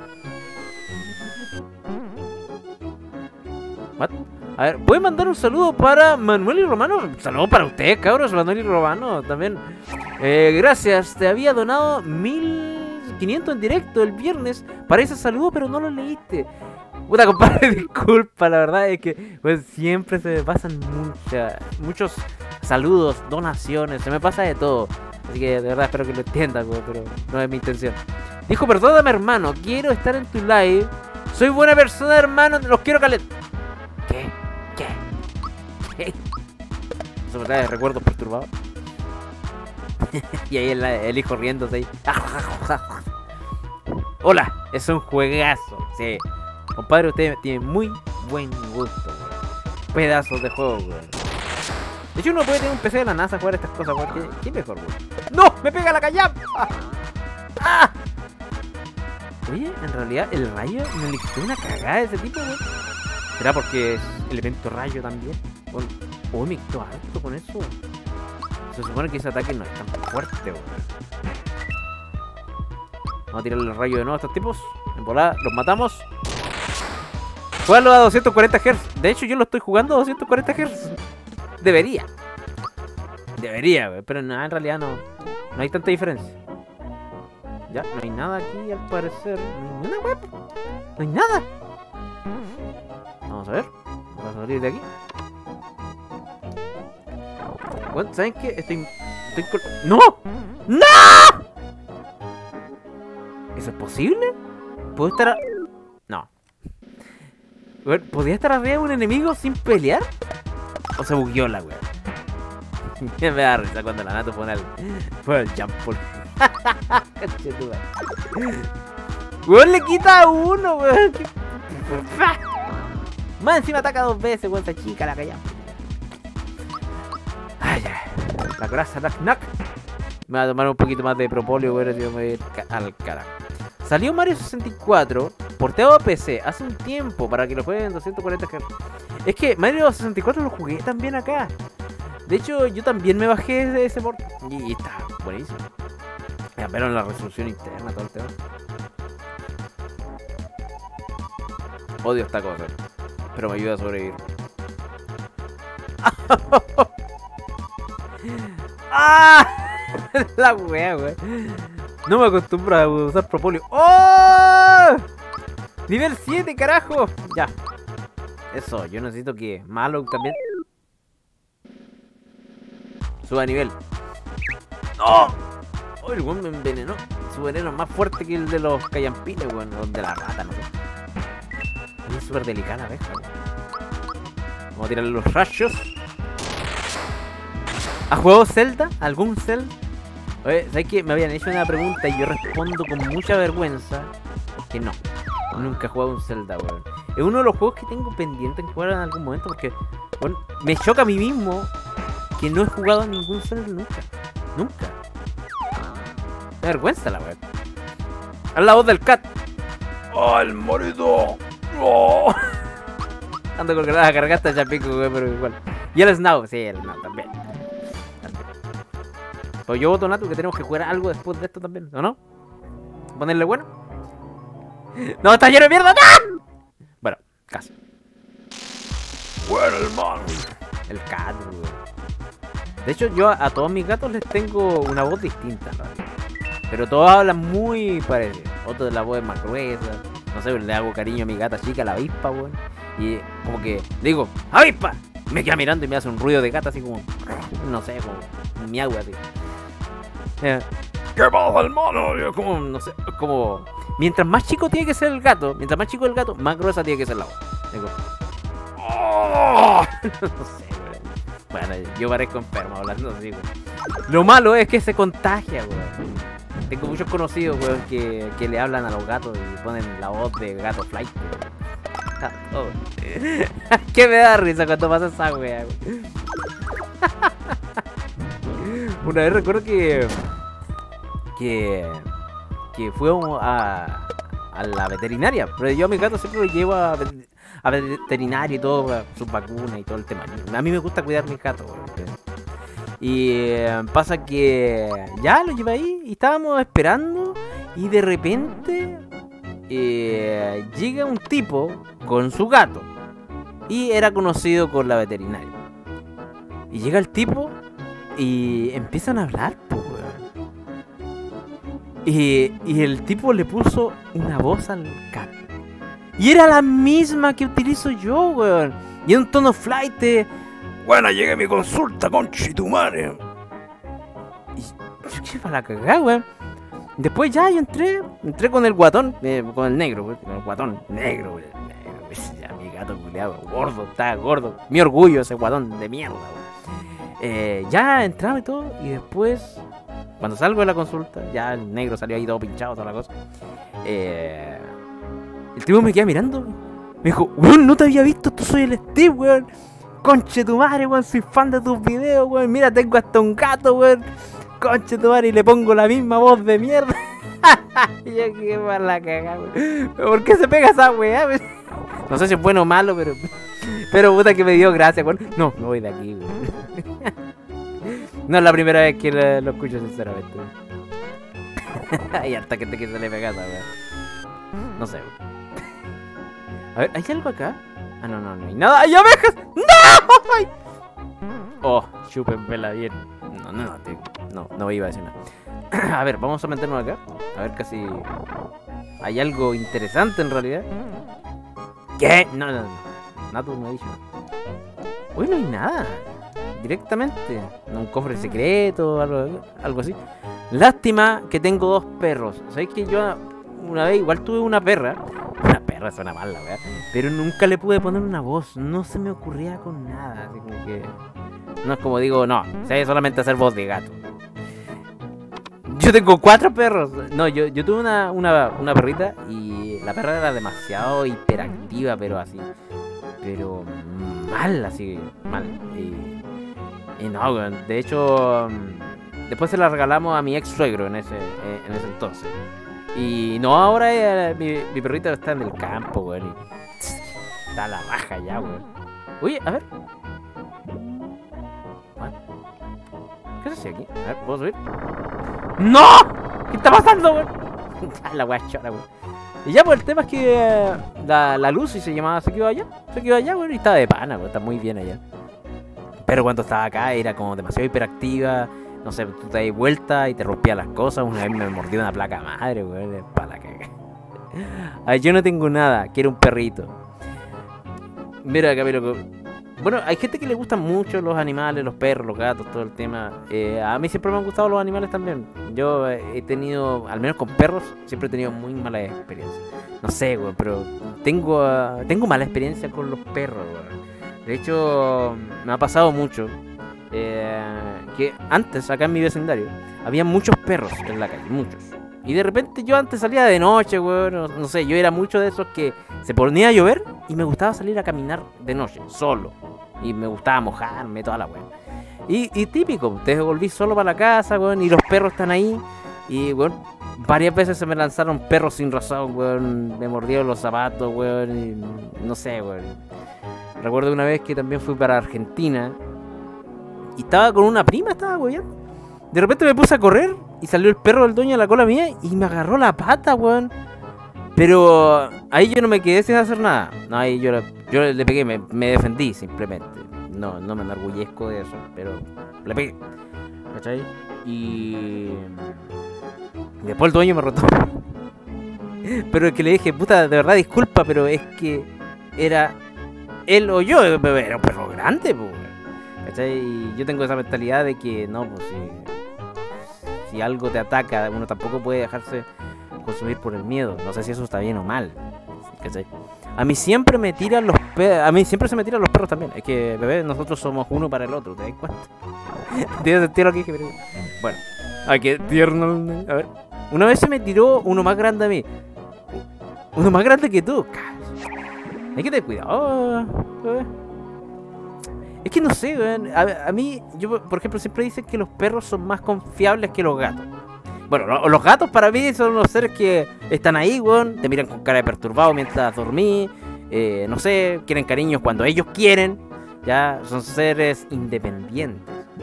A: What? A ver, ¿pueden mandar un saludo para Manuel y Romano? Un saludo para ustedes, cabros, Manuel y Romano también. Eh, gracias, te había donado 1500 en directo el viernes para ese saludo, pero no lo leíste. Puta compadre, disculpa, la verdad es que pues, siempre se me pasan muchas, muchos saludos, donaciones, se me pasa de todo. Así que de verdad espero que lo entiendan, pero no es mi intención. Dijo, perdóname hermano, quiero estar en tu live. Soy buena persona, hermano, los quiero calet. ¿Qué? Eso me trae recuerdos perturbados. y ahí el, el hijo riéndose ahí. Hola, es un juegazo. Sí. Compadre, usted tiene muy buen gusto. Pedazos de juego, weón. De hecho, uno puede tener un PC de la NASA a jugar estas cosas, weón. ¿Qué, mejor, weón? ¡No! ¡Me pega la callam! ¡Ah! ¡Ah! Oye, en realidad, el rayo me le quitó una cagada de ese tipo. ¿Será porque es elemento rayo también? O, o me con eso. Se supone que ese ataque no es tan fuerte, weón. Vamos a tirarle el rayo de nuevo a estos tipos. En volada, los matamos. Jugarlo a 240 Hz. De hecho, yo lo estoy jugando a 240 Hz. Debería. Debería, pero no, en realidad no. No hay tanta diferencia. Ya, no hay nada aquí al parecer. No hay nada. No hay nada. Vamos a ver. Vamos a salir de aquí. Bueno, ¿Saben qué? Estoy. Estoy col- ¡No! ¡No! ¿Eso es posible? ¿Puedo estar a... No. Weón, ¿Podría estar arriba de un enemigo sin pelear? ¿O se bugueó la weá? me da risa cuando la Nato pone el, pone el jump por... Weón, le quita a uno, weón. Más encima ataca dos veces, weón, esta chica la calla. Ay, ay. La coraza, knock, knock. Me va a tomar un poquito más de propóleo, weón, y me voy a ir al carajo. Salió Mario 64 porteado a PC hace un tiempo para que lo jueguen en 240 Hz. Es que Mario 64 lo jugué también acá. De hecho, yo también me bajé de ese port y, está buenísimo. Pero la resolución interna, todo el tema. Odio esta cosa, pero me ayuda a sobrevivir. ¡Ah! La wea, wea. No me acostumbro a usar propóleo. ¡Oh! Nivel 7, carajo. Ya. Eso, yo necesito que Malo también suba de nivel. ¡No! ¡Oh, el weón me envenenó! Su veneno es más fuerte que el de los callampiles, weón. De la rata, no. Es súper delicada. Vamos a tirarle los rayos. ¿Has jugado Zelda? ¿Algún Zelda? Oye, ¿sabes qué? Me habían hecho una pregunta y yo respondo con mucha vergüenza que no. Nunca he jugado un Zelda, weón. Es uno de los juegos que tengo pendiente en jugar en algún momento porque, bueno, me choca a mí mismo que no he jugado a ningún Zelda nunca. Nunca. Me vergüenza la weón. Haz la voz del cat. ¡Oh, el marido! ¡Oh! Ando con la cargaste a Chapico, weón, pero igual. Y el Snow, sí, el Snow también. Pues yo voto Nato que tenemos que jugar algo después de esto también, ¿o no? ¿Ponerle bueno? ¡No, está lleno de mierda! ¡No! Bueno, casi. Bueno. El cat, weón. De hecho, yo a todos mis gatos les tengo una voz distinta, realidad. Pero todos hablan muy parecido. Otro de la voz es más gruesa. No sé, le hago cariño a mi gata chica, la avispa, weón. Y como que le digo, ¡avispa! Me queda mirando y me hace un ruido de gata así como. No sé, como miau así. Eh, ¿Qué pasa, hermano? Como, no sé, como. Mientras más chico tiene que ser el gato, mientras más chico el gato, más gruesa tiene que ser la voz. "Oh". no sé, weón. Bueno, yo parezco enfermo hablando así, weón. Lo malo es que se contagia, weón. Tengo muchos conocidos, weón, que, que le hablan a los gatos y ponen la voz de gato flight, weón. Ah, oh. ¿Qué me da risa cuando pasa esa wea? Una vez recuerdo que. que. que fuimos a. a la veterinaria. Pero yo a mi gato siempre lo llevo a, a veterinario y todo, a sus vacunas y todo el tema. A mí me gusta cuidar mis gatos. Y eh, pasa que ya lo llevé ahí y estábamos esperando y de repente eh, llega un tipo con su gato y era conocido con la veterinaria. Y llega el tipo y empiezan a hablar, pues. Y, y el tipo le puso una voz al gato. Y era la misma que utilizo yo, weón. Y en un tono flight. Bueno, llegué mi consulta, conchitumare. Y yo qué para la cagada, weón. Después ya yo entré, entré con el guatón, eh, con el negro, weón, con el guatón negro, weón, mi gato culiado, gordo, está gordo, mi orgullo ese guatón de mierda, weón. Eh, ya entraba y todo, y después, cuando salgo de la consulta, ya el negro salió ahí todo pinchado, toda la cosa. Eh, el tipo me queda mirando, me dijo, weón, no te había visto, tú soy el Steve, weón. Conche tu madre, weón, soy fan de tus videos, weón. Mira, tengo hasta un gato, weón. Conche tu madre, y le pongo la misma voz de mierda. Yo qué para la cagada, weón. ¿Por qué se pega esa weá? No sé si es bueno o malo, pero. Pero puta que me dio gracia, weón. No, me voy de aquí, weón. No es la primera vez que lo, lo escucho, sinceramente. Hay harta gente que se le pega esa weón. No sé, weón. A ver, ¿hay algo acá? Ah, no, no, no hay nada. ¡Hay abejas! ¡No! ¡Ay! Oh, chúpenmela bien. No, no, no, te- no, no iba a decir nada. A ver, vamos a meternos acá. A ver casi. Hay algo interesante en realidad. ¿Qué? No, no, no. Nada, no he dicho. Uy, no hay nada. Directamente. Un cofre secreto, algo, algo así. Lástima que tengo dos perros. ¿Sabéis que yo una vez igual tuve una perra? Una perra suena mal, la verdad. Pero nunca le pude poner una voz. No se me ocurría con nada. Así como que. No es como digo, no. Sé solamente hacer voz de gato. Yo tengo cuatro perros. No, yo, yo tuve una, una, una perrita y la perra era demasiado hiperactiva, pero así. Pero mal, así, mal. Y, y no, de hecho, mm, después se la regalamos a mi ex suegro en ese, eh, en ese entonces. Y no, ahora eh, mi, mi perrita está en el campo, weón. y está a la baja ya, weón. Oye, a ver. ¿Qué se hace aquí? A ver, ¿puedo subir? ¡No! ¿Qué está pasando? Ya, la weá chora, weón. Y ya, pues el tema es que eh, la, la Lucy se llamaba, se quedó allá. Se quedó allá, weón, y estaba de pana, weón. Está muy bien allá. Pero cuando estaba acá era como demasiado hiperactiva. No sé, tú te das vuelta y te rompía las cosas. Una vez me mordió una placa madre, weón. Para la caga. Ay, yo no tengo nada, quiero un perrito. Mira, co- Bueno, hay gente que le gustan mucho los animales, los perros, los gatos, todo el tema. Eh, a mí siempre me han gustado los animales también. Yo eh, he tenido, al menos con perros, siempre he tenido muy malas experiencias. No sé, güey, pero tengo, ah, tengo mala experiencia con los perros, güey. De hecho, me ha pasado mucho eh, que antes, acá en mi vecindario, había muchos perros en la calle, muchos. Y de repente yo antes salía de noche, güey, no, no sé, yo era mucho de esos que se ponía a llover y me gustaba salir a caminar de noche, solo. Y me gustaba mojarme, toda la weá. Y, y típico, te volví solo para la casa, weón, y los perros están ahí. Y, weón, varias veces se me lanzaron perros sin razón, weón. Me mordieron los zapatos, weón, y no sé, weón. Recuerdo una vez que también fui para Argentina y estaba con una prima, estaba, weón. De repente me puse a correr y salió el perro del dueño a la cola mía y me agarró la pata, weón. Pero ahí yo no me quedé sin hacer nada. No, ahí yo, yo le pegué, me, defendí simplemente. No, no me enorgullezco de eso, pero le pegué. ¿Cachai? Y después el dueño me rotó. Pero es que le dije, puta, de verdad disculpa, pero es que era él o yo, era un perro grande, pues. ¿Cachai? Y yo tengo esa mentalidad de que no, pues si, si algo te ataca, uno tampoco puede dejarse consumir por el miedo. No sé si eso está bien o mal. A mí siempre me tiran los perros. A mí siempre se me tiran los perros también. Es que, bebé, nosotros somos uno para el otro, ¿te das cuenta? ¿Tienes sentido que Bueno, ay, qué tierno. A ver. Una vez se me tiró uno más grande a mí. Uno más grande que tú. Hay que tener cuidado. bebé. Es que no sé, weón. A, a mí, yo, por ejemplo, siempre dicen que los perros son más confiables que los gatos. Bueno, lo- los gatos para mí son los seres que están ahí, weón. Te miran con cara de perturbado mientras dormís. eh, no sé, quieren cariños cuando ellos quieren, ya son seres independientes.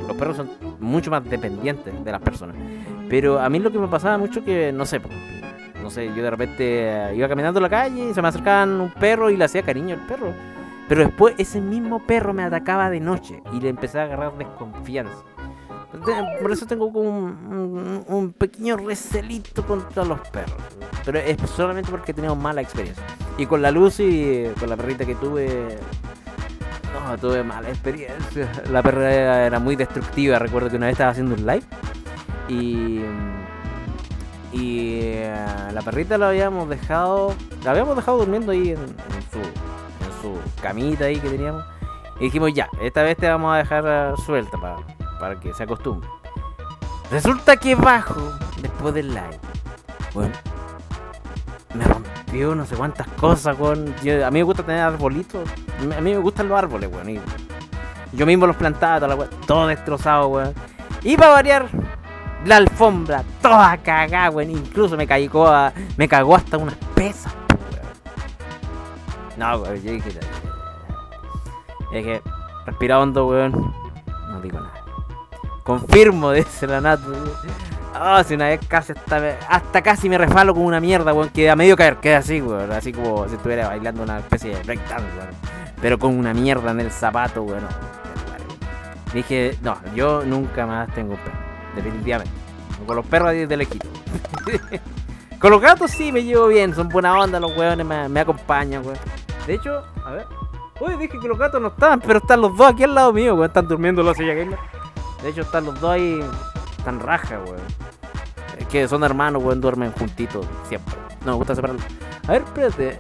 A: Los perros son mucho más dependientes de las personas. Pero a mí lo que me pasaba mucho que, no sé, no sé, yo de repente iba caminando en la calle y se me acercaban un perro y le hacía cariño al perro. Pero después ese mismo perro me atacaba de noche y le empecé a agarrar desconfianza. Por eso tengo como un, pequeño recelito contra los perros. Pero es solamente porque tenido mala experiencia. Y con la Lucy, con la perrita que tuve, no, tuve mala experiencia. La perra era, muy destructiva. Recuerdo que una vez estaba haciendo un live y. Y eh, la perrita la habíamos dejado. La habíamos dejado durmiendo ahí en, en su, camita ahí que teníamos. Y dijimos, ya, esta vez te vamos a dejar eh, suelta para, para que se acostumbre. Resulta que bajo, después del live, bueno, me rompió no sé cuántas cosas, weón. A mí me gusta tener arbolitos. A mí me gustan los árboles, weón. yo mismo los plantaba, todo destrozado, weón. Y para variar, la alfombra, toda cagada, weón. Incluso me cagó, me cagó hasta unas pesas. No, weón, yo dije, es que respira hondo, weón. No digo nada. Confirmo, dice la Nat. Ah, si una vez casi hasta, hasta casi me refalo con una mierda, weón, que a medio caer, queda así, weón, así como si estuviera bailando una especie de breakdance, weón. Pero con una mierda en el zapato, weón. Dije, no, yo nunca más tengo un perro, definitivamente. Con los perros ahí de lejito. con los gatos sí me llevo bien, son buena onda los weones, me, acompañan, weón. De hecho, a ver. Uy, dije que los gatos no estaban, pero están los dos aquí al lado mío, weón. Están durmiendo en la silla. De hecho, están los dos ahí tan raja, weón. Es que son hermanos, weón, duermen juntitos siempre. No me gusta separarlos. A ver, espérate.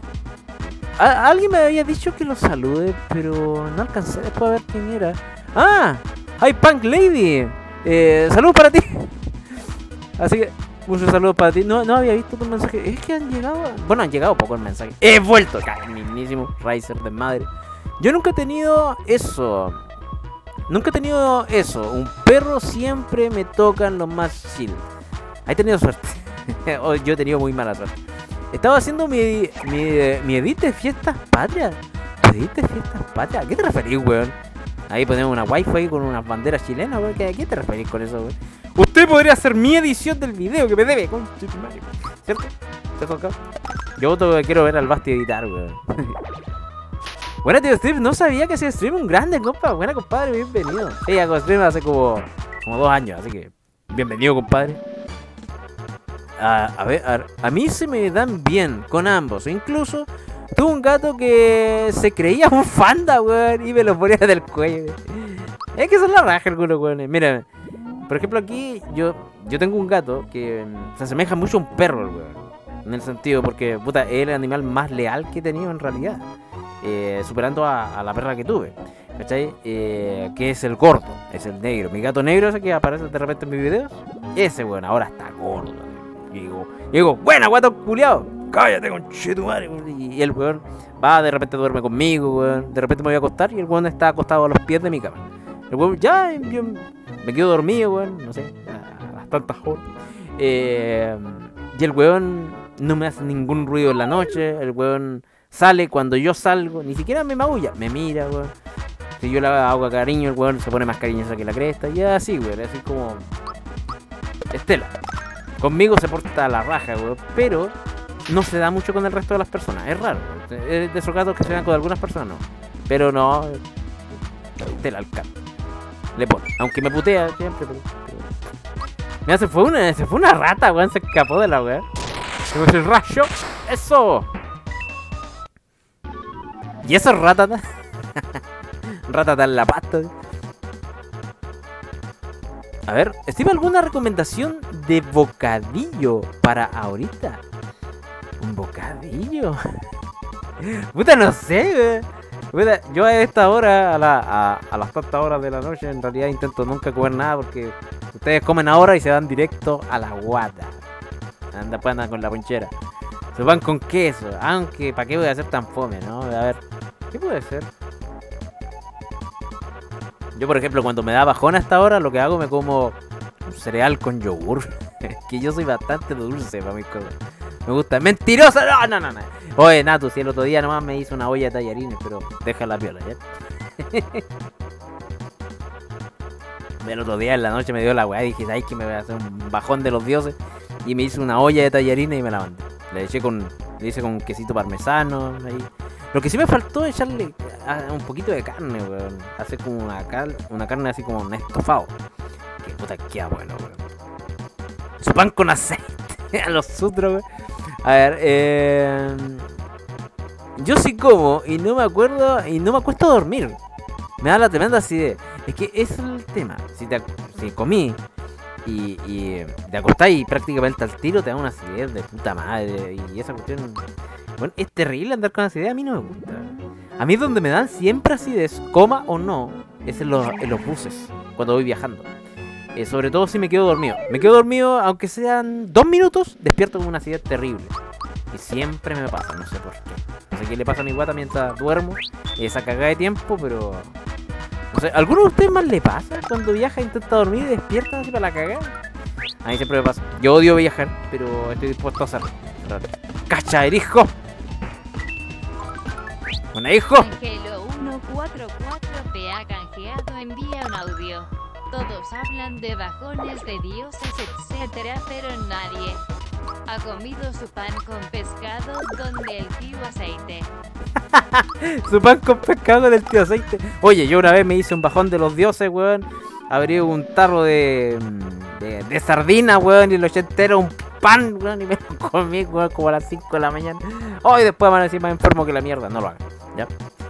A: Alguien me había dicho que los salude, pero no alcancé después a ver quién era. ¡Ah! ¡Hi, Punk Lady! Eh, saludos para ti. Así que, muchos saludos para ti. No, no había visto tu mensaje. Es que han llegado. Bueno, han llegado poco el mensaje. ¡He vuelto! Mismísimo Riser de madre. Yo nunca he tenido eso. Nunca he tenido eso. Un perro siempre me tocan los más chill. He tenido suerte. Yo he tenido muy mala suerte. Estaba haciendo mi, mi, mi edit de fiestas patrias. ¿Tu edit de fiestas patrias? ¿A qué te referís, weón? Ahí ponemos una wifi con unas banderas chilenas, weón. ¿A qué te referís con eso, weón? Usted podría hacer mi edición del video que me debe, madre. ¿Cierto? ¿Cierto, cabrón? Yo todo quiero ver al Basti editar, weón. Buena, tío Steve. No sabía que hacía stream un grande, compa. Buena, compadre. Bienvenido. Sí, hago stream hace como, como dos años, así que bienvenido, compadre. A, a ver, a, mí se me dan bien con ambos. Incluso tuve un gato que se creía un fanda, weón, y me lo ponía del cuello. Es que son la raja algunos, weones. Mira, por ejemplo, aquí yo, yo tengo un gato que mm, se asemeja mucho a un perro, weón. En el sentido, porque, puta, es el animal más leal que he tenido en realidad. eh, superando a, la perra que tuve. ¿Cachai? Eh, que es el gordo, es el negro. Mi gato negro ese que aparece de repente en mis videos. Ese, weón, ahora está gordo. Y digo, y digo, buena, guato culiao. Cállate, conchetumare. Y el weón va, de repente duerme conmigo, weón. De repente me voy a acostar y el weón está acostado a los pies de mi cama. El weón, ya, yo me quedo dormido, weón. No sé, a las tantas horas. Eh, y el weón no me hace ningún ruido en la noche. El weón sale cuando yo salgo. Ni siquiera me maulla. Me mira, weón. Si yo le hago cariño, el weón se pone más cariñoso que la cresta. Y así, weón. Así como. Estela. Conmigo se porta la raja, weón. Pero no se da mucho con el resto de las personas. Es raro. Es de esos gatos que se dan con algunas personas, no. Pero no. Estela al. Le pone. Aunque me putea siempre, pero. Mira, se fue una, se fue una rata, weón. Se escapó de la weón. Como el rayo. ¡Eso! ¿Y eso es ratata? en la pasta. A ver, Steve, ¿alguna recomendación de bocadillo para ahorita? ¿Un bocadillo? Puta, no sé, weón. Yo a esta hora, a, la- a- las tantas horas de la noche, en realidad intento nunca comer nada porque ustedes comen ahora y se van directo a la guata. Anda, pues andan con la ponchera. Se van con queso, aunque ¿para qué voy a hacer tan fome, no? A ver, ¿qué puede ser? Yo, por ejemplo, cuando me da bajón a esta hora, lo que hago me como un cereal con yogur. Que yo soy bastante dulce para mis cosas. Me gusta. Mentirosa. No, no, no. Oye, Natu, si el otro día nomás me hizo una olla de tallarines, pero deja la piola, ¿ya? el otro día en la noche me dio la weá y dije, ay, que me voy a hacer un bajón de los dioses. Y me hice una olla de tallarines y me la mandé. Le eché con, le hice con quesito parmesano. Ahí. Lo que sí me faltó es echarle ah, un poquito de carne, weón. Hacer como una, cal- una carne así como un estofado. Que puta, queda bueno, weón. Su pan con aceite. A los sutros. A ver, eh... Yo sí como y no me acuerdo y no me acuesto dormir. Me da la tremenda acidez. Es que es el tema. Si, te, si comí y, y te acostáis prácticamente al tiro, te da una acidez de puta madre. Y esa cuestión. Bueno, es terrible andar con acidez. A mí no me gusta. A mí donde me dan siempre acidez, coma o no, es en los, en los buses, cuando voy viajando. Eh, sobre todo si me quedo dormido. Me quedo dormido, aunque sean dos minutos, despierto con una acidez terrible. Y siempre me pasa, no sé por qué. No sé qué le pasa a mi guata mientras duermo. Esa cagada de tiempo, pero. No sé, ¿alguno de ustedes más le pasa cuando viaja intenta dormir y despierta así para la cagada? A mí siempre me pasa. Yo odio viajar, pero estoy dispuesto a hacerlo. ¡Cacha, el hijo! ¡Un hijo!
B: Angelo 144 te ha canjeado, envía un audio. Todos hablan de bajones de dioses, etcétera, pero nadie ha comido su pan con pescado donde el tío aceite.
A: Su pan con pescado con el tío aceite. Oye, yo una vez me hice un bajón de los dioses, weón. Abrí un tarro de, mm, de, sardina, weón, y lo eché entero un pan, weón, y me comí, weón, como a las 5 de la mañana. Hoy después amanecí más enfermo que la mierda. No lo hagan, ¿ya?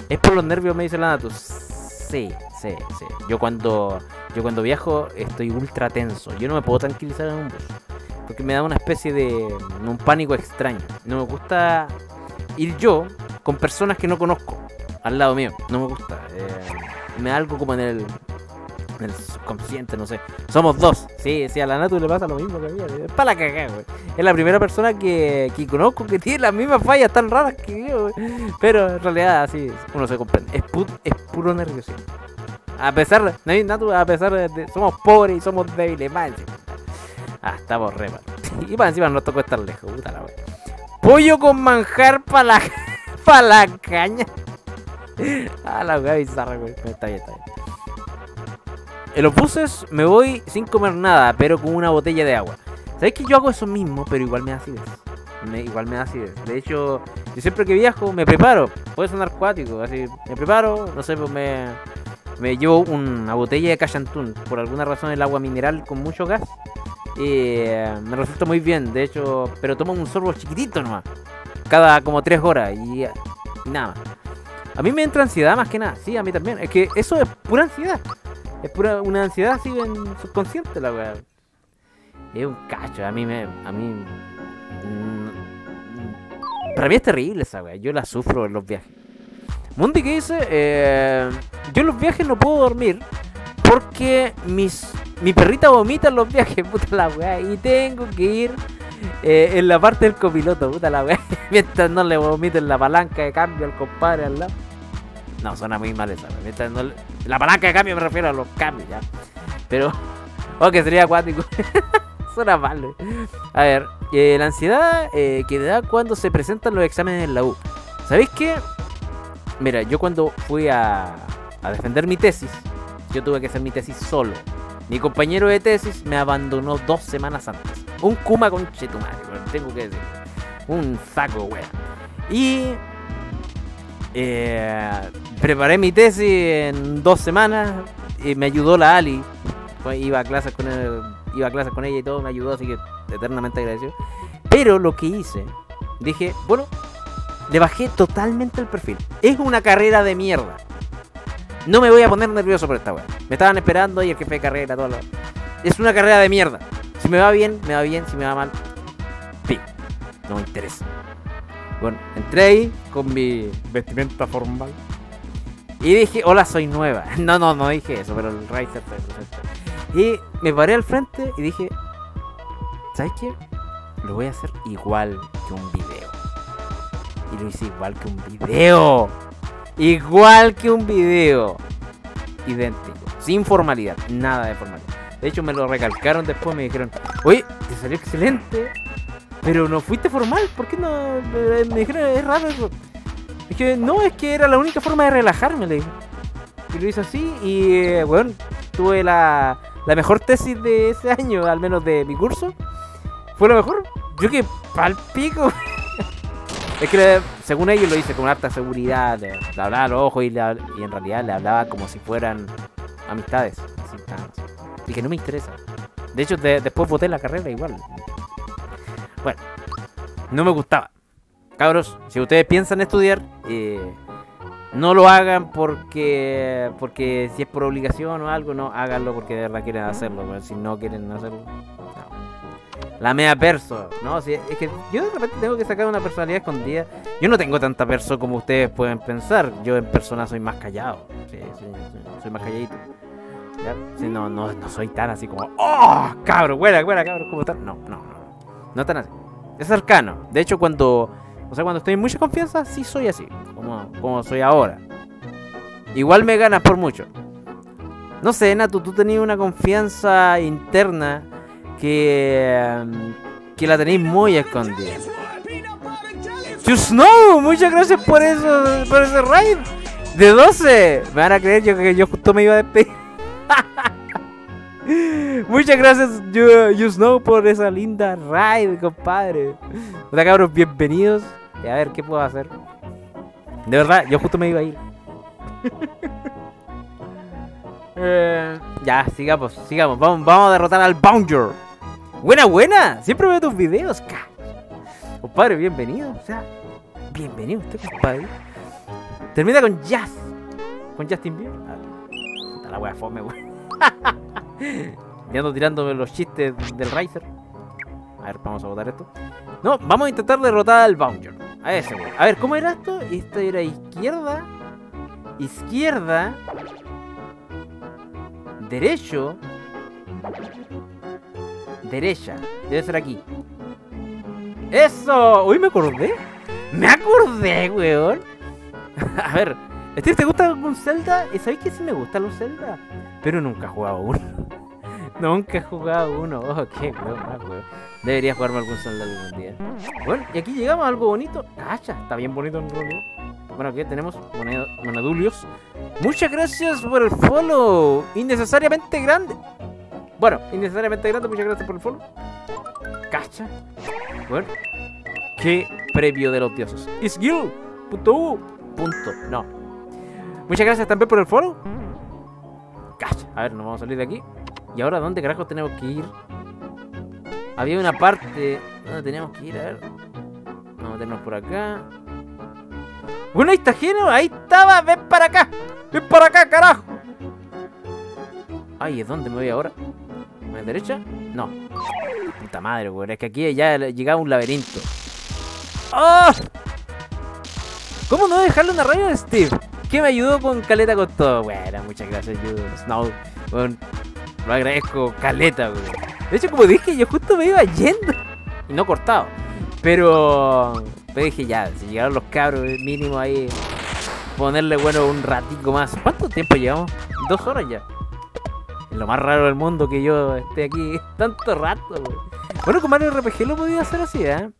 A: Es por los nervios, me dice la Natus. Sí, sí, sí. Yo cuando, yo cuando viajo estoy ultra tenso. Yo no me puedo tranquilizar en un bus. Porque me da una especie de un pánico extraño. No me gusta ir yo con personas que no conozco al lado mío. No me gusta. eh, me da algo como en el, en el subconsciente, no sé. Somos dos. Sí, sí, a la Natu le pasa lo mismo que a mí. Es para la cagada, güey. Es la primera persona que, que conozco que tiene las mismas fallas tan raras que yo, güey. Pero en realidad así uno se comprende. Es, pu- es puro nerviosismo. A pesar de, a pesar de, somos pobres y somos débiles, encima. Ah, estamos re mal. Y para encima nos tocó estar lejos, puta la wea. Pollo con manjar para la, la caña. Ah, la wea bizarra, güey. Está bien, está bien. En los buses me voy sin comer nada, pero con una botella de agua. ¿Sabes que yo hago eso mismo, pero igual me da acidez? Me, igual me da acidez. De hecho, yo siempre que viajo me preparo. Puede sonar cuático, así. Me preparo, no sé, pues me, me llevo una botella de cachantún. Por alguna razón el agua mineral con mucho gas. eh, me resulta muy bien, de hecho, pero tomo un sorbo chiquitito nomás. Cada como tres horas y, y nada. A mí me entra ansiedad más que nada, sí, a mí también. Es que eso es pura ansiedad. Es pura una ansiedad así en subconsciente la weá. Es un cacho, a mí me. A mí. mm, para mí es terrible esa weá. Yo la sufro en los viajes. Mundi que dice, eh, yo en los viajes no puedo dormir porque mis mi perrita vomita en los viajes, puta la weá, y tengo que ir eh, en la parte del copiloto, puta la weá, mientras no le vomiten la palanca de cambio al compadre al lado. No, suena muy mal esa no La palanca de cambio me refiero a los cambios ya. Pero, oh, que sería acuático. suena mal. eh. A ver, eh, la ansiedad eh, que da cuando se presentan los exámenes en la U. ¿Sabéis qué? Mira, yo cuando fui a, a defender mi tesis, yo tuve que hacer mi tesis solo. Mi compañero de tesis me abandonó dos semanas antes. Un kuma con chetumare, tengo que decir. Un saco, weón. Y eh, preparé mi tesis en dos semanas y me ayudó la Ali. Fue- iba a clases con él, iba a clases con ella y todo, me ayudó, así que eternamente agradecido. Pero lo que hice, dije, bueno, le bajé totalmente el perfil. Es una carrera de mierda. No me voy a poner nervioso por esta weá. Me estaban esperando y el jefe de carrera, todo lo. Es una carrera de mierda. Si me va bien, me va bien. Si me va mal, pi. No me interesa. Bueno, entré ahí con mi vestimenta formal. Y dije, hola, soy nueva. No, no, no dije eso, pero el Riser fue presente. Y me paré al frente y dije, ¿sabes qué? Lo voy a hacer igual que un video. Y lo hice igual que un video. Igual que un video. Idéntico. Sin formalidad. Nada de formalidad. De hecho, me lo recalcaron después. Me dijeron, oye, te salió excelente. Pero no fuiste formal, ¿por qué no? Eh, Me dijeron, es raro. Es que no, es que era la única forma de relajarme, le dije. Y lo hice así y, eh, bueno, tuve la, la mejor tesis de ese año, al menos de mi curso. Fue lo mejor. Yo que pal pico. es que según ellos lo hice con harta seguridad, le, hablaba a los ojos y, le- y en realidad le hablaba como si fueran amistades. así, y que no me interesa. De hecho, de- después voté la carrera igual. Bueno, no me gustaba. Cabros, si ustedes piensan estudiar, eh, no lo hagan porque porque si es por obligación o algo, no, háganlo porque de verdad quieren hacerlo. Si no quieren hacerlo, no. La mea perso, ¿no? Si- es que yo de repente tengo que sacar una personalidad escondida. Yo no tengo tanta perso como ustedes pueden pensar. Yo en persona soy más callado. Sí, sí, soy más calladito. ¿Ya? No, no, no soy tan así como, ¡Oh! Cabro, buena, buena, cabro, como tal. No, no, no. No tan así. Es cercano. De hecho, cuando. O sea, cuando estoy en mucha confianza, sí soy así. Como, como soy ahora. Igual me ganas por mucho. No sé, Natu, tú tenías una confianza interna que. mm, que la tenéis muy escondida. Just Snow, muchas gracias por eso, por ese raid. De 12. Me van a creer yo que yo justo me iba a despedir. Muchas gracias, you, You Snow, por esa linda raid, compadre. Hola, cabros, bienvenidos. Y a ver, ¿qué puedo hacer? De verdad, yo justo me iba a ir. Eh, ya, sigamos, sigamos. Vamos, vamos a derrotar al Bounger. Buena, buena. Siempre veo tus videos. ca- Compadre, bienvenido. O sea, bienvenido usted, compadre. Termina con Jazz. Con Justin Bieber. Ah, la wea fome, wey. Ya ando tirándome los chistes del Riser. A ver, vamos a botar esto. No, vamos a intentar derrotar al Bounger. A ese, güey. A ver, ¿cómo era esto? Esto era izquierda. Izquierda. Derecho. Derecha. Debe ser aquí. ¡Eso! Uy, me acordé. Me acordé, weón. A ver, Steve, ¿te gusta algún Zelda? ¿Y ¿Sabéis que sí me gustan los Zelda? Pero nunca he jugado uno. nunca he jugado uno. Oh, qué weón. Debería jugarme algún Zelda algún día. Bueno, y aquí llegamos a algo bonito. Cacha, está bien bonito en realidad. Bueno, aquí tenemos moned- monedulios. Muchas gracias por el follow. Innecesariamente grande. Bueno, innecesariamente grande, muchas gracias por el follow. Cacha. Bueno. Qué previo de los dioses. Isgil. Punto U. Punto. No. Muchas gracias también por el follow. Cacha. A ver, nos vamos a salir de aquí. ¿Y ahora dónde carajo tenemos que ir? Había una parte donde teníamos que ir, a ver. Vamos a meternos por acá. Bueno, ahí está Geno, ahí estaba, ven para acá. Ven para acá, carajo. Ay, ¿es dónde me voy ahora? ¿A la derecha? No. Puta madre, weón. Es que aquí ya llegaba un laberinto. ¡Oh! ¿Cómo no dejarle una radio a Steve? Que me ayudó con Caleta con todo. Bueno, muchas gracias, you, Snow. Lo agradezco, Caleta, weón. De hecho, como dije, yo justo me iba yendo. Y no cortado. Pero. Pero dije, ya, si llegaron los cabros, mínimo ahí. Ponerle, bueno, un ratico más. ¿Cuánto tiempo llevamos? Dos horas ya. Es lo más raro del mundo que yo esté aquí tanto rato, weón. Bueno, con Mario RPG lo podía hacer así, ¿eh?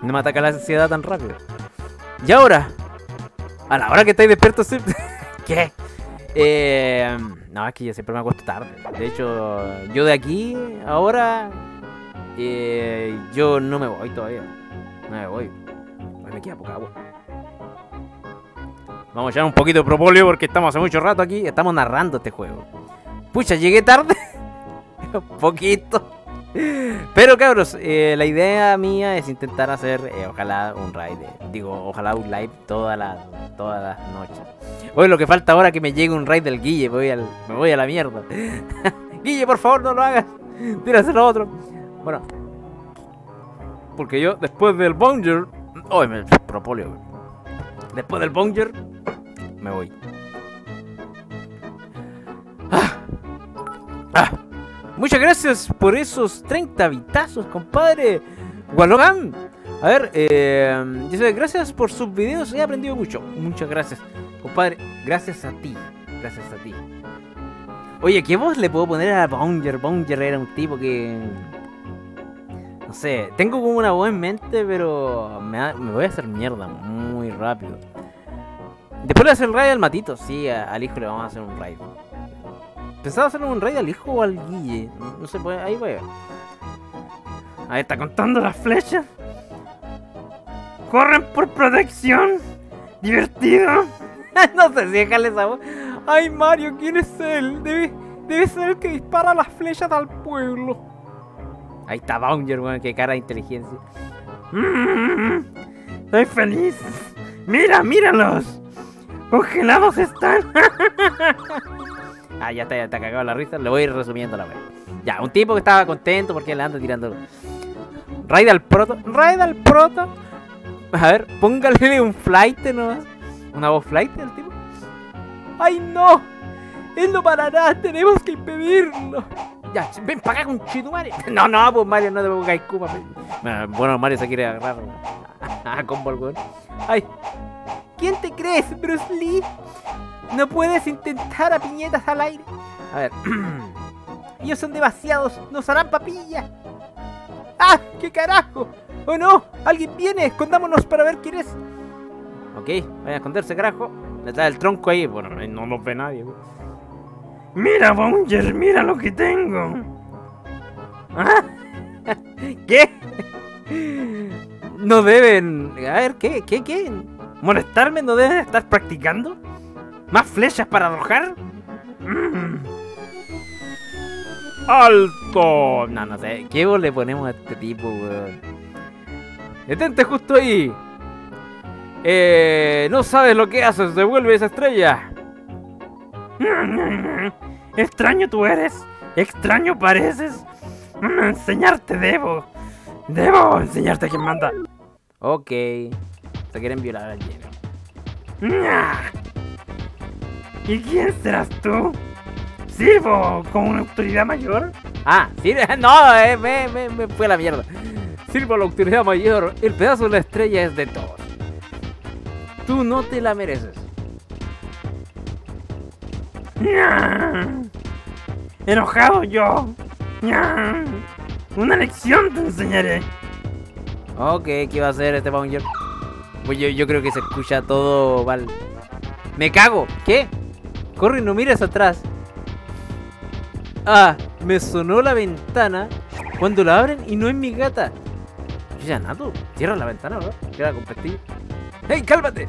A: No me ataca la ansiedad tan rápido. Y ahora, a la hora que estáis despiertos, sí- ¿qué? Eh, no, es que yo siempre me acuesto tarde. De hecho, yo de aquí, ahora, eh, yo no me voy todavía. No me voy. Me queda poca agua. Vamos a echar un poquito de propóleo porque estamos hace mucho rato aquí. Estamos narrando este juego. Pucha, llegué tarde. un poquito. Pero cabros, eh, la idea mía es intentar hacer, eh, ojalá un raid, eh, digo, ojalá un live todas las todas las noches. Hoy lo que falta ahora es que me llegue un raid del Guille, voy, me voy a la mierda. Guille, por favor, no lo hagas. Tíraselo a otro. Bueno, porque yo después del Bonger, oh, me propóleo. güey. Después del Bonger, me voy. Ah. Ah. Muchas gracias por esos 30 vitazos, compadre. Walogan. A ver, eh, gracias por sus videos, he aprendido mucho. Muchas gracias, compadre. Gracias a ti. Gracias a ti. Oye, ¿qué voz le puedo poner a Bounger? Bounger era un tipo que... No sé, tengo como una voz en mente, pero me, voy a hacer mierda muy rápido. Después le hacer el raid al matito, sí, al hijo le vamos a hacer un raid. Pensaba hacerle un raid al hijo o al Guille. No, no sé, pues, ahí voy. Ahí está contando las flechas. Corren por protección. Divertido. no sé si dejarle esa voz.
C: Ay, Mario, ¿quién es él? Debe, debe ser el que dispara las flechas al pueblo.
A: Ahí está Bounger, weón, qué cara de inteligencia.
E: Mm, Estoy feliz. Mira, míralos. Congelados están.
A: Ah, ya está, ya está cagado la risa. Le voy a ir resumiendo la wea. Ya, un tipo que estaba contento porque le anda tirando. Raid al proto. Raid al proto. A ver, póngale un flight nomás. Una voz flight al tipo.
C: ¡Ay, no! ¡Él no parará! ¡Tenemos que impedirlo!
A: Ya, ven para acá con Chitumare. No, no, pues Mario, no te pongas Kuma. Bueno, Mario se quiere agarrar a combo al weón.
C: ¡Ay! ¿Quién te crees, Bruce Lee? No puedes intentar a piñetas al aire.
A: A ver.
C: Ellos son demasiados. Nos harán papilla. ¡Ah! ¡Qué carajo! ¡Oh no! ¡Alguien viene! Escondámonos para ver quién es.
A: Ok, vaya a esconderse, carajo. Le da el tronco ahí. Bueno, no nos ve nadie, weón.
E: Mira, Bounger, mira lo que tengo.
A: ¿Ah? ¿Qué? No deben. A ver, ¿qué? ¿Qué? ¿Qué? ¿Molestarme? ¿No deben estar practicando? ¿Más flechas para arrojar? Mm. ¡Alto! No, no sé. ¿Qué le ponemos a este tipo, weón? Detente justo ahí. Eh, no sabes lo que haces. Devuelve esa estrella.
E: Extraño tú eres. Extraño pareces. Mm, Enseñarte debo. Debo enseñarte quién manda.
A: Ok. Se quieren violar al hielo.
E: ¿Y quién serás tú? ¿Sirvo como una autoridad mayor?
A: Ah, sí, no, eh, me, me, me fue la mierda. Sirvo a la autoridad mayor. El pedazo de la estrella es de todos. Tú no te la mereces.
E: Enojado yo. Una lección te enseñaré.
A: Ok, ¿qué va a hacer este Bounger? Pues yo, yo creo que se escucha todo mal. ¡Me cago! ¿Qué? Corre, no mires atrás. Ah, me sonó la ventana cuando la abren y no es mi gata. Yo ya nato. Cierra la ventana, ¿verdad? Queda con pestillo. ¡Ey, cálmate!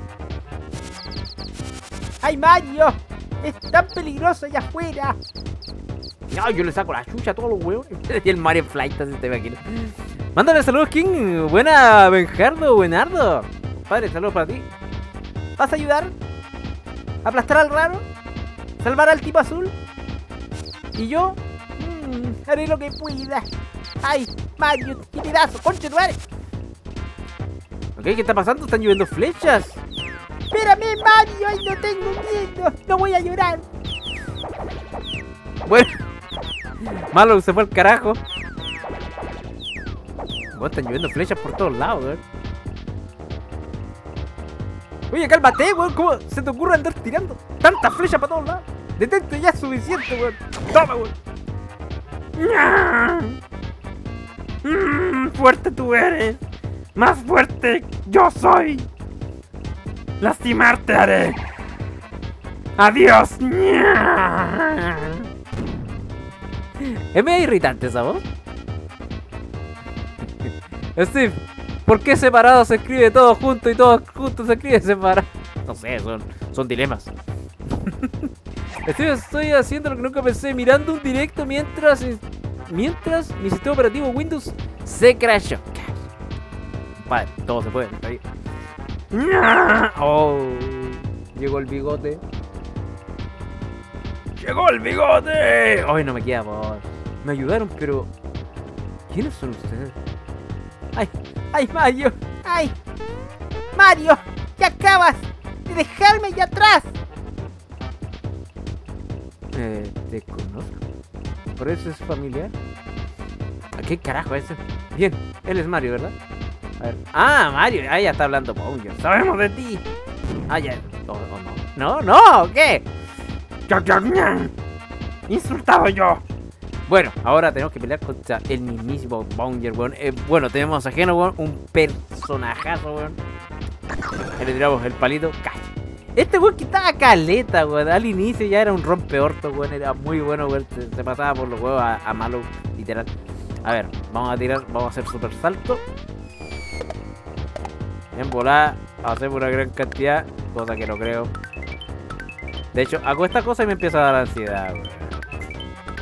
C: ¡Ay, Mario! ¡Es tan peligroso allá afuera!
A: No, yo le saco la chucha a todos los huevos. y el Mario Flight así te imagino. Mándale saludos, King. Buena, Benjardo, buenardo. Padre, saludos para ti.
C: ¿Vas a ayudar? ¿Aplastar al raro? ¿Salvar al tipo azul? ¿Y yo? Mm, haré lo que pueda. ¡Ay, Mario! ¡Qué pedazo! ¡Concha tu madre!
A: Ok, ¿qué está pasando? Están lloviendo flechas.
C: ¡Espérame, Mario! ¡Ay, no tengo miedo! ¡No voy a llorar!
A: Bueno. Malo, se fue al carajo. Bueno, están lloviendo flechas por todos lados, weón.
C: Oye, cálmate, weón. ¿Cómo se te ocurre andar tirando tantas flechas para todos lados? Detente, ya es suficiente, weón. Toma, weón.
E: Mm, fuerte tú eres. Más fuerte yo soy. Lastimarte haré. Adiós.
A: Es medio irritante esa voz. Steve, ¿por qué separado se escribe todo junto y todo junto se escribe separado? No sé, son, son dilemas. Estoy haciendo lo que nunca pensé, mirando un directo mientras mientras mi sistema operativo Windows se crashó. Vale, todo se puede.
E: Ña.
A: Oh, llegó el bigote.
E: Llegó el bigote.
A: Hoy no me queda voz. Me ayudaron, pero. ¿Quiénes son ustedes?
C: ¡Ay, ay, Mario! ¡Ay! ¡Mario! ¡Ya acabas de dejarme allá atrás!
A: Eh, te conozco. ¿Por eso es familiar? ¿A ¿Qué carajo es eso? Bien, él es Mario, ¿verdad? A ver. Ah, Mario, ah, ya está hablando Bowser. Sabemos de ti. Ah, ya. Oh, oh, no. No, no, ¿qué?
E: Ya, ya, ña. Insultado yo.
A: Bueno, ahora tenemos que pelear contra el mismísimo Bounger, weón. Eh, bueno, tenemos a Geno, weón, un personajazo, weón. Le tiramos el palito. Este weón que estaba caleta, weón. Al inicio ya era un rompeorto, weón. Era muy bueno, weón. Se, pasaba por los huevos a, a malo, literal. A ver, vamos a tirar, vamos a hacer super salto. En volada, hacemos una gran cantidad, cosa que no creo. De hecho, hago esta cosa y me empieza a dar ansiedad, weón.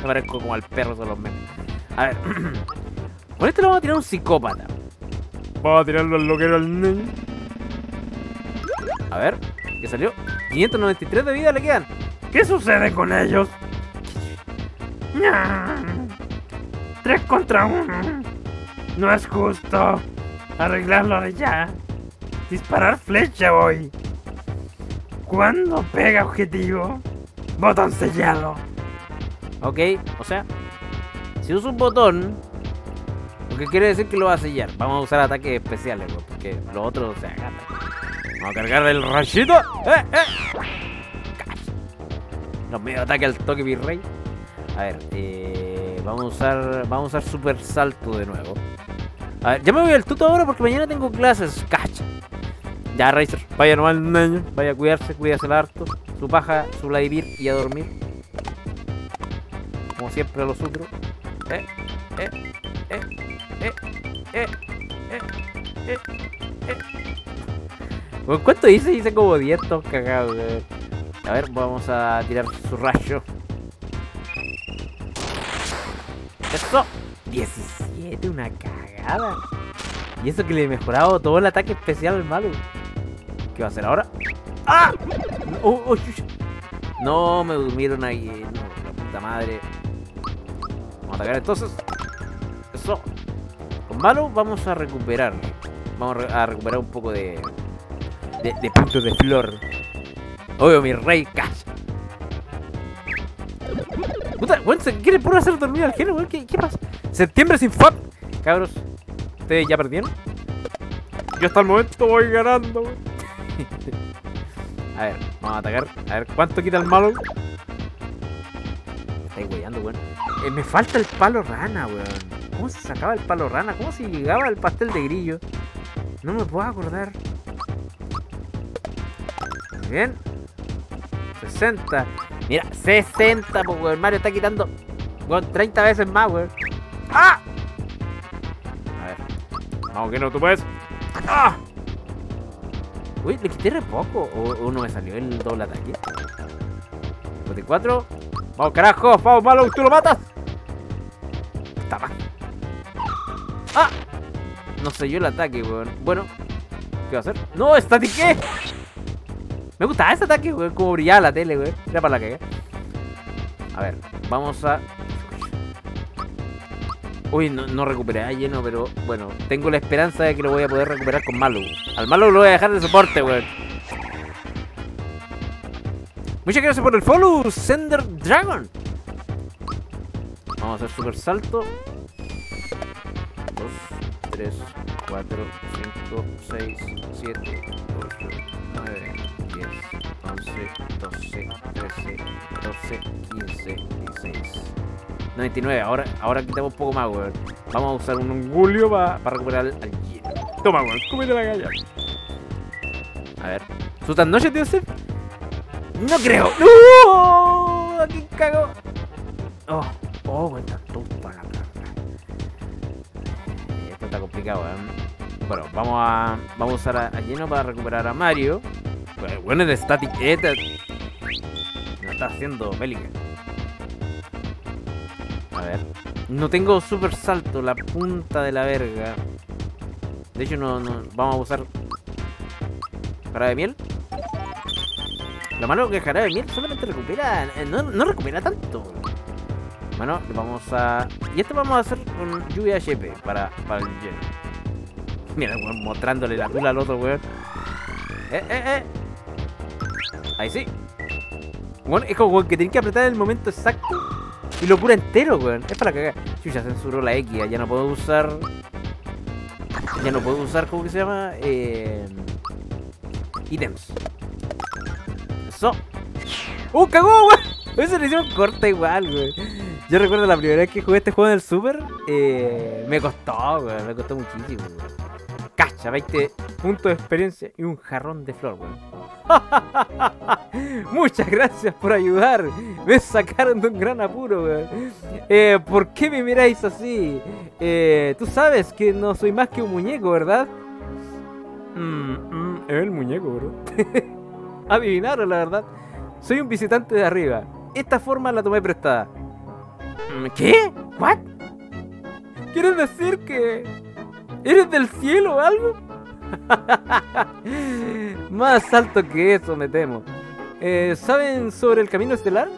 A: Me parezco como al perro de los memes. A ver, con este le vamos a tirar un psicópata.
C: Vamos a tirarlo al loquero al niño.
A: A ver, ¿qué salió? 593 de vida le quedan.
E: ¿Qué sucede con ellos? Tres contra uno. No es justo. Arreglarlo ya. Disparar flecha hoy. ¿Cuándo pega objetivo? Botón sellado.
A: Ok, o sea, si uso un botón, lo que quiere decir que lo va a sellar. Vamos a usar ataques especiales, porque los otros se agarran. Vamos a cargar el rayito. ¡Eh, eh! Los medio ataque al toque virrey. A ver, eh, vamos a usar vamos a usar super salto de nuevo. A ver, ya me voy al tuto ahora porque mañana tengo clases. Cacha. Ya, Razer, vaya nomás niño, vaya a cuidarse, cuídase el harto. Su paja, su vivir y a dormir. Como siempre a los otros. Eh, eh, eh, eh, eh, eh, eh, eh. Bueno, ¿Cuánto hice? Hice como 10 todos cagados. A ver, vamos a tirar su rayo. Eso. 17, una cagada. Y eso que le he mejorado todo el ataque especial al malo. ¿Qué va a hacer ahora? ¡Ah! Oh, oh, no, me durmieron ahí. No, la puta madre. Vamos a atacar entonces. Eso. Con malo vamos a recuperar. Vamos a re- a recuperar un poco de, de, de puntos de flor. Obvio, mi rey, calla. Puta, weón, se quiere puro hacer dormir al género, weón. ¿Qué, ¿Qué pasa? Septiembre sin FAP. Cabros, ¿ustedes ya perdieron?
C: Yo hasta el momento voy ganando, weón.
A: A ver, vamos a atacar. A ver, ¿cuánto quita el malo? Me estáis weyando, weón. Eh, me falta el palo rana, weón. ¿Cómo se sacaba el palo rana? ¿Cómo se llegaba el pastel de grillo? No me puedo acordar. Muy Bien. 60. Mira, 60, pues, weón. Mario está quitando, weón, 30 veces más, weón. ¡Ah! A ver.
C: Vamos, que no, tú puedes. ¡Ah!
A: Uy, le quité re poco. O, o no me salió el doble ataque. 54.
C: Vamos, carajo, vamos, malo, tú lo matas.
A: Mal. ¡Ah! No selló el ataque, weón. Bueno, ¿qué va a hacer? ¡No! ¡Estatiqué! Me gustaba ese ataque, weón. Como brillaba la tele, weón. Era para la caga. A ver, vamos a. Uy, no, no recuperé a lleno, pero bueno, tengo la esperanza de que lo voy a poder recuperar con Malu. Al Malu lo voy a dejar de soporte, weón. Muchas gracias por el follow, Sender Dragon. Vamos a hacer super salto. 2, 3, 4, 5, 6, 7, 8, 9, 10, 11, 12, 13, 14, 15, 16. 99, ahora, ahora quitamos un poco más, weón. Vamos a usar un ungulio para recuperar al hielo.
C: Toma, weón, cómete la galla.
A: A ver. ¿Sutan noche, tío Steve? No creo. ¡No! Aquí cago. Oh, oh, tanto para la. Eh, Esto está complicado, weón. Bueno, vamos a, vamos a usar a, a lleno para recuperar a Mario. Bueno, bueno, es de Static Eta. Me está haciendo bélica. A ver. No tengo super salto, la punta de la verga. De hecho, no, no. Vamos a usar. Jarabe de miel. Lo malo que el jarabe de miel solamente recupera. eh, No, no recupera tanto. Bueno, vamos a. Y esto vamos a hacer con lluvia HP para, para el hielo. Mira, weón, mostrándole la tula al otro weón. Eh, eh, eh. Ahí sí. Bueno, es como weón, que tenés que apretar el momento exacto y lo cura entero, weón. Es para cagar. Chucha, censuró la X, ya no puedo usar. Ya no puedo usar, ¿cómo que se llama? Eh... Ítems. ¡Uh, cagó, weón! Eso le hicieron corta igual, weón. Yo recuerdo la primera vez que jugué este juego en el Super, eh, me costó, weón, me costó muchísimo, weón. Cacha, 20 puntos de experiencia y un jarrón de flor, weón. Muchas gracias por ayudar. Me sacaron de un gran apuro, weón. Eh, ¿Por qué me miráis así? Eh, Tú sabes que no soy más que un muñeco, ¿verdad? Mm, mm, es el muñeco, ¿verdad? Adivinaron, la verdad. Soy un visitante de arriba. Esta forma la tomé prestada. Mm, ¿Qué? ¿What? ¿Quieres decir que eres del cielo o algo? Más alto que eso, me temo. Eh, ¿Saben sobre el camino estelar?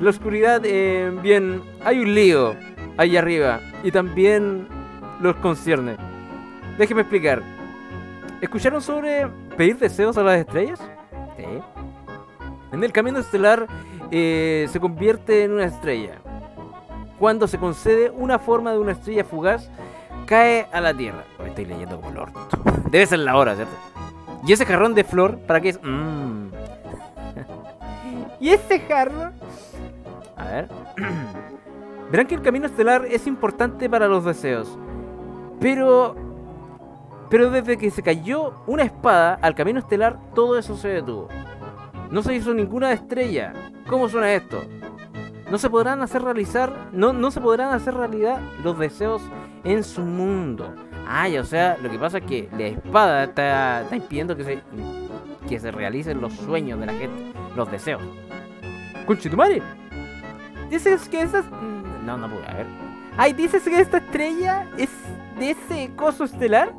A: La oscuridad, eh, bien, hay un lío ahí arriba y también los concierne. Déjeme explicar. ¿Escucharon sobre pedir deseos a las estrellas? Sí. En el camino estelar eh, se convierte en una estrella. Cuando se concede una forma de una estrella fugaz, cae a la Tierra. Estoy leyendo como. Debe ser la hora, ¿cierto? ¿Y ese jarrón de flor para qué es? Mm.
D: ¿Y ese jarro?
A: A ver. Verán que el camino estelar es importante para los deseos. Pero. Pero desde que se cayó una espada al camino estelar, todo eso se detuvo. No se hizo ninguna estrella. ¿Cómo suena esto? No se podrán hacer realizar. No, no se podrán hacer realidad los deseos en su mundo. Ya, o sea, lo que pasa es que la espada está, está impidiendo que se, que se realicen los sueños de la gente, los deseos. ¡Conchetumare!
D: ¿Dices que esas.?
A: No, no puedo, a ver.
D: Ay, ¿dices que esta estrella es de ese coso estelar?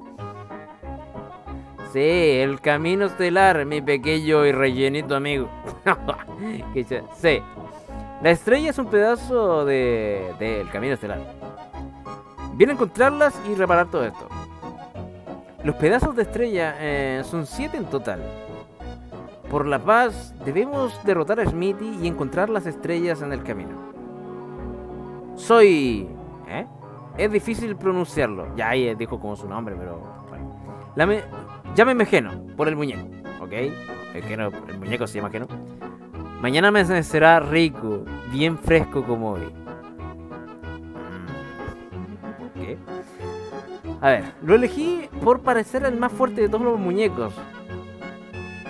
A: Sí, el camino estelar, mi pequeño y rellenito amigo. Sí, la estrella es un pedazo de del camino estelar. Viene a encontrarlas y reparar todo esto. Los pedazos de estrella eh, son siete en total. Por la paz, debemos derrotar a Smithy y encontrar las estrellas en el camino. Soy... ¿Eh? Es difícil pronunciarlo. Ya ahí dijo como su nombre, pero... Bueno. La me- Llámeme Geno, por el muñeco, ¿ok? El, muñeco se llama Geno. Mañana me será rico, bien fresco como hoy. Mm, ¿Qué? A ver, lo elegí por parecer el más fuerte de todos los muñecos.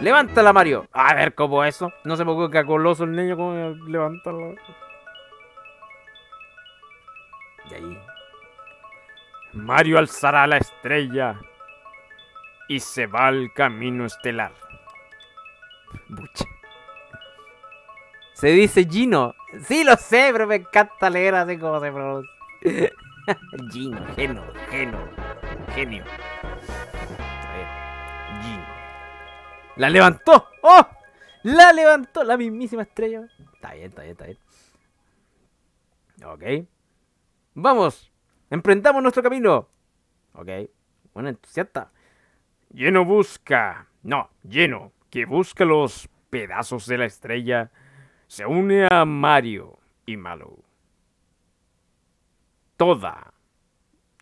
A: Levántala, Mario. A ver, ¿cómo eso? No se me ocurre coloso el niño como levantarlo. Y ahí.
E: Mario alzará la estrella y se va al camino estelar.
A: Bucha. Se dice Gino. Sí, lo sé, pero me encanta leer así como se pronuncia. Gino, Geno, Geno, genio. A ver, Gino. ¡La levantó! ¡Oh! ¡La levantó! La mismísima estrella. Está bien, está bien, está bien. Ok. Vamos. Emprendamos nuestro camino. Ok. Bueno, entusiasta.
E: Lleno busca, no, lleno, que busca los pedazos de la estrella, se une a Mario y Malou. Toda,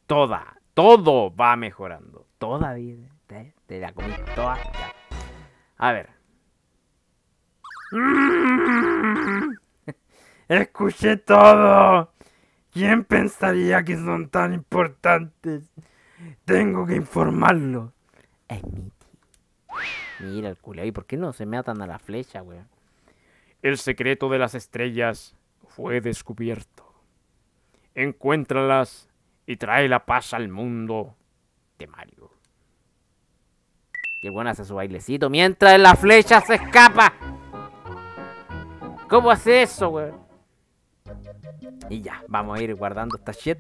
E: toda, todo va mejorando.
A: Toda vida. Te, te la comí toda. ya. A ver.
E: Escuché todo. ¿Quién pensaría que son tan importantes? Tengo que informarlo.
A: Mira el culo. ¿Y por qué no se me atan a la flecha, weón?
E: El secreto de las estrellas fue descubierto. Encuéntralas y trae la paz al mundo de Mario.
A: Y el weón hace su bailecito mientras la flecha se escapa. ¿Cómo hace eso, weón? Y ya, vamos a ir guardando esta shit.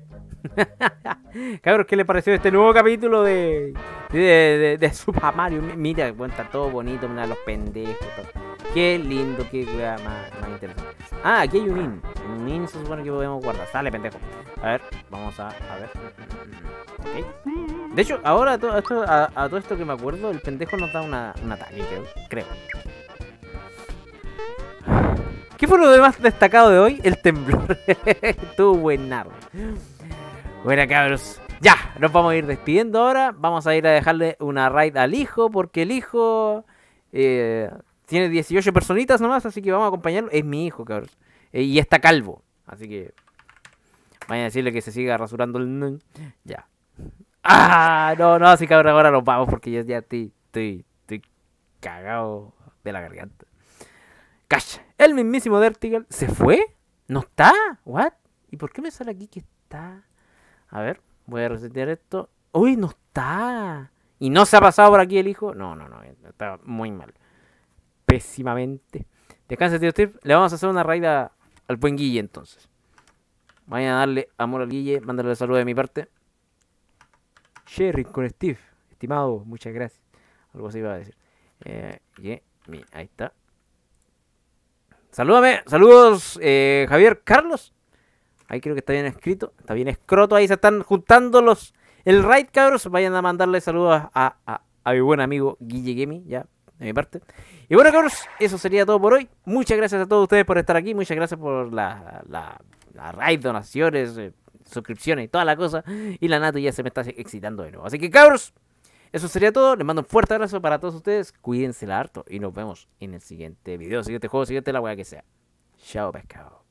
A: Cabros, ¿qué les pareció este nuevo capítulo de, de, de, Super Mario? Mi- Mira, está todo bonito, mira los pendejos. Qué lindo, qué más, más interesante. Ah, aquí hay un in. Un in se supone que podemos guardar. Sale, pendejo. A ver, vamos a, a ver. De hecho, ahora a todo, esto, que me acuerdo, el pendejo nos da una, un ataque, creo. creo. ¿Qué fue lo más destacado de hoy? El temblor. Estuvo buenardo. Bueno, cabros. Ya, nos vamos a ir despidiendo ahora. Vamos a ir a dejarle una raid al hijo, porque el hijo eh, tiene 18 personitas nomás, así que vamos a acompañarlo. Es mi hijo, cabros. eh, y está calvo. Así que vayan a decirle que se siga rasurando el... Ya. Ah, no, no, así que ahora, nos vamos porque ya, estoy, estoy, estoy cagado de la garganta. Cacha, el mismísimo Vertical se fue. ¿No está? ¿What? ¿Y por qué me sale aquí que está? A ver, voy a resetear esto. ¡Uy, no está! ¿Y no se ha pasado por aquí el hijo? No, no, no, está muy mal. Pésimamente. Descansa, tío Steve. Le vamos a hacer una raid a- al buen Guille entonces. Vayan a darle amor al Guille. Mándale saludos de mi parte. Sherry con Steve. Estimado, muchas gracias. Algo así iba a decir. Eh, ahí está. Salúdame. Saludos, eh, Javier Carlos. Ahí creo que está bien escrito. Está bien escroto. Ahí se están juntando los. El raid, cabros. Vayan a mandarle saludos a, mi buen amigo Guille Gemi. Ya, de mi parte. Y bueno, cabros, eso sería todo por hoy. Muchas gracias a todos ustedes por estar aquí. Muchas gracias por la, la, la raid, donaciones, eh, suscripciones y toda la cosa. Y la Natu ya se me está excitando de nuevo. Así que, cabros, eso sería todo. Les mando un fuerte abrazo para todos ustedes. Cuídense harto. Y nos vemos en el siguiente video, siguiente juego, siguiente la weá que sea. Chao, pescado.